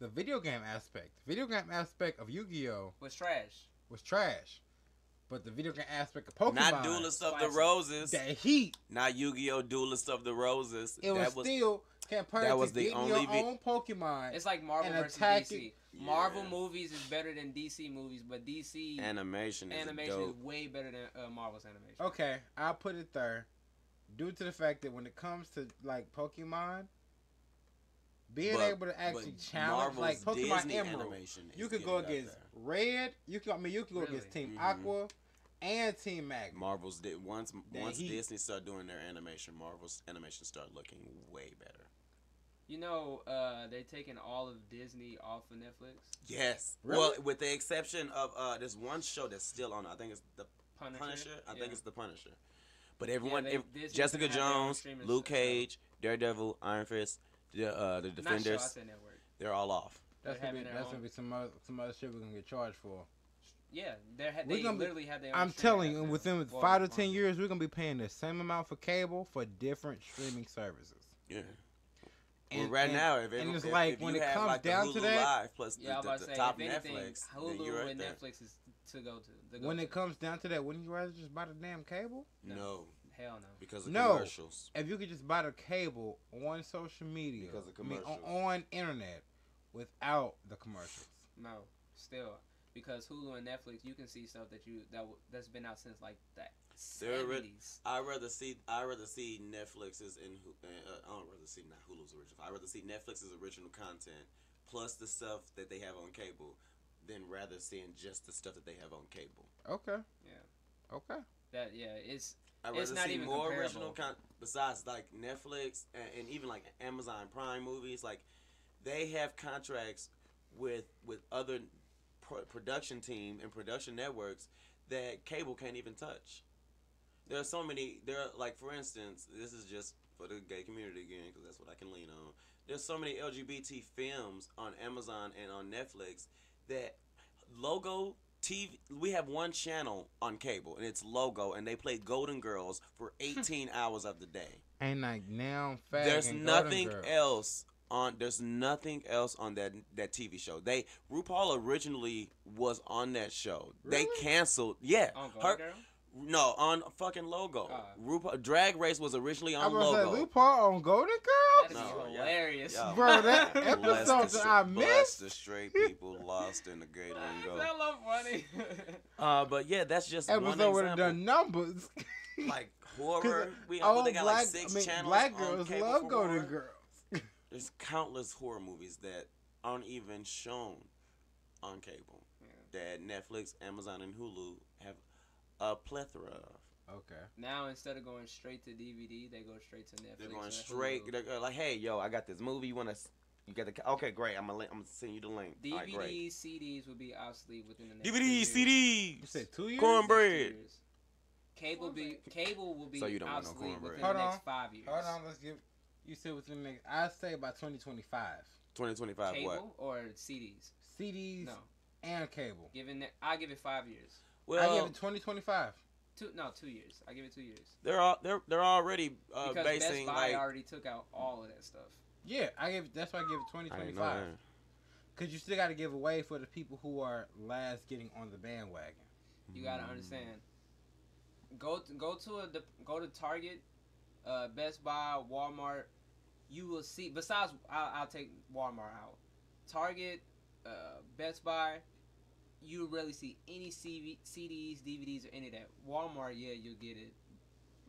the video game aspect. Video game aspect of Yu-Gi-Oh was trash. was trash, but the video game aspect of Pokemon, Not Duelist of the Roses. the heat, Not Yu-Gi-Oh! Duelist of the Roses. it was, that was still compared that was to the getting only your vi- own Pokemon. It's like Marvel And versus DC. Marvel Yeah. movies is better than DC movies, but DC animation. Is animation dope. is way better than uh, Marvel's animation. Okay, I'll put it there. due to the fact that when it comes to like Pokemon, being But- able to actually challenge Marvel's like Pokemon Disney Emerald, animation you is could go against there. Red. You can I mean you can go Really? against Team Mhm. Aqua and Team Magma. Marvel's did once Then once he- Disney started doing their animation, Marvel's animation started looking way better. You know, uh, they're taking all of Disney off of Netflix. Yes. Really? Well, with the exception of uh, there's one show that's still on. I think it's the Punisher. Punisher. I Yeah. think it's the Punisher. But everyone, they- ev- Disney's Jessica gonna have their own Jones, Luke stuff. Cage, Daredevil, Iron Fist, the uh, the Not show, Defenders, I said network. they're all off. That's They're gonna be that's own- gonna be some other some other shit we're gonna get charged for. Yeah, they're We they gonna be- literally have their own I'm telling you, within five to ten years, we're gonna be paying the same amount for cable for different streaming services. Yeah. And, well, right and- now, if, and it's if, like if when you it have, comes like, down Hulu to that, Live plus Yeah, I was the, about the, to the say, top anything, Netflix, then Hulu you're right and there. Netflix is to go to. The go when to. it comes down to that, wouldn't you rather just buy the damn cable? No, Hell no. because of No. commercials. If you could just buy the cable on social media, Because of I mean, on, commercials. on internet, without the commercials. No, still because Hulu and Netflix, you can see stuff that you that that's been out since like that They're seventies. I rather see I rather see Netflix's and uh, I don't rather see not Hulu's original. I rather see Netflix's original content plus the stuff that they have on cable than rather seeing just the stuff that they have on cable. Okay. Yeah. Okay. That yeah, it's I It's rather not see even more comparable. original content besides like Netflix and, and even like Amazon Prime movies. Like they have contracts with with other pro- production team and production networks that cable can't even touch. There are so many. There are like for instance, this is just for the gay community again because that's what I can lean on. There's so many LGBT films on Amazon and on Netflix that logo TV. We have one channel on cable and it's logo, and they play Golden Girls for 18 hours of the day. Ain't like now fag There's and nothing Girls. else on. There's nothing else on that that TV show. They RuPaul originally was on that show. They canceled. Yeah, on Golden her- Girl. No on fucking logo. Uh. RuPaul Drag Race was originally I on was logo. like, RuPaul on Golden Girls? That'd No, be yeah. hilarious. Yeah. Bro, that episode the, that I bless missed. the straight people lost in the gay lingo. That's hella funny. Uh, but yeah, that's just one Episode would have example. done numbers. like horror. We oh, they got black, like six I mean, channels. black girls cable love Golden horror. Girls. There's countless horror movies that aren't even shown on cable that Netflix, Amazon, and Hulu have a plethora of. Okay. now instead of going straight to DVD, they go straight to Netflix. They're going straight. They're like, hey, yo, I got this movie. You wanna? You got the? Okay, great. I'm gonna. I'm gonna send you the link. All right, great. CDs would be obsolete within the next two DVD, years. CDs. You said two years? Cornbread. Two years. Cable be cable will be So you don't want no obsolete cornbread. within Hold the on. next five years. Hold on, let's give. You said within the next. I say by 2025. 2025. Cable What? or CDs? CDs No, and cable. giving it. I give it five years. I give it 2025. Two no two years. I give it two years they're all they're they're already uh, because basing Best Buy like. already took out all of that stuff. Yeah, I give. That's why I give it I didn't know 2025. Because you still got to give away for the people who are last getting on the bandwagon. You gotta Mm. understand. Go to, go to a go to Target, uh, Best Buy, Walmart. You will see. Besides, I'll, I'll take Walmart out. Target, uh, Best Buy. You rarely see any CV, CDs, DVDs, or any of that. Walmart, yeah, you'll get it,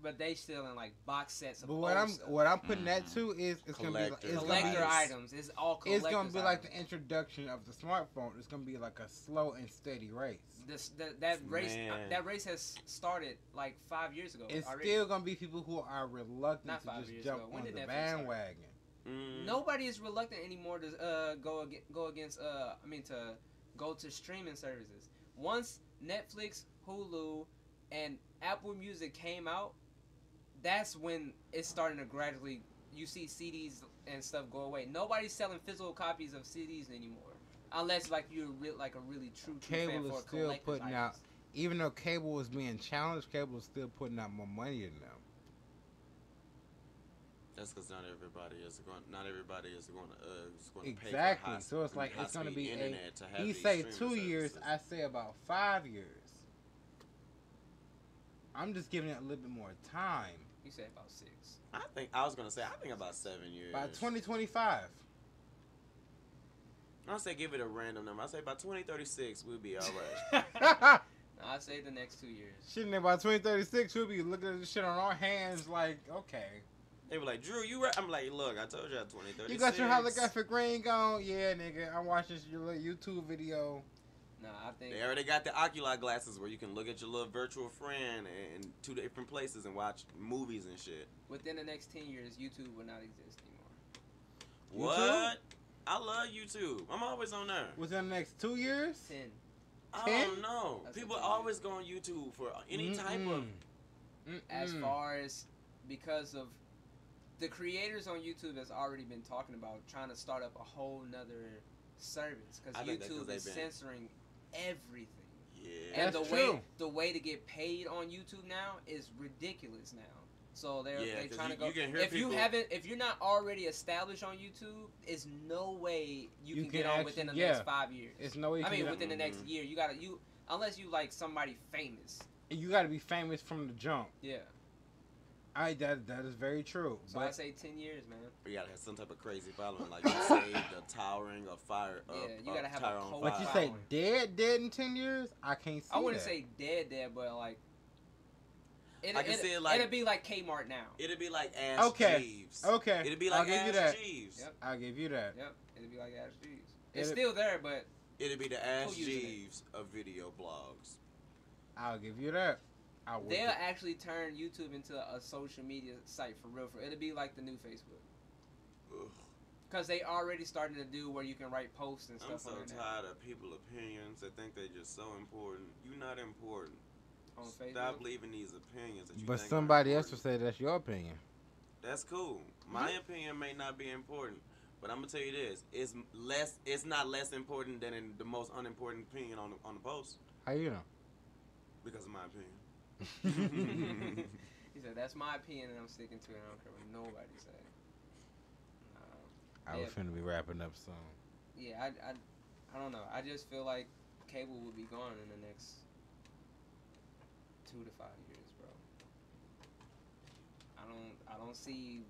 but they still in like box sets of But what I'm stuff. what I'm putting that Mhm. to is it's gonna be like, Collector gonna be, items. It's all it's gonna be like the introduction of the smartphone. It's gonna be like a slow and steady race. This, that, that race uh, that race has started like five years ago. It's already. still gonna be people who are reluctant Not to just jump ago. When on did the Netflix start? bandwagon. Mm. Nobody is reluctant anymore to uh, go against, go against uh, I mean to go to streaming services. Once Netflix, Hulu, and Apple Music came out, that's when it's starting to gradually. You see CDs and stuff go away. Nobody's selling physical copies of CDs anymore, unless like you're re- like a really true, true fan Cable for is still putting out- Even though cable was being challenged, cable is still putting out more money than them. That's because not everybody is going. Not everybody is going to. Uh, is going to pay Exactly. for high, So it's like it's gonna high-speed be a- internet to have He say streaming two years. services. I say about five years. I'm just giving it a little bit more time. You say about six. I think I was gonna say. I think about seven years. By 2025. I say give it a random number. I say by 2036 we'll be all right. I I say the next two years. Shit, and by 2036, we'll be looking at this shit on our hands like, okay. They were like, Drew, you right? I'm like, look, I told you at 2036. You got your holographic ring on? Yeah, nigga. I'm watching your little YouTube video. Nah, I think They already got the Oculi glasses where you can look at your little virtual friend in two different places and watch movies and shit. within the next ten years, YouTube will not exist anymore. YouTube? What? I love YouTube. I'm always on there. Within the next two years? Ten. I Ten? don't know. That's People always go on YouTube for any type of. Mm-mm. As far as because of the creators on YouTube has already been talking about trying to start up a whole nother service because think that's 'cause YouTube is censoring everything. Yeah. and the That's way the way to get paid on YouTube now is ridiculous now. So they're Yeah, they 'cause trying you- to go. you can hear if you haven't, if you're not already established on YouTube, is no way you, You can, can get on within the yeah. next five years. It's no way I can mean, get- within the next Mhm. year, you gotta you unless you like somebody famous. you got to be famous from the jump. Yeah. I that that is very true. So I say ten years, man. You gotta have some type of crazy following, like you say, the towering of fire. Of, Yeah, you gotta have a Tyrone cult but you say dead, dead in ten years? I can't see I wouldn't that. say dead, dead, but like. It, I can it, see it like- it'd be like Kmart now. It'd be like Ask Okay. Jeeves. Okay, It'd be I'll like give Ask you that. Jeeves. Yep. I'll give you that. Yep, it'd be like Ask Jeeves. It's It'd- still there, but It'd be the Ask Who using it? Jeeves of video blogs. I'll give you that. I would. they'll actually turn YouTube into a social media site for real. For it'll be like the new Facebook, Ugh. cause they already starting to do where you can write posts and stuff. I'm so on there now. tired of people opinions I think they're just so important. You're not important. on Stop Facebook. leaving these opinions that you But think somebody else will say that's your opinion. That's cool. My Mm-hmm. opinion may not be important, but I'm gonna tell you this: it's less. It's not less important than in the most unimportant opinion on the, on the post How you know? because of my opinion. He said, "That's my opinion, and I'm sticking to it. I don't care what nobody say." Um, I was Yeah. finna be wrapping up soon. yeah, I, I, I don't know. I just feel like cable will be gone in the next two to five years, bro. I don't, I don't see,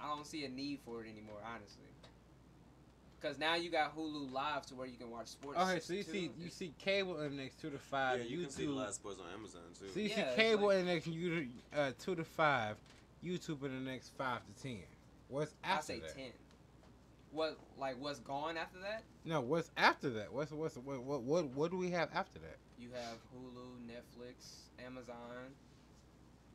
I don't see a need for it anymore, honestly. Because now you got Hulu Live to where you can watch sports. Okay, so you too. see you see cable in the next two to five. yeah, five. you can see YouTube. live sports on Amazon too. So you Yeah, see cable like- in the next you uh, two to five. YouTube in the next five to ten. What's after I after say that? ten. What like what's gone after that? No, what's after that? What's what's what what what, what do we have after that? You have Hulu, Netflix, Amazon.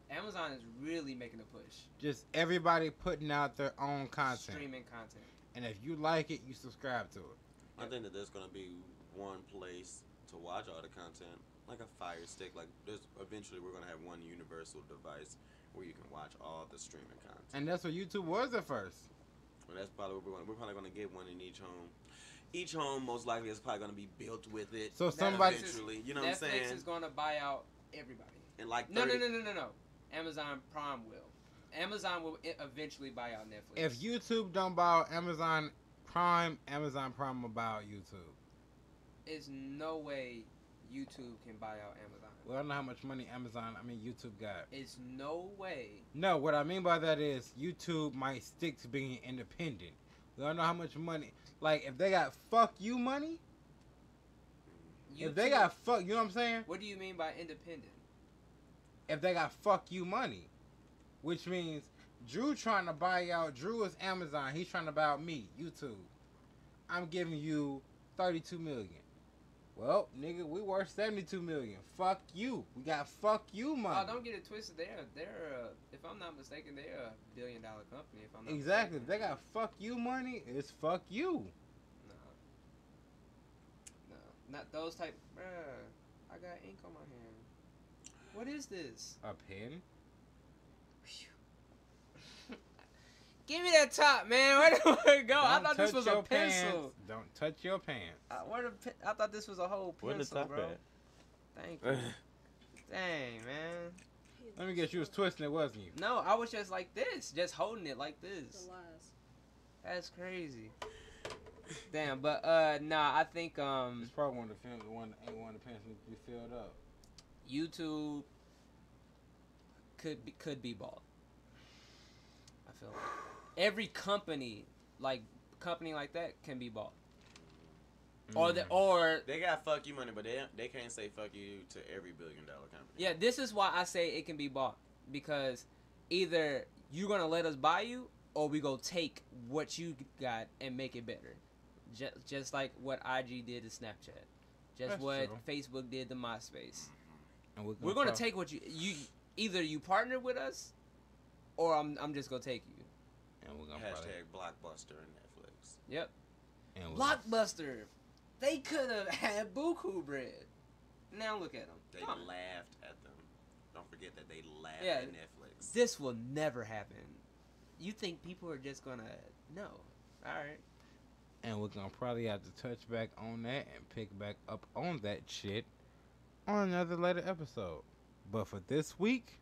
Amazon is really making a push. Just everybody putting out their own content, Streaming content. And if you like it, you subscribe to it. I think that there's gonna be one place to watch all the content, like a Fire Stick. Like there's eventually we're gonna have one universal device where you can watch all the streaming content. And that's what YouTube was at first. And that's probably what we're gonna. We're probably gonna get one in each home. Each home most likely is probably gonna be built with it. So Netflix somebody, is- eventually, you know what I'm Netflix is going to buy out everybody. and like No, no, no, no, no, no. Amazon Prime will. Amazon will eventually buy out Netflix. if YouTube don't buy out Amazon Prime, Amazon Prime will buy out YouTube. There's no way YouTube can buy out Amazon. Well, I don't know how much money Amazon, I mean YouTube got. It's no way. No, what I mean by that is YouTube might stick to being independent. We don't know how much money. Like if they got fuck you money, if they got fuck, you know what I'm saying? What do you mean by independent? If they got fuck you money, which means Drew trying to buy out. Drew is Amazon. He's trying to buy out me, YouTube. I'm giving you 32 million. Well, nigga, we worth 72 million. Fuck you. We got fuck you money. Oh, don't get it twisted. They're they're uh, if I'm not mistaken, they're a billion dollar company. If I'm not exactly. If they got fuck you money, it's fuck you. no, no, not those type. Bruh, I got ink on my hand. What is this? A pen? Give me that top, man. Where do I go? I Don't thought this was a pencil. pants. Don't touch your pants. I, where the, pe- I thought this was a whole pencil, Where the pencil, top bro. at? Thank you. Dang, man. Let me guess, you was twisting it, wasn't you? No, I was just like this, just holding it like this. That's crazy. Damn, but uh, nah, I think um, It's probably one of the film, the one ain't one of the pants need to be filled up. YouTube could be, could be bought. I feel like. Every company, like company like that, can be bought. Mm. or the or They got fuck you money, but they they can't say fuck you to every billion dollar company. yeah. This is why I say it can be bought because either you're gonna let us buy you, or we go take what you got and make it better. Just just like what IG did to Snapchat, just That's what true. Facebook did to MySpace. Mm-hmm. And we're We're gonna take what you you either you partner with us, or I'm I'm just gonna take you. And we're gonna probably. Hashtag Blockbuster and Netflix. Yep. And we're gonna- Blockbuster, they could have had buku bread. Now look at them. They laughed at them. Don't forget that they laughed Yeah. at Netflix. This will never happen. You think people are just gonna no? All right. And we're gonna probably have to touch back on that and pick back up on that shit on another later episode. But for this week,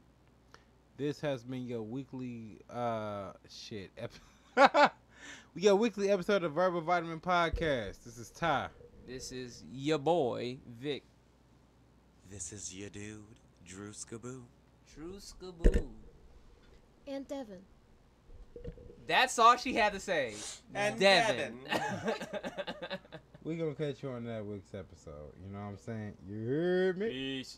this has been your weekly uh shit. Ep- we got a weekly episode of Verbal Vitamin Podcast. This is Ty. This is your boy Vic. This is your dude, Drew Skaboo. Drew skaboo. And Devin. That's all she had to say. And Devin. We gonna catch you on that week's episode. You know what I'm saying? You heard me? Peace.